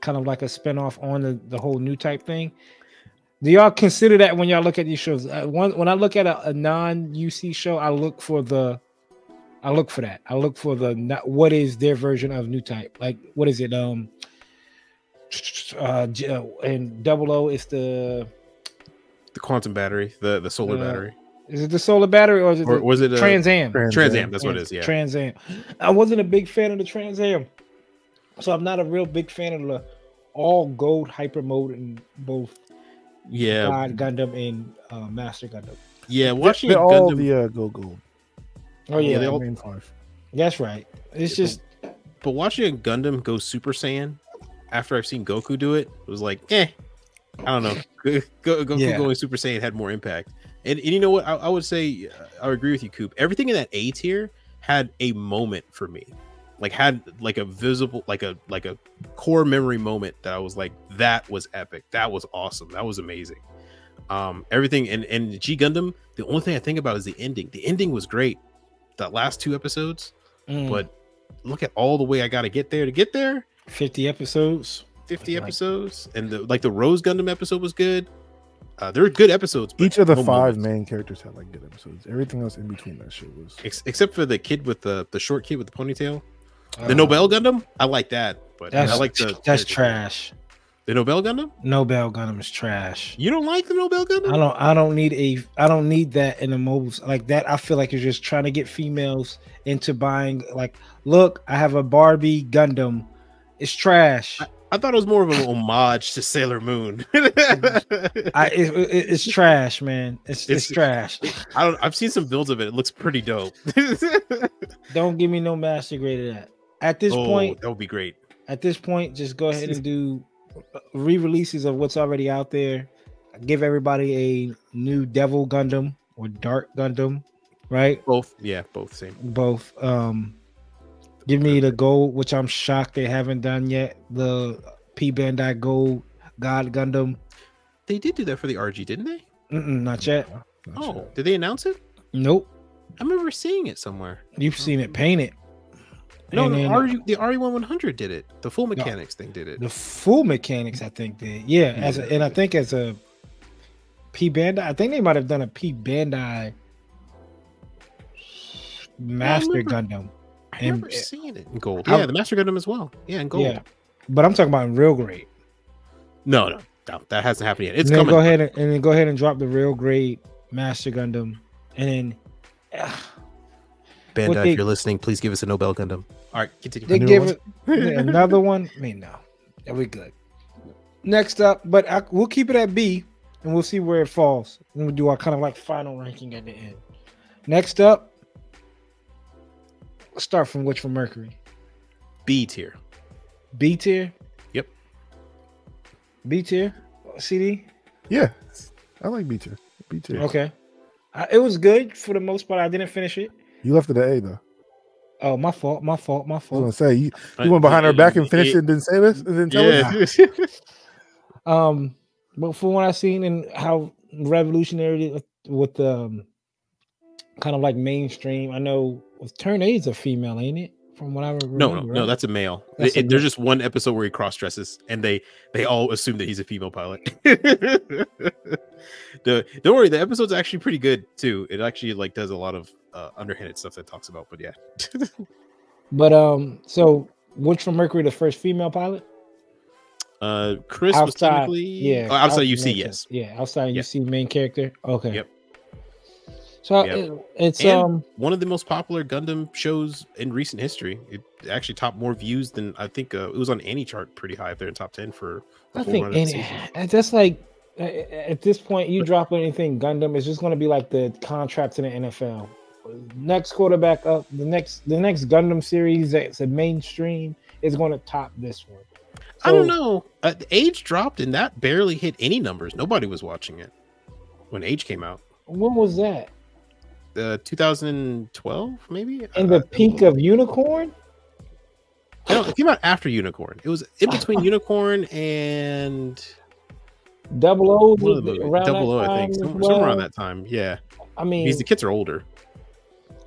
[SPEAKER 1] kind of like a spinoff on the, the whole new type thing. Do y'all consider that when y'all look at these shows? Uh, one, when I look at a, a non UC show, I look for the, I look for that. I look for the not, what is their version of new type? Like what is it? Um, uh, uh, and Double O is the
[SPEAKER 3] The quantum battery, the the solar
[SPEAKER 1] Uh,
[SPEAKER 3] battery,
[SPEAKER 1] is it the solar battery or is it
[SPEAKER 3] or
[SPEAKER 1] the
[SPEAKER 3] was it
[SPEAKER 1] Trans Am?
[SPEAKER 2] Trans-
[SPEAKER 3] Trans Am? That's what it is. Yeah.
[SPEAKER 1] Trans Am. I wasn't a big fan of the Trans Am, so I'm not a real big fan of the all gold hyper mode in both
[SPEAKER 3] yeah.
[SPEAKER 1] God Gundam and uh, Master Gundam.
[SPEAKER 3] Yeah. Watching
[SPEAKER 2] They're
[SPEAKER 3] a
[SPEAKER 2] all
[SPEAKER 3] Gundam,
[SPEAKER 2] the uh, go gold.
[SPEAKER 1] Oh yeah,
[SPEAKER 3] Yeah, they
[SPEAKER 2] the
[SPEAKER 3] all-
[SPEAKER 2] main five.
[SPEAKER 1] that's right. It's just
[SPEAKER 3] but watching a Gundam go Super Saiyan after I've seen Goku do it, it was like, eh. I don't know. Go, go, Goku
[SPEAKER 1] Yeah.
[SPEAKER 3] going Super Saiyan had more impact. And, and you know what? I, I would say uh, I would agree with you, Coop. Everything in that A tier had a moment for me, like had like a visible, like a like a core memory moment that I was like, that was epic. That was awesome. That was amazing. Um, everything and and G Gundam. The only thing I think about is the ending. The ending was great. That last two episodes,
[SPEAKER 1] mm,
[SPEAKER 3] but look at all the way I got to get there to get there.
[SPEAKER 1] 50 episodes.
[SPEAKER 3] 50
[SPEAKER 1] Like-
[SPEAKER 3] episodes and the like the Rose Gundam episode was good. Uh, there were good episodes. but
[SPEAKER 2] Each of the
[SPEAKER 3] no
[SPEAKER 2] five
[SPEAKER 3] moments.
[SPEAKER 2] main characters had like good episodes. Everything else in between that shit was.
[SPEAKER 3] Ex- except for the kid with the the short kid with the ponytail, the
[SPEAKER 1] Uh,
[SPEAKER 3] Nobel Gundam. I like that, but
[SPEAKER 1] That's
[SPEAKER 3] I like the
[SPEAKER 1] that's
[SPEAKER 3] the-
[SPEAKER 1] trash.
[SPEAKER 3] The Nobel Gundam.
[SPEAKER 1] Nobel Gundam is trash.
[SPEAKER 3] You don't like the Nobel Gundam?
[SPEAKER 1] I don't I don't need a I don't need that in the mobiles like that. I feel like you're just trying to get females into buying like look, I have a Barbie Gundam. It's trash.
[SPEAKER 3] I thought it was more of an homage to Sailor Moon.
[SPEAKER 1] I it, it- it's trash, man. It's, it's
[SPEAKER 3] It's-
[SPEAKER 1] trash.
[SPEAKER 3] I don't. I've seen some builds of it. It looks pretty dope.
[SPEAKER 1] Don't give me no master grade of that. At this
[SPEAKER 3] oh,
[SPEAKER 1] point,
[SPEAKER 3] that would be great.
[SPEAKER 1] at this point, just go ahead and do re-releases of what's already out there. Give everybody a new Devil Gundam or Dark Gundam, right?
[SPEAKER 3] Both, yeah, both same.
[SPEAKER 1] Both. Um, give me the gold, which I'm shocked they haven't done yet. The P Bandai Gold God Gundam.
[SPEAKER 3] They did do that for the RG, didn't they?
[SPEAKER 1] Mm-mm, not yet.
[SPEAKER 2] Not
[SPEAKER 3] Oh, did they announce it?
[SPEAKER 1] Nope.
[SPEAKER 3] I remember seeing it somewhere.
[SPEAKER 1] You've seen it painted.
[SPEAKER 3] No,
[SPEAKER 1] And
[SPEAKER 3] the,
[SPEAKER 1] then
[SPEAKER 3] RE, the RE1 100 did it. The full mechanics thing did it.
[SPEAKER 1] the full mechanics, I think did. Yeah, as a, and I think as a P Bandai, I think they might have done a P Bandai Master
[SPEAKER 3] remember-
[SPEAKER 1] Gundam.
[SPEAKER 3] I
[SPEAKER 1] and-
[SPEAKER 3] remember seeing it in gold.
[SPEAKER 1] I-
[SPEAKER 3] Yeah, the Master Gundam as well. Yeah, in gold.
[SPEAKER 1] Yeah, but I'm talking about in real grade.
[SPEAKER 3] No, no, no, that hasn't happened yet. It's
[SPEAKER 1] and
[SPEAKER 3] coming.
[SPEAKER 1] go ahead and, and then go ahead and drop the real grade Master Gundam, and then uh,
[SPEAKER 3] Bandai,
[SPEAKER 1] they-
[SPEAKER 3] if you're listening, please give us a Nobel Gundam. All right, continue.
[SPEAKER 1] they
[SPEAKER 2] new
[SPEAKER 1] give
[SPEAKER 2] one?
[SPEAKER 1] it another one. I mean, no, yeah, we good. Next up, but I, we'll keep it at B, and we'll see where it falls. And we'll do our kind of like final ranking at the end. Next up, let's start from Witch from Mercury.
[SPEAKER 3] B tier.
[SPEAKER 1] B tier.
[SPEAKER 3] Yep.
[SPEAKER 1] B tier. CD.
[SPEAKER 2] Yeah, I like B tier. B tier.
[SPEAKER 1] Okay. I, it was good for the most part. I didn't finish it.
[SPEAKER 2] You left it at A though.
[SPEAKER 1] Oh, my fault. My fault. My fault.
[SPEAKER 2] I was gonna say you, you went behind her back and finished it and didn't say this and didn't tell us.
[SPEAKER 1] Um, but from what I've seen and how revolutionary with the um, kind of like mainstream, I know with Turn A is a female, ain't it? From what I remember.
[SPEAKER 3] No, no, no, that's a male.
[SPEAKER 1] That's
[SPEAKER 3] It-
[SPEAKER 1] a
[SPEAKER 3] there's just one episode where he cross dresses, and they they all assume that he's a female pilot. the don't worry, the episode's actually pretty good too. It actually like does a lot of uh, underhanded stuff that talks about. But yeah,
[SPEAKER 1] But um, so Witch from Mercury the first female pilot?
[SPEAKER 3] uh, Chris was
[SPEAKER 1] Outside,
[SPEAKER 3] technically
[SPEAKER 1] yeah,
[SPEAKER 3] oh, outside
[SPEAKER 1] main
[SPEAKER 3] UC. Yes,
[SPEAKER 1] yeah, outside
[SPEAKER 3] Yep.
[SPEAKER 1] UC main character. Okay.
[SPEAKER 3] Yep.
[SPEAKER 1] So
[SPEAKER 3] Yep.
[SPEAKER 1] it- it's
[SPEAKER 3] And-
[SPEAKER 1] um,
[SPEAKER 3] one of the most popular Gundam shows in recent history. It actually topped more views than I think uh, it was on any chart pretty high up there in top ten for.
[SPEAKER 1] I think
[SPEAKER 3] run of the
[SPEAKER 1] any, that's like at this point, you drop anything Gundam, it's just going to be like the contract in the NFL. Next quarterback up, the next the next Gundam series that's a mainstream is going to top this one.
[SPEAKER 3] I don't know. Uh, age dropped and that barely hit any numbers. Nobody was watching it when Age came out.
[SPEAKER 1] When was that?
[SPEAKER 3] Uh, 2012, maybe.
[SPEAKER 1] In
[SPEAKER 3] Uh,
[SPEAKER 1] the peak of Unicorn?
[SPEAKER 3] no, it came out after Unicorn. It was in between Unicorn and
[SPEAKER 1] Double O,
[SPEAKER 3] one of the movies.
[SPEAKER 1] around
[SPEAKER 3] Double O,
[SPEAKER 1] that
[SPEAKER 3] I think,
[SPEAKER 1] as
[SPEAKER 3] some- somewhere around that time. Yeah,
[SPEAKER 1] I mean,
[SPEAKER 3] because the kids are older.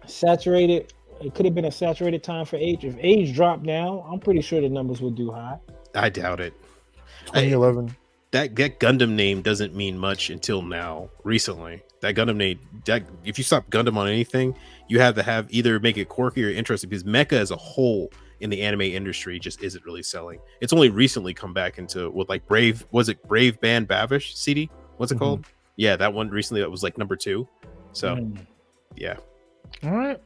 [SPEAKER 1] saturated. It could have been a saturated time for age. If age dropped now, I'm pretty sure the numbers would do high.
[SPEAKER 3] I doubt it. I- that that Gundam name doesn't mean much until now. Recently, that Gundam name, that if you stop Gundam on anything, you have to have either make it quirky or interesting because Mecha as a whole in the anime industry just isn't really selling. It's only recently come back into with like Brave. Was it Brave Band Bavish CD? What's it
[SPEAKER 2] Mhm.
[SPEAKER 3] called? Yeah, that one recently that was like number two. So
[SPEAKER 1] Mm.
[SPEAKER 3] yeah,
[SPEAKER 1] All right.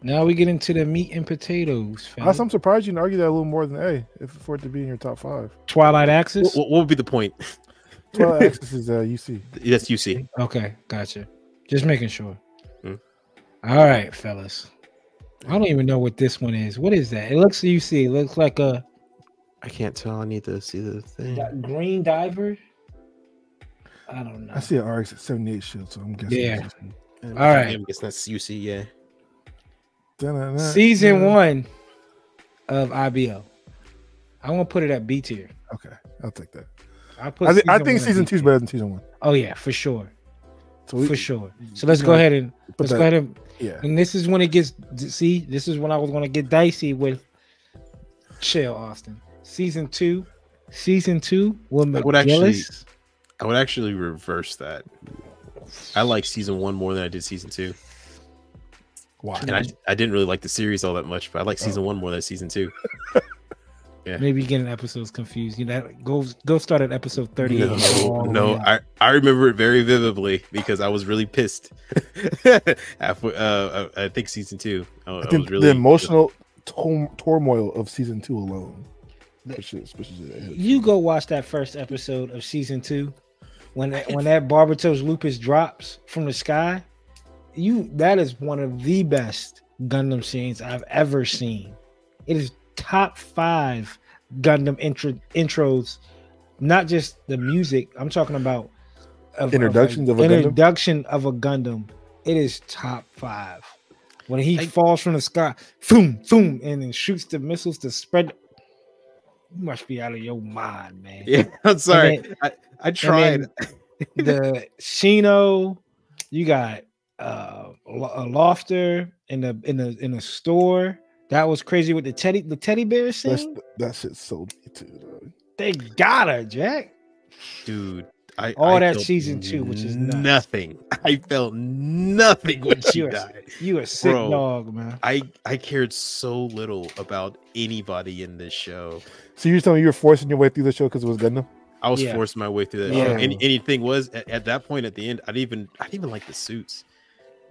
[SPEAKER 1] Now we get into the meat and potatoes. fam.
[SPEAKER 2] I'm surprised you can argue that a little more than A, if for it to be in your top five.
[SPEAKER 1] Twilight
[SPEAKER 3] what,
[SPEAKER 1] Axis.
[SPEAKER 3] what would be the point?
[SPEAKER 2] Twilight Axis is uh, UC.
[SPEAKER 3] That's UC.
[SPEAKER 1] Okay, gotcha. Just making sure.
[SPEAKER 3] Hmm.
[SPEAKER 1] All right, fellas. I don't even know what this one is. What is that? It looks you see. It looks like a
[SPEAKER 3] I can't tell. I need to see the thing.
[SPEAKER 1] di- green diver. I don't know.
[SPEAKER 2] I see an RX 78 shield, so I'm guessing.
[SPEAKER 1] Yeah.
[SPEAKER 2] it's UC.
[SPEAKER 3] All
[SPEAKER 1] right.
[SPEAKER 3] I guess that's UC. Yeah.
[SPEAKER 2] Dun-dun-dun.
[SPEAKER 1] Season
[SPEAKER 2] Dun.
[SPEAKER 1] one of IBO. I'm gonna put it at B tier.
[SPEAKER 2] Okay, I'll take that.
[SPEAKER 1] I put.
[SPEAKER 2] I, thi- I think season
[SPEAKER 1] B
[SPEAKER 2] two is better than season one.
[SPEAKER 1] Oh yeah, for sure,
[SPEAKER 2] So we,
[SPEAKER 1] for sure. So let's go ahead and let's
[SPEAKER 2] that-
[SPEAKER 1] go ahead and
[SPEAKER 2] Yeah,
[SPEAKER 1] And this is when it gets see, this is when I was gonna get dicey with chill Austen. Season two, season two will
[SPEAKER 3] I would actually- I would actually reverse that. I like season one more than I did season two,
[SPEAKER 2] why?
[SPEAKER 3] and I, I didn't really like the series all that much, but I like oh. season one more than season two.
[SPEAKER 1] Maybe getting episodes confused. You know, go go start at episode thirty.
[SPEAKER 3] No, no. I, I remember it very vividly because I was really pissed. Halfway, uh, I I think season two. I, I
[SPEAKER 2] I think
[SPEAKER 3] was really
[SPEAKER 2] the emotional tor- turmoil of season two alone. Pushes, pushes it ahead.
[SPEAKER 1] you go watch that first episode of season two when that, when that Barbatos lupus drops from the sky. You that is one of the best Gundam scenes I've ever seen. It is top five Gundam intro intros, not just the music. I'm talking about of,
[SPEAKER 2] Introductions of a Gundam?
[SPEAKER 1] introduction of a Gundam. It is top five. When he
[SPEAKER 3] I-
[SPEAKER 1] falls from the sky, boom, boom, and then shoots the missiles to spread. You must be out of your mind, man.
[SPEAKER 3] Yeah, I'm sorry.
[SPEAKER 1] then-
[SPEAKER 3] I, I tried.
[SPEAKER 1] the Shino, you got uh a lofter in the in the in the store. That was crazy with the teddy the teddy bear
[SPEAKER 2] That's,
[SPEAKER 1] scene.
[SPEAKER 2] that shit sold me too. Dog.
[SPEAKER 1] They got her, Jack.
[SPEAKER 3] dude. I
[SPEAKER 1] All
[SPEAKER 3] I
[SPEAKER 1] that season two, which is nuts.
[SPEAKER 3] nothing. I felt nothing when she
[SPEAKER 1] You are-
[SPEAKER 3] died.
[SPEAKER 1] You a sick
[SPEAKER 3] Bro.
[SPEAKER 1] dog, man.
[SPEAKER 3] I I cared so little about anybody in this show.
[SPEAKER 2] So you're telling me you were forcing your way through the show because it was good Gundam?
[SPEAKER 3] I was
[SPEAKER 1] Yeah.
[SPEAKER 3] forcing my way through that.
[SPEAKER 1] Yeah.
[SPEAKER 3] show. Any, anything was at, at that point at the end. I didn't even I didn't even like the suits.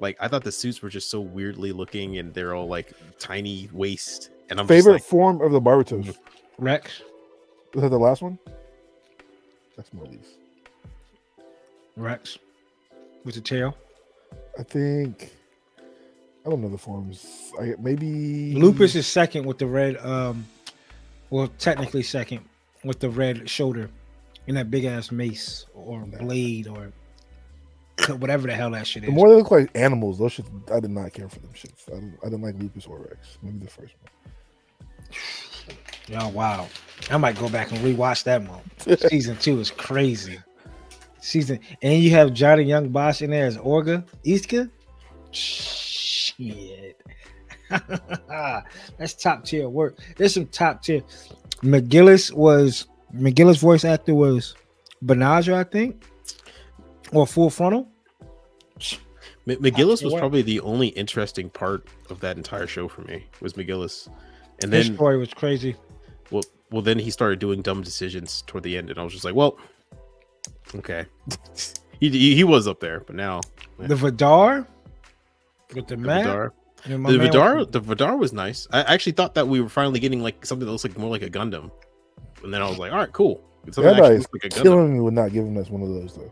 [SPEAKER 3] Like I thought the suits were just so weirdly looking, and they're all like tiny waist. And I'm
[SPEAKER 2] Favorite
[SPEAKER 3] Just
[SPEAKER 2] form of the Barbatos?
[SPEAKER 1] Rex,
[SPEAKER 2] Was that the last one? That's Molly's.
[SPEAKER 1] Rex, with the tail.
[SPEAKER 2] I think. I don't know the forms. I maybe
[SPEAKER 1] Lupus is second with the red. Um, well, technically second with the red shoulder and that big ass mace or blade or whatever the hell that shit is.
[SPEAKER 2] The more they look like animals, those shit. I did not care for them shits. I didn't, I didn't like Lupus or Rex. Maybe the first one.
[SPEAKER 1] Oh wow! I might go back and rewatch that one. Season two is crazy. Season and you have Johnny Yong Bosch in there as Orga Itsuka. Shit. That's top tier work. There's some top tier. McGillis was McGillis voice actor was Benaja, I think, or Full Frontal.
[SPEAKER 3] M- McGillis was probably the only interesting part of that entire show for me. Was McGillis, and
[SPEAKER 1] His
[SPEAKER 3] then
[SPEAKER 1] story was crazy.
[SPEAKER 3] well, well, then he started doing dumb decisions toward the end, and I was just like, well, okay, he, he he was up there, but now
[SPEAKER 1] The Vidar with the
[SPEAKER 3] the
[SPEAKER 1] map.
[SPEAKER 3] Vidar,
[SPEAKER 1] and
[SPEAKER 3] the
[SPEAKER 1] man
[SPEAKER 3] Vidar,
[SPEAKER 1] was-
[SPEAKER 3] the Vidar was nice. I actually thought that we were finally getting like something that looks like more like a Gundam, and then I was like, all right, cool. Something that
[SPEAKER 2] That
[SPEAKER 3] actually like Gundam.
[SPEAKER 2] killing me with not giving us one of those though.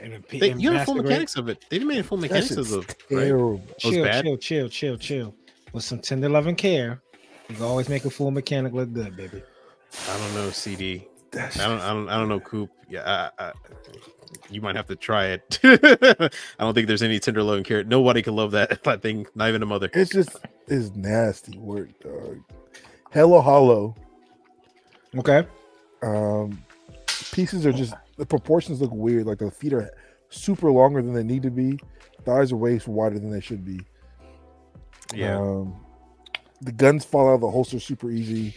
[SPEAKER 1] And
[SPEAKER 3] They,
[SPEAKER 1] and
[SPEAKER 3] you know the full mechanics of it. They didn't make full mechanics of the right?
[SPEAKER 2] terrible.
[SPEAKER 3] was
[SPEAKER 1] Chill,
[SPEAKER 3] bad.
[SPEAKER 1] chill, chill, chill, chill. With some tender love and care, you can always make a full mechanic look good, baby.
[SPEAKER 3] I don't know, CD.
[SPEAKER 2] That
[SPEAKER 3] I don't, I don't, I don't know, Coop. Yeah, I, I, you might have to try it. I don't think there's any tender love and care. Nobody can love that that thing, not even a mother.
[SPEAKER 2] It's just it's nasty work, dog. Hello, hollow.
[SPEAKER 1] Okay.
[SPEAKER 2] Um, pieces are just the proportions look weird. Like the feet are super longer than they need to be. Thighs are way wider than they should be.
[SPEAKER 3] Yeah,
[SPEAKER 2] Um, the guns fall out of the holster super easy.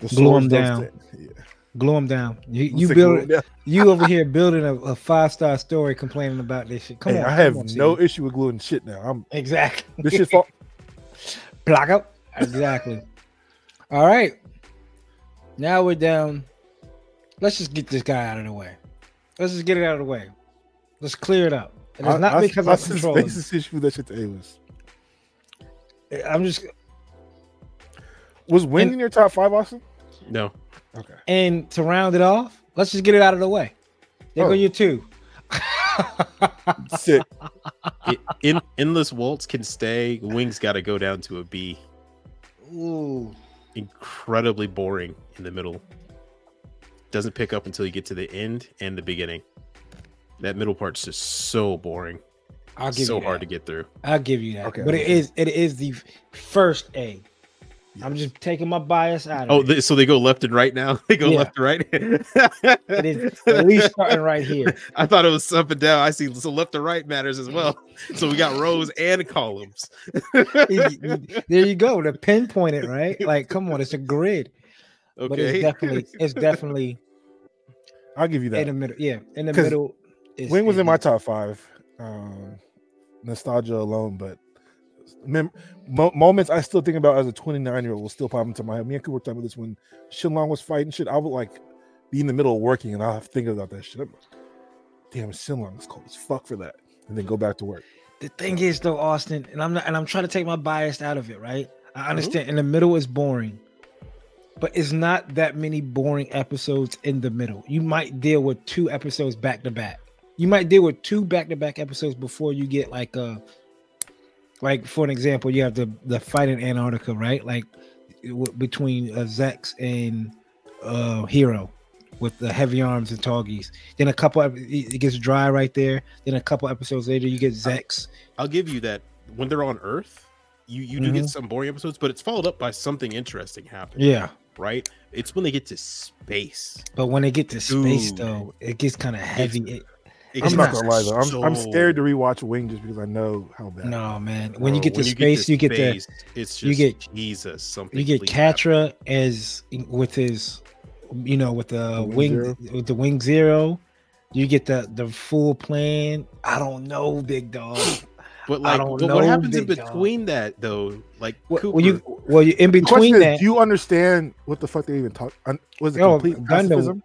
[SPEAKER 2] The
[SPEAKER 1] Glue 'em
[SPEAKER 2] swords don't
[SPEAKER 1] down.
[SPEAKER 2] Yeah.
[SPEAKER 1] Glue them down. You
[SPEAKER 2] I'm
[SPEAKER 1] you
[SPEAKER 2] sick of
[SPEAKER 1] build you over here building a, a five star story complaining about this shit. Come
[SPEAKER 2] Hey,
[SPEAKER 1] on.
[SPEAKER 2] I have
[SPEAKER 1] on,
[SPEAKER 2] no
[SPEAKER 1] CD.
[SPEAKER 2] issue with gluing shit now. I'm
[SPEAKER 1] exactly.
[SPEAKER 2] this shit fall.
[SPEAKER 1] Block up. Exactly. All right. Now we're down. Let's just get this guy out of the way. Let's just get it out of the way. Let's clear it up. And it's
[SPEAKER 2] I,
[SPEAKER 1] not
[SPEAKER 2] I,
[SPEAKER 1] because
[SPEAKER 2] I,
[SPEAKER 1] I'm
[SPEAKER 2] since
[SPEAKER 1] controlling.
[SPEAKER 2] basis issue that shit to Avis.
[SPEAKER 1] I'm just
[SPEAKER 2] Was Wing
[SPEAKER 1] And-
[SPEAKER 2] in your top five, Austen?
[SPEAKER 3] no,
[SPEAKER 2] Okay.
[SPEAKER 1] and to round it off, let's just get it out of the way. There
[SPEAKER 2] Oh.
[SPEAKER 1] go your two.
[SPEAKER 2] Sick.
[SPEAKER 3] I- in endless waltz can stay. Wings got to go down to a B.
[SPEAKER 1] Ooh.
[SPEAKER 3] Incredibly boring in the middle. Doesn't pick up until you get to the end and the beginning. That middle part's just so boring.
[SPEAKER 1] I'll give
[SPEAKER 3] so
[SPEAKER 1] you that.
[SPEAKER 3] hard to get through.
[SPEAKER 1] I'll give you that.
[SPEAKER 2] Okay,
[SPEAKER 1] but
[SPEAKER 2] I'll
[SPEAKER 1] it
[SPEAKER 2] give you
[SPEAKER 1] is it is the first A. I'm just taking my bias out of
[SPEAKER 3] Oh,
[SPEAKER 1] it.
[SPEAKER 3] they, so they go left and right now. They go
[SPEAKER 1] Yeah.
[SPEAKER 3] left and right.
[SPEAKER 1] It is at least starting right here.
[SPEAKER 3] I thought it was up and down. I see. So left and right matters as well. So we got rows and columns.
[SPEAKER 1] there you go. To pinpoint it, right? Like, come on, it's a grid. But it's definitely it's definitely
[SPEAKER 2] I'll give you that.
[SPEAKER 1] in
[SPEAKER 2] that.
[SPEAKER 1] the middle. Yeah, in the middle. is-
[SPEAKER 2] Wing was
[SPEAKER 1] is
[SPEAKER 2] in my top five. Um, nostalgia alone, but mem- mo- moments I still think about as a 29 year old will still pop into my head. Me and Cooper were talking about this when Shinlong was fighting shit. I would like be in the middle of working and I'll have to think about that shit. I'm like, Damn, Shinlong is cold as fuck for that. And then go back to work.
[SPEAKER 1] The thing is though, Austen, and I'm not and I'm trying to take my bias out of it, right?
[SPEAKER 2] Mm-hmm.
[SPEAKER 1] I understand in the middle is boring, but it's not that many boring episodes in the middle. You might deal with two episodes back to back. You might deal with two back to back episodes before you get like a like for an example, you have the the fight in Antarctica, right? Like w- between uh, Zechs and uh Heero with the heavy arms and Tallgeese. Then a couple ep- it it gets dry right there. Then a couple episodes later you get Zechs.
[SPEAKER 3] I'll give you that. When they're on Earth, you you do get some boring episodes, but it's followed up by something interesting happening.
[SPEAKER 1] Yeah.
[SPEAKER 3] Right. It's when they get to space.
[SPEAKER 1] But when they get to space, though, it gets kind of heavy. It,
[SPEAKER 3] It
[SPEAKER 1] I'm
[SPEAKER 2] I'm not
[SPEAKER 1] not
[SPEAKER 2] gonna lie though. I'm, I'm scared to rewatch Wing just because I know how bad.
[SPEAKER 1] no, man. When you get to space, you get the
[SPEAKER 3] space, it's just
[SPEAKER 1] you get-
[SPEAKER 3] Jesus something.
[SPEAKER 1] you get
[SPEAKER 3] please happen.
[SPEAKER 1] Quatre as with his, you know, with the,
[SPEAKER 2] The
[SPEAKER 1] wing,
[SPEAKER 2] Wing
[SPEAKER 1] with the wing zero. You get the the full plan. I don't know, big dog.
[SPEAKER 3] But
[SPEAKER 1] I
[SPEAKER 3] like,
[SPEAKER 1] don't
[SPEAKER 3] what,
[SPEAKER 1] know,
[SPEAKER 3] what happens in
[SPEAKER 1] big dog.
[SPEAKER 3] between that though? Like,
[SPEAKER 1] Well,
[SPEAKER 3] Cooper,
[SPEAKER 1] you well, you in between
[SPEAKER 2] is,
[SPEAKER 1] that.
[SPEAKER 2] do you understand what the fuck they even talk? Was it
[SPEAKER 1] Oh,
[SPEAKER 2] complete
[SPEAKER 1] Gundam.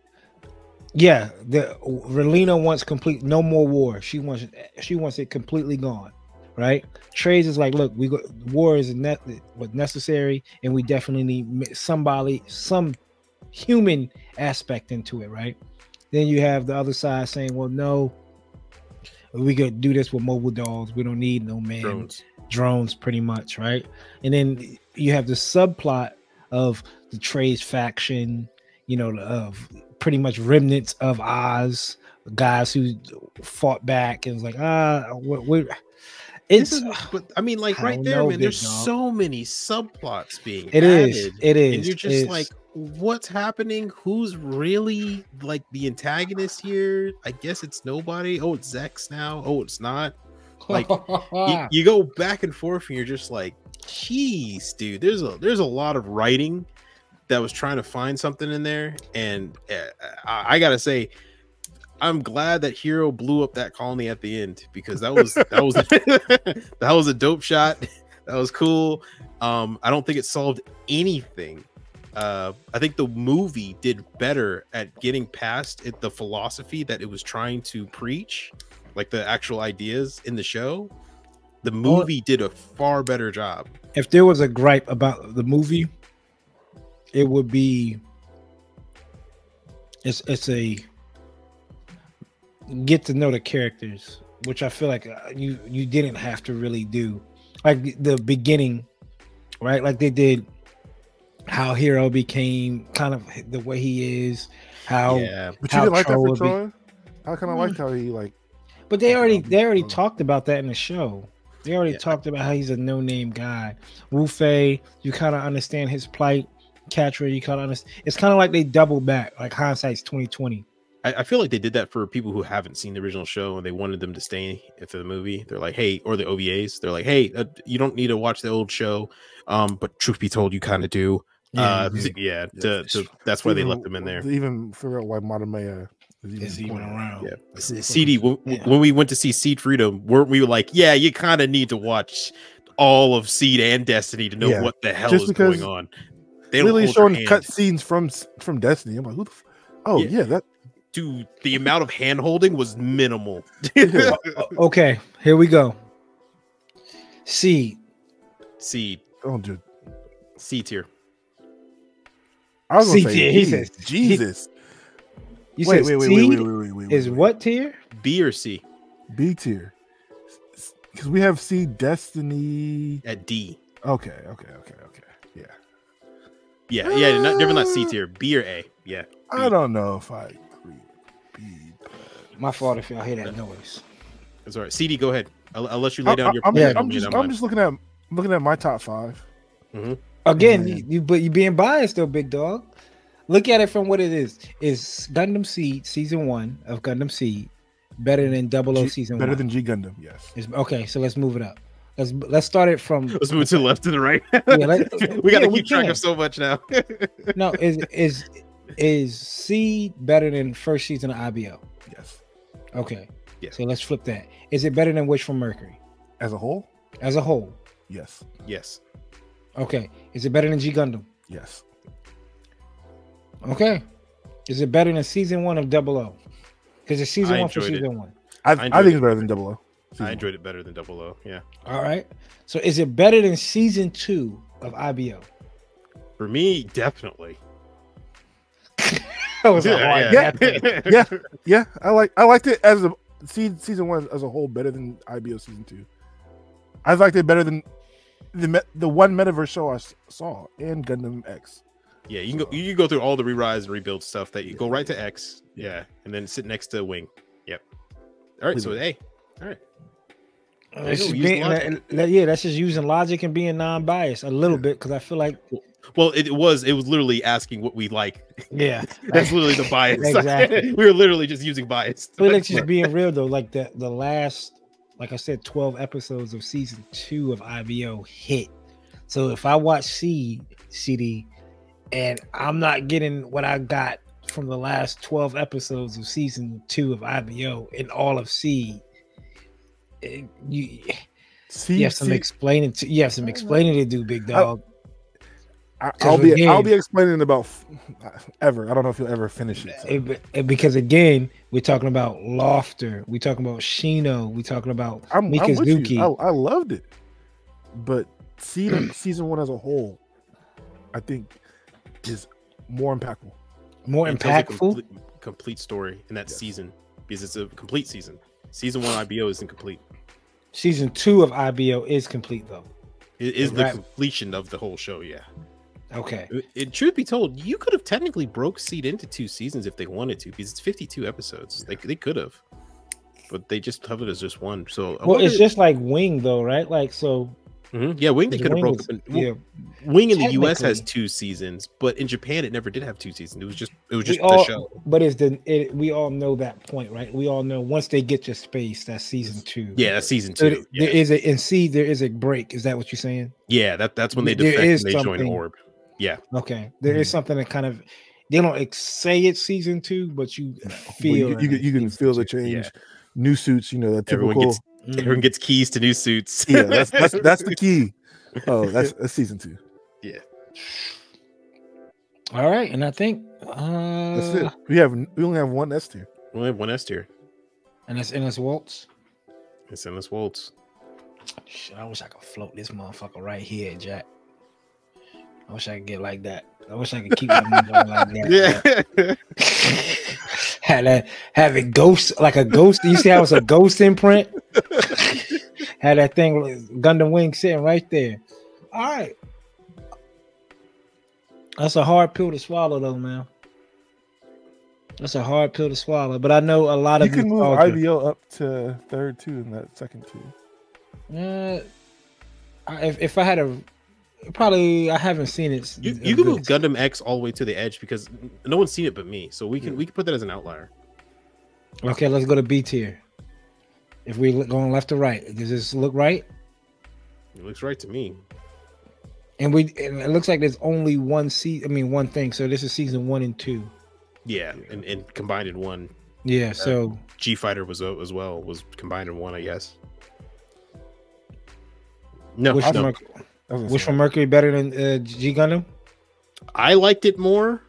[SPEAKER 1] Yeah, the Relena wants complete no more war. She wants she wants it completely gone, right? Treize is like, look, we got war is ne- was necessary, and we definitely need somebody, some human aspect into it, right? Then you have the other side saying, well, no, we could do this with mobile dolls. We don't need no man
[SPEAKER 3] drones.
[SPEAKER 1] drones pretty much right and then you have the subplot of the Treize faction you know of pretty much remnants of oz guys who fought back and was like ah we're, we're it's
[SPEAKER 3] is- but I mean, like
[SPEAKER 1] I
[SPEAKER 3] right there,
[SPEAKER 1] know,
[SPEAKER 3] man. There's
[SPEAKER 1] dog.
[SPEAKER 3] so many subplots being
[SPEAKER 1] it
[SPEAKER 3] added,
[SPEAKER 1] is it is
[SPEAKER 3] and you're just like, what's happening? Who's really like the antagonist here? I guess it's nobody. Oh, it's Zechs now. Oh, it's not. like, You, you go back and forth, and you're just like, Jeez, dude, there's a there's a lot of writing that was trying to find something in there, and uh, I, I gotta say, I'm glad that Heero blew up that colony at the end because that was that was that was a dope shot. That was cool. Um, I don't think it solved anything. Uh, I think the movie did better at getting past it, the philosophy that it was trying to preach, like the actual ideas in the show. The movie did a far better job.
[SPEAKER 1] If there was a gripe about the movie, it would be it's it's a get to know the characters, which I feel like uh, you you didn't have to really do, like the beginning, right? Like they did how Heero became kind of the way he is, how
[SPEAKER 3] yeah,
[SPEAKER 2] But you
[SPEAKER 1] How
[SPEAKER 2] didn't like that for
[SPEAKER 1] would be-
[SPEAKER 2] Trowa? I kind of liked how he like.
[SPEAKER 1] But they already they already talked about that in the show. They already
[SPEAKER 3] Yeah.
[SPEAKER 1] talked about how he's a no name guy. Wu Fei, you kind of understand his plight. Quatre, you kind of understand. It's kind of like they double back, like hindsight's twenty twenty.
[SPEAKER 3] I, I feel like they did that for people who haven't seen the original show and they wanted them to stay for the movie. They're like, hey, or the OVAs. They're like, hey, uh, you don't need to watch the old show, um, but truth be told, you kind of do. Uh,
[SPEAKER 1] you
[SPEAKER 3] yeah,
[SPEAKER 2] Yeah.
[SPEAKER 3] to, to, that's why they left them in there.
[SPEAKER 2] Even figure out why Madame is
[SPEAKER 1] is even
[SPEAKER 2] important.
[SPEAKER 1] around.
[SPEAKER 3] Yeah,
[SPEAKER 2] That's
[SPEAKER 3] C- CD. When,
[SPEAKER 1] yeah.
[SPEAKER 3] when we went to see Seed Freedom, weren't we like, yeah, you kind of need to watch all of Seed and Destiny to know
[SPEAKER 2] Yeah,
[SPEAKER 3] what the hell
[SPEAKER 2] just
[SPEAKER 3] is
[SPEAKER 2] because
[SPEAKER 3] going on. They don't
[SPEAKER 2] Literally
[SPEAKER 3] hold
[SPEAKER 2] showing cut scenes from from Destiny. I'm like, who the? F- oh
[SPEAKER 3] Yeah.
[SPEAKER 2] yeah, that
[SPEAKER 3] Dude, the amount of hand holding was minimal.
[SPEAKER 1] Okay, here we go. Seed,
[SPEAKER 3] Seed,
[SPEAKER 2] oh dude.
[SPEAKER 3] C tier.
[SPEAKER 2] I was gonna say,
[SPEAKER 1] he
[SPEAKER 2] he
[SPEAKER 1] says-
[SPEAKER 2] Jesus.
[SPEAKER 1] you
[SPEAKER 2] wait,
[SPEAKER 1] said
[SPEAKER 2] wait, wait, wait, wait, wait, wait, wait,
[SPEAKER 1] is
[SPEAKER 2] wait.
[SPEAKER 1] what tier?
[SPEAKER 3] B or C
[SPEAKER 2] B tier? Because we have Seed Destiny.
[SPEAKER 3] at D.
[SPEAKER 2] Okay, okay, okay, okay. Yeah,
[SPEAKER 3] Yeah, yeah, not, never not C
[SPEAKER 2] Uh,
[SPEAKER 3] tier. B or A. Yeah.
[SPEAKER 2] I don't know if I agree with B. But...
[SPEAKER 1] My fault if y'all hear that noise.
[SPEAKER 3] That's all right. CD, go ahead. I'll, I'll let you lay
[SPEAKER 2] I,
[SPEAKER 3] down your.
[SPEAKER 2] am
[SPEAKER 1] Yeah.
[SPEAKER 2] I'm
[SPEAKER 3] I'll
[SPEAKER 2] just, I'm just looking at looking at my top five.
[SPEAKER 1] Again,
[SPEAKER 2] Yeah.
[SPEAKER 1] you, you but you being biased though, big dog. Look at it from what it is. Is Gundam Seed season one of Gundam Seed better than Double O
[SPEAKER 2] G-
[SPEAKER 1] season
[SPEAKER 2] better
[SPEAKER 1] one?
[SPEAKER 2] than G Gundam. Yes.
[SPEAKER 1] Is- okay, so let's move it up. Let's let's start it from
[SPEAKER 3] Let's move to the left and the right.
[SPEAKER 1] Yeah, let-
[SPEAKER 3] we got to
[SPEAKER 1] yeah,
[SPEAKER 3] keep track
[SPEAKER 1] can.
[SPEAKER 3] of so much now.
[SPEAKER 1] no is is is Seed better than first season of IBO?
[SPEAKER 2] Yes.
[SPEAKER 1] Okay,
[SPEAKER 3] Yeah.
[SPEAKER 1] So let's flip that. Is it better than Witch from Mercury
[SPEAKER 2] As a whole,
[SPEAKER 1] as a whole?
[SPEAKER 2] yes.
[SPEAKER 3] yes.
[SPEAKER 1] Okay. Is it better than G Gundam?
[SPEAKER 2] Yes.
[SPEAKER 1] Okay. Is it better than season one of Double O? Because it's season
[SPEAKER 3] I
[SPEAKER 1] one for
[SPEAKER 3] enjoyed it.
[SPEAKER 1] season one.
[SPEAKER 2] I, I,
[SPEAKER 3] enjoyed
[SPEAKER 2] think
[SPEAKER 3] it.
[SPEAKER 2] it's better than Double O.
[SPEAKER 3] I enjoyed it better than Double O. Yeah.
[SPEAKER 1] All right. So is it better than season two of IBO?
[SPEAKER 3] For me, definitely.
[SPEAKER 1] That was a hard
[SPEAKER 2] yeah. Yeah. Yeah, I like I liked it as a se- season one as a whole better than IBO season two. I liked it better than the me- the one metaverse show I s- saw and Gundam X.
[SPEAKER 3] Yeah, you can go. You can go through all the re-rise and rebuild stuff. That you go right to X. Yeah, and then sit next to Wing. Yep. All right. So A. All right.
[SPEAKER 1] Uh, it's
[SPEAKER 3] Use
[SPEAKER 1] just being-
[SPEAKER 3] logic.
[SPEAKER 1] that- yeah, that's just using logic and being non-biased a little bit because I feel like
[SPEAKER 3] Well, it was. It was literally asking what we like.
[SPEAKER 1] yeah,
[SPEAKER 3] That's literally the bias.
[SPEAKER 1] Exactly.
[SPEAKER 3] we were literally just using bias.
[SPEAKER 1] I feel like just being real though. Like the the last, like I said, twelve episodes of season two of IBO hit. So if I watch C CD, and I'm not getting what I got from the last twelve episodes of season two of IBO in all of C, eh, you
[SPEAKER 2] See,
[SPEAKER 1] you have some
[SPEAKER 2] see,
[SPEAKER 1] explaining to you have some oh. explaining to do, big oh, dog.
[SPEAKER 2] I,
[SPEAKER 1] 'cause
[SPEAKER 2] will be
[SPEAKER 1] again-
[SPEAKER 2] I'll be explaining about f- ever. I don't know if you'll ever finish it. so.
[SPEAKER 1] It- it- because again, we're talking about Lafter, we're talking about Shino, we're talking about
[SPEAKER 2] I'm, I'm with you.
[SPEAKER 1] Mikazuki.
[SPEAKER 2] I, I loved it, but season season one as a whole, I think, is more impactful.
[SPEAKER 1] more
[SPEAKER 3] It tells a
[SPEAKER 1] impactful.
[SPEAKER 3] complete, complete story in that
[SPEAKER 2] Yes.
[SPEAKER 3] season because it's a complete season. Season one IBO isn't complete.
[SPEAKER 1] Season two of IBO is complete though.
[SPEAKER 3] It is the
[SPEAKER 1] Right.
[SPEAKER 3] completion of the whole show. Yeah.
[SPEAKER 1] Okay.
[SPEAKER 3] It, it truth be told, you could have technically broke Seed into two seasons if they wanted to, because it's 52 episodes. They, they could have, but they just have it as just one. So
[SPEAKER 1] Well, it's just like Wing though, right? Like so
[SPEAKER 3] Mhm. Yeah, Wing they could have broke
[SPEAKER 1] was-
[SPEAKER 3] up. In,
[SPEAKER 1] yeah,
[SPEAKER 3] Wing in the U.S. has two seasons, but in Japan it never did have two seasons. It was just it was just the
[SPEAKER 1] all,
[SPEAKER 3] show.
[SPEAKER 1] but it's the it, we all know that point, right? We all know once they get to space, that's season two.
[SPEAKER 3] Yeah, that's season two.
[SPEAKER 1] th-
[SPEAKER 3] yeah.
[SPEAKER 1] there is a and see there is a break. Is that what you're saying?
[SPEAKER 3] yeah, that that's when they
[SPEAKER 1] there
[SPEAKER 3] defect
[SPEAKER 1] is
[SPEAKER 3] and they join
[SPEAKER 1] something-
[SPEAKER 3] Orb. Yeah,
[SPEAKER 1] Okay, there is
[SPEAKER 2] Mhm.
[SPEAKER 1] something that kind of they don't ex- say it's season two, but you
[SPEAKER 2] But
[SPEAKER 1] feel
[SPEAKER 2] you, you, can- you can feel the change.
[SPEAKER 3] Yeah.
[SPEAKER 2] New suits, you know, that
[SPEAKER 3] Everyone
[SPEAKER 2] typical.
[SPEAKER 3] gets-
[SPEAKER 1] Mhm.
[SPEAKER 3] everyone gets keys to new suits.
[SPEAKER 2] yeah, that's that's that's the key. Oh, that's, that's season two. Yeah.
[SPEAKER 1] All right, and I think uh,
[SPEAKER 2] That's it. We have we only have one S tier.
[SPEAKER 3] we only have one S tier.
[SPEAKER 1] and it's Endless Waltz.
[SPEAKER 3] It's Endless Waltz.
[SPEAKER 1] Shit, I wish I could float this motherfucker right here, Jack. I wish I could get like that. I wish I could keep my motherfucker like that.
[SPEAKER 3] Yeah.
[SPEAKER 1] had that have it ghost like a ghost. You see how it's a ghost imprint? had that thing Gundam Wing sitting right there. All right. That's a hard pill to swallow though, man. That's a hard pill to swallow. But I know a lot
[SPEAKER 2] You
[SPEAKER 1] of
[SPEAKER 2] can move. IBO up to third too in that second tier.
[SPEAKER 1] Uh, if, if I had a probably I haven't seen it.
[SPEAKER 3] You, you can move. Gundam X all the way to the edge because no one's seen it but me. So we can we can put that as an outlier.
[SPEAKER 1] Okay, let's go to B tier. If we look going left to right, does this look right?
[SPEAKER 3] It looks right to me.
[SPEAKER 1] And we and it looks like there's only one season. I mean, one thing. So this is season one and two.
[SPEAKER 3] Yeah, and, and combined in one.
[SPEAKER 1] Yeah. So
[SPEAKER 3] G Fighter was uh, as well was combined in one, I guess. No, no.
[SPEAKER 1] Merc-
[SPEAKER 2] I
[SPEAKER 1] which
[SPEAKER 2] say,
[SPEAKER 1] from Mercury better than uh, G Gundam?
[SPEAKER 3] I liked it more,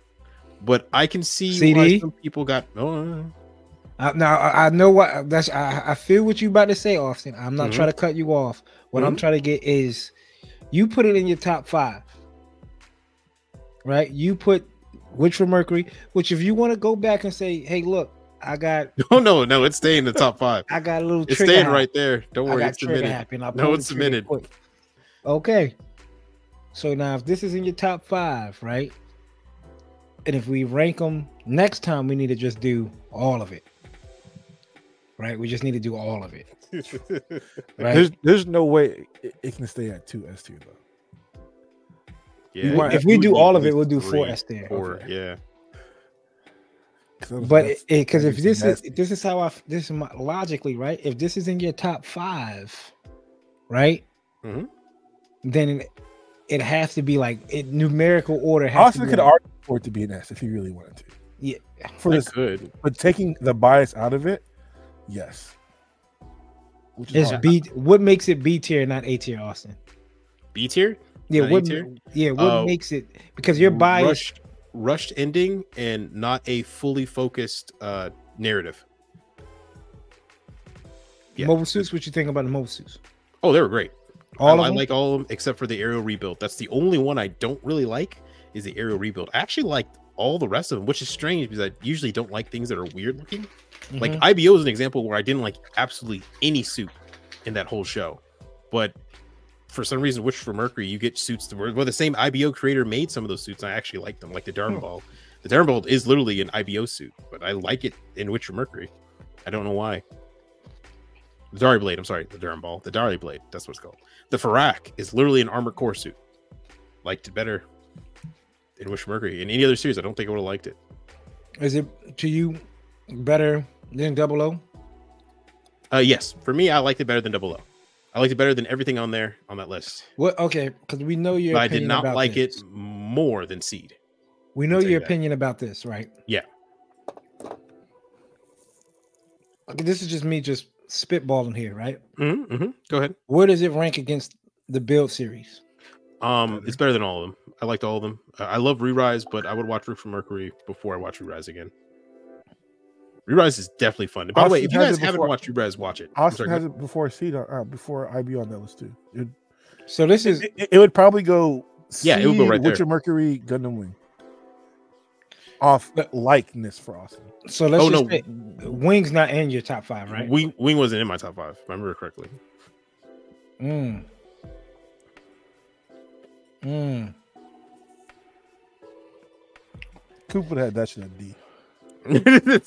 [SPEAKER 3] but I can see why some people got. Oh,
[SPEAKER 1] Uh, now I, I know what that's. I, I feel what you about to say, Austen. I'm not
[SPEAKER 3] Mhm.
[SPEAKER 1] trying to cut you off. What I'm
[SPEAKER 3] Mhm.
[SPEAKER 1] trying to get is, you put it in your top five, right? You put Witch from Mercury. Which if you want to go back and say, hey, look, I got
[SPEAKER 3] oh no, no, it's staying in the top five.
[SPEAKER 1] I got a little.
[SPEAKER 3] It's
[SPEAKER 1] trigger
[SPEAKER 3] staying
[SPEAKER 1] happy.
[SPEAKER 3] right there. Don't
[SPEAKER 1] I
[SPEAKER 3] worry,
[SPEAKER 1] got
[SPEAKER 3] it's
[SPEAKER 1] trigger
[SPEAKER 3] submitted.
[SPEAKER 1] happy.
[SPEAKER 3] No, it's
[SPEAKER 1] the trigger
[SPEAKER 3] submitted.
[SPEAKER 1] quick. Okay. So now, if this is in your top five, right? And if we rank them next time, we need to just do all of it. Right? We just need to do all of it. Right?
[SPEAKER 2] There's there's no way it, it can stay at two S tier though.
[SPEAKER 3] yeah,
[SPEAKER 2] might-
[SPEAKER 1] if we do all of it, we'll do four
[SPEAKER 3] three,
[SPEAKER 1] S there.
[SPEAKER 3] Four,
[SPEAKER 2] Okay.
[SPEAKER 3] yeah.
[SPEAKER 2] 'Cause that was-
[SPEAKER 1] But because if
[SPEAKER 2] gets
[SPEAKER 1] this is
[SPEAKER 2] nasty.
[SPEAKER 1] this is how I this is my, logically right. If this is in your top five, right,
[SPEAKER 3] Mhm.
[SPEAKER 1] Then it, it has to be like it numerical order. Has to
[SPEAKER 2] Austen
[SPEAKER 1] be
[SPEAKER 2] could
[SPEAKER 1] like-
[SPEAKER 2] argue for it to be an S if he really wanted to.
[SPEAKER 1] Yeah.
[SPEAKER 2] For
[SPEAKER 3] I
[SPEAKER 2] this,
[SPEAKER 3] could.
[SPEAKER 2] but taking the bias out of it, yes. Which is
[SPEAKER 1] It's. B. What makes it B tier, not A tier, Austen?
[SPEAKER 3] B tier.
[SPEAKER 1] Yeah,
[SPEAKER 3] Not
[SPEAKER 1] what?
[SPEAKER 3] A-tier?
[SPEAKER 1] Yeah, what
[SPEAKER 3] Uh,
[SPEAKER 1] makes it? Because you're biased.
[SPEAKER 3] Rushed, rushed ending and not a fully focused uh narrative. yeah.
[SPEAKER 1] Mobile suits. What you think about the mobile suits?
[SPEAKER 3] Oh, they were great.
[SPEAKER 1] All
[SPEAKER 3] I, I like all of them except for the aerial rebuild. That's the only one I don't really like is the aerial rebuild. I actually like all the rest of them, which is strange because I usually don't like things that are weird looking. Like
[SPEAKER 1] Mhm.
[SPEAKER 3] IBO is an example where I didn't like absolutely any suit in that whole show, but for some reason, Witch from Mercury, you get suits that were well, the same IBO creator made some of those suits. And I actually like them, like the Dharma
[SPEAKER 2] Hmm.
[SPEAKER 3] Ball. The Darilbalde is literally an IBO suit, but I like it in Witcher Mercury. I don't know why. The Darilbalde, I'm sorry, the Darilbalde, the Darilbalde, that's what it's called. The Pharact is literally an armored core suit. Liked it better in Witcher Mercury. In any other series, I don't think I would have liked it.
[SPEAKER 1] Is it to you better than Double O?
[SPEAKER 3] Uh, yes, for me, I liked it better than Double O. I liked it better than everything on there on that list.
[SPEAKER 1] What? Okay, because we know your.
[SPEAKER 3] But I did not like
[SPEAKER 1] this.
[SPEAKER 3] it more than Seed.
[SPEAKER 1] We know your
[SPEAKER 3] you that.
[SPEAKER 1] opinion about this, right?
[SPEAKER 3] Yeah.
[SPEAKER 1] Okay, this is just me just spitballing here, right?
[SPEAKER 3] Mm-hmm, Go ahead.
[SPEAKER 1] Where does it rank against the build series?
[SPEAKER 3] Um, it's better than all of them. I liked all of them. Uh, I love Re-Rise, but I would watch Root for Mercury before I watch Re-Rise again. Re-Rise is definitely fun. And by the way, if you guys
[SPEAKER 2] it
[SPEAKER 3] haven't watched Re-Rise, watch it. I'm
[SPEAKER 2] Austen
[SPEAKER 3] sorry,
[SPEAKER 2] has
[SPEAKER 3] go-
[SPEAKER 2] it before Seed, on- uh, before IB on that list too. It,
[SPEAKER 1] So this is
[SPEAKER 2] it, it would probably go.
[SPEAKER 3] Yeah, it would go
[SPEAKER 2] Seed,
[SPEAKER 3] right there.
[SPEAKER 2] Witcher Mercury, Gundam Wing. Off likeness for Austen.
[SPEAKER 1] so. Let's
[SPEAKER 3] Oh,
[SPEAKER 1] just
[SPEAKER 3] no.
[SPEAKER 1] say Wings not in your top five, right?
[SPEAKER 3] Wing, Wing wasn't in my top five. If I remember correctly.
[SPEAKER 1] Mm. Mm.
[SPEAKER 2] Cooper had that shit at D.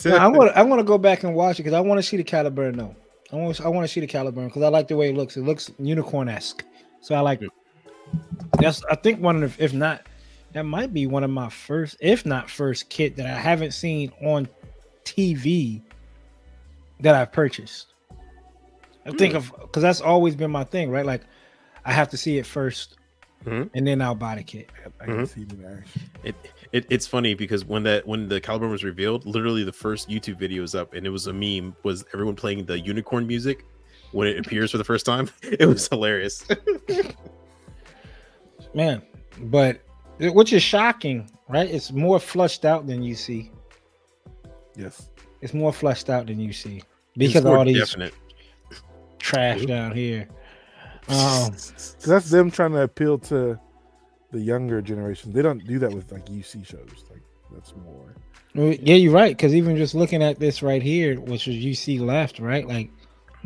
[SPEAKER 1] No, I want. I want to go back and watch it because I want to see the Calibarn. No, I want. I want to see the Calibarn because I like the way it looks. It looks unicorn esque. So I like it. that's I think one of the, if not that might be one of my first, if not first kit that I haven't seen on TV that I've purchased. I think
[SPEAKER 3] Hmm.
[SPEAKER 1] of because that's always been my thing, right? Like I have to see it 1st
[SPEAKER 3] Mhm.
[SPEAKER 1] and then I'll buy the kit.
[SPEAKER 2] I can
[SPEAKER 3] Mhm.
[SPEAKER 2] see it in action.
[SPEAKER 3] It, it it's funny because when that when the Calibarn was revealed, literally the first YouTube video was up and it was a meme was everyone playing the unicorn music when it appears for the first time. It was hilarious.
[SPEAKER 1] Man, but it- which is shocking, right? It's more flushed out than you see.
[SPEAKER 2] Yes.
[SPEAKER 1] It's more flushed out than you see because of all these
[SPEAKER 3] definite.
[SPEAKER 1] trash down here. Um,
[SPEAKER 2] that's them trying to appeal to the younger generation. They don't do that with like UC shows. Like that's more.
[SPEAKER 1] Yeah, you're right. Because even just looking at this right here, which is you see left, right? Like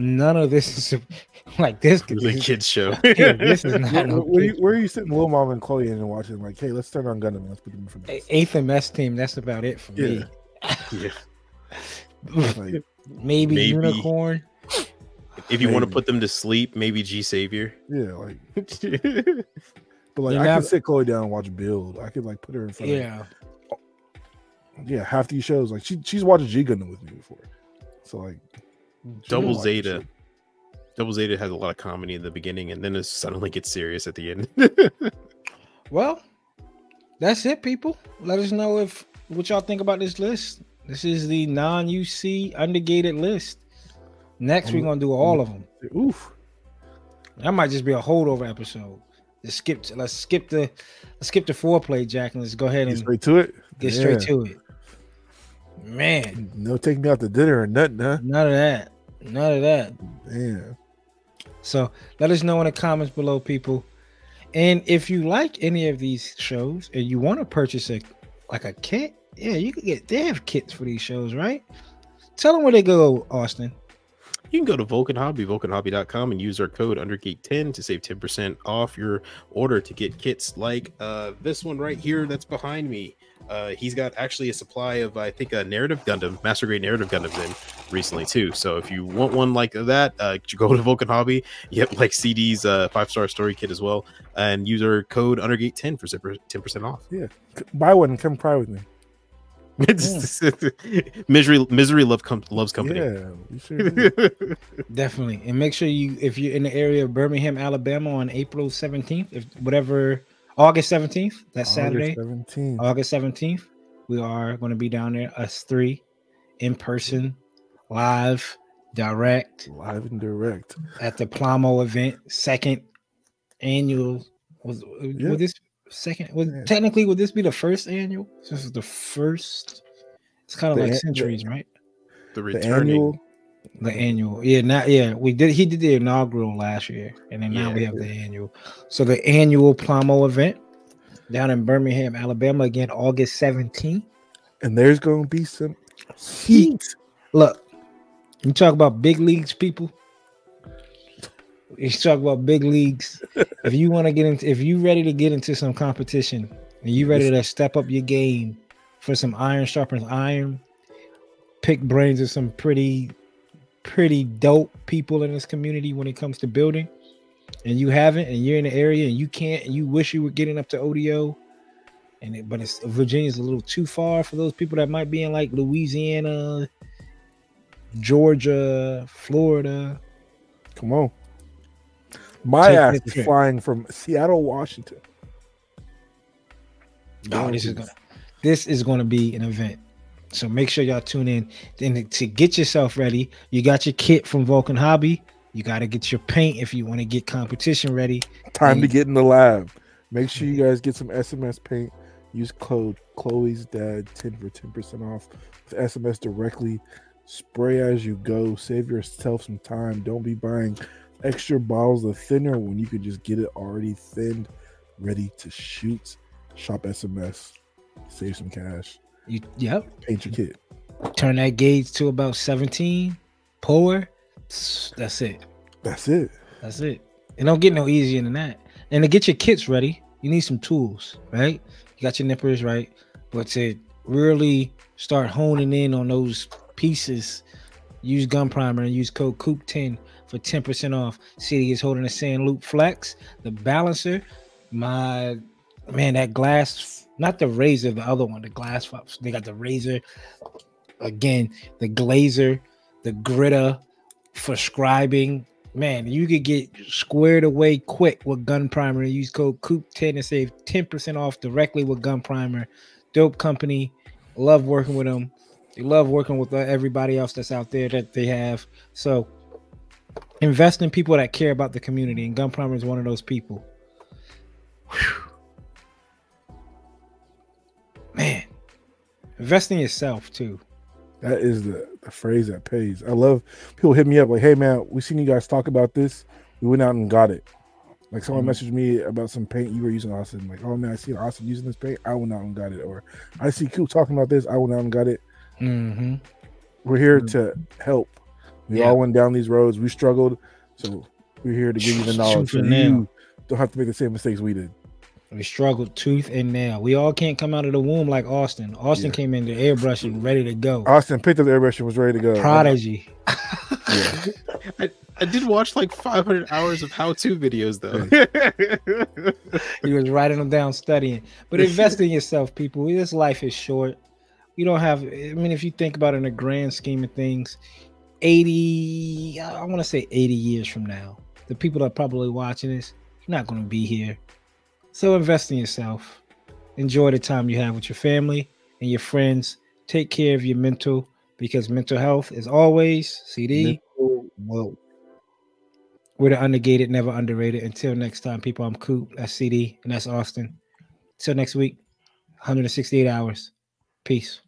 [SPEAKER 1] none of this is like this.
[SPEAKER 3] really
[SPEAKER 1] this-
[SPEAKER 3] kids show.
[SPEAKER 1] Yeah, this is not
[SPEAKER 2] Where,
[SPEAKER 1] no
[SPEAKER 2] where, you, where are you sitting, Lil Mom and Chloe, in and watching? Like, hey, let's turn on Gundam. Let's put them in front of
[SPEAKER 1] A-
[SPEAKER 2] us.
[SPEAKER 1] eighth MS team. That's about it for me.
[SPEAKER 3] yeah.
[SPEAKER 2] Like,
[SPEAKER 1] Maybe,
[SPEAKER 3] Maybe.
[SPEAKER 1] unicorn.
[SPEAKER 3] If you want to put them to sleep, maybe G Savior.
[SPEAKER 2] yeah, like, but like,
[SPEAKER 1] You
[SPEAKER 2] I
[SPEAKER 1] have-
[SPEAKER 2] could sit Chloe down and watch Build. I could like put her in front.
[SPEAKER 1] Yeah,
[SPEAKER 2] Of, yeah, half these shows. Like, she she's watched G Gundam with me before. So like, she
[SPEAKER 3] Double Zeta. Double Zeta has a lot of comedy in the beginning and then it suddenly gets serious at the end.
[SPEAKER 1] Well, that's it, people. Let us know if what y'all think about this list. This is the non-UC undergated list. Next, we're
[SPEAKER 2] Um,
[SPEAKER 1] gonna do all of them.
[SPEAKER 2] Oof.
[SPEAKER 1] That might just be a holdover episode. Let's skip. To, let's skip the. Let's skip the foreplay, Jack, and let's go ahead and Get
[SPEAKER 2] straight to it.
[SPEAKER 1] get straight to it. Man,
[SPEAKER 2] No taking me out to dinner or nothing, huh?
[SPEAKER 1] none of that. None of that.
[SPEAKER 2] Yeah.
[SPEAKER 1] So let us know in the comments below, people. And if you like any of these shows and you want to purchase a like a kit, yeah, you can get they have kits for these shows, right? Tell them where they go, Austen.
[SPEAKER 3] You can go to Vulcan Hobby, vulcanhobby.com, and use our code undergate10 to save 10% off your order to get kits like uh, this one right here that's behind me. Uh, he's got actually a supply of, I think, a narrative Gundam, Master Grade narrative Gundam, in recently, too. So if you want one like that, uh, go to Vulcan Hobby. Have like CD's uh, five star story kit as well, and use our code undergate10 for 10% off.
[SPEAKER 2] Yeah, Buy one and come cry with me.
[SPEAKER 3] Misery, misery love com- loves company.
[SPEAKER 2] Yeah, you sure.
[SPEAKER 1] Definitely. And make sure you if you're in the area of Birmingham, Alabama on April 17th, if whatever August 17th, that's Saturday.
[SPEAKER 2] August 17th.
[SPEAKER 1] August 17th, we are going to be down there, us three, in person, live, direct
[SPEAKER 2] Live and direct.
[SPEAKER 1] at the Plamo event, second annual. Was uh,
[SPEAKER 2] Yeah.
[SPEAKER 1] would this second? Would
[SPEAKER 2] Yeah.
[SPEAKER 1] technically would this be the first annual? This is the first. It's kind of
[SPEAKER 2] The
[SPEAKER 1] like
[SPEAKER 2] an- the-
[SPEAKER 1] centuries, right?
[SPEAKER 3] The
[SPEAKER 2] The
[SPEAKER 3] returning.
[SPEAKER 2] annual.
[SPEAKER 1] The annual, yeah, not yeah. We did. He did the inaugural last year, and then now we
[SPEAKER 3] Yeah.
[SPEAKER 1] have the annual. So the annual Plamo event down in Birmingham, Alabama, again, August seventeenth.
[SPEAKER 2] And there's going to be some heat.
[SPEAKER 1] Look, you talk about big leagues, people. You talk about big leagues. if you want to get into, if you ready to get into some competition, and you ready to step up your game for some iron sharpens iron, pick brains of some pretty, pretty dope people in this community when it comes to building, and you haven't, and you're in the area and you can't, and you wish you were getting up to ODO, and it, but it's Virginia's a little too far for those people that might be in like Louisiana, Georgia, Florida.
[SPEAKER 2] Come on. My
[SPEAKER 1] Take
[SPEAKER 2] ass is flying from Seattle, Washington.
[SPEAKER 1] Oh, this is gonna this is gonna be an event. So make sure y'all tune in. Then to get yourself ready, you got your kit from Vulcan Hobby. You got to get your paint if you want to get competition ready.
[SPEAKER 2] Time to
[SPEAKER 1] Mm.
[SPEAKER 2] get in the lab. Make sure you guys get some SMS paint. Use code Chloe's Dad 10 for 10% off with SMS directly. Spray as you go. Save yourself some time. Don't be buying extra bottles of thinner when you could just get it already thinned, ready to shoot. Shop SMS. Save some cash.
[SPEAKER 1] You yep.
[SPEAKER 2] Paint your kit.
[SPEAKER 1] Turn that gauge to about 17. Pour. That's it.
[SPEAKER 2] That's it.
[SPEAKER 1] That's it. It don't get no easier than that. And to get your kits ready, you need some tools, right? You got your nippers, right? But to really start honing in on those pieces, use gun primer and use code COOP10 for 10% off. City is holding a Sand Loop Flex, the balancer. My man, that glass, not the razor, the other one, the glass. They got the razor. Again, the glazer, the gritter for scribing. Man, you could get squared away quick with gun primer. Use code COOP10 and save 10% off directly with gun primer. Dope company. Love working with them. They love working with uh, everybody else that's out there that they have. So invest in people that care about the community, and Gun Primer is one of those people. Whew. Man, invest in yourself too.
[SPEAKER 2] That is the, the phrase that pays. I love people hit me up like, "Hey man, we seen you guys talk about this. We went out and got it." Like someone mm-hmm. messaged me about some paint you were using, Austen. Like, "Oh man, I see Austen using this paint. I went out and got it." Or I see Coop talking about this. I went out and got it.
[SPEAKER 1] Mm-hmm.
[SPEAKER 2] We're here mm-hmm. to help. We yeah. all went down these roads. We struggled, so we're here to give you the knowledge. So you don't have to make the same mistakes we did.
[SPEAKER 1] We struggled tooth and nail. We all can't come out of the womb like Austen. Austen yeah. came into airbrushing ready to go.
[SPEAKER 2] Austen picked up the airbrush and was ready to go.
[SPEAKER 1] Prodigy.
[SPEAKER 3] yeah. I, I did watch like 500 hours of how-to videos though.
[SPEAKER 1] he was writing them down, studying. But invest in yourself, people. This life is short. You don't have. I mean, if you think about it in a grand scheme of things, 80. I want to say 80 years from now, the people that are probably watching this, you're not going to be here. So invest in yourself. Enjoy the time you have with your family and your friends. Take care of your mental because mental health is always CD. Well, we're the undergated, never underrated. Until next time, people, I'm Coop. That's CD and that's Austen. Until next week, 168 hours. Peace.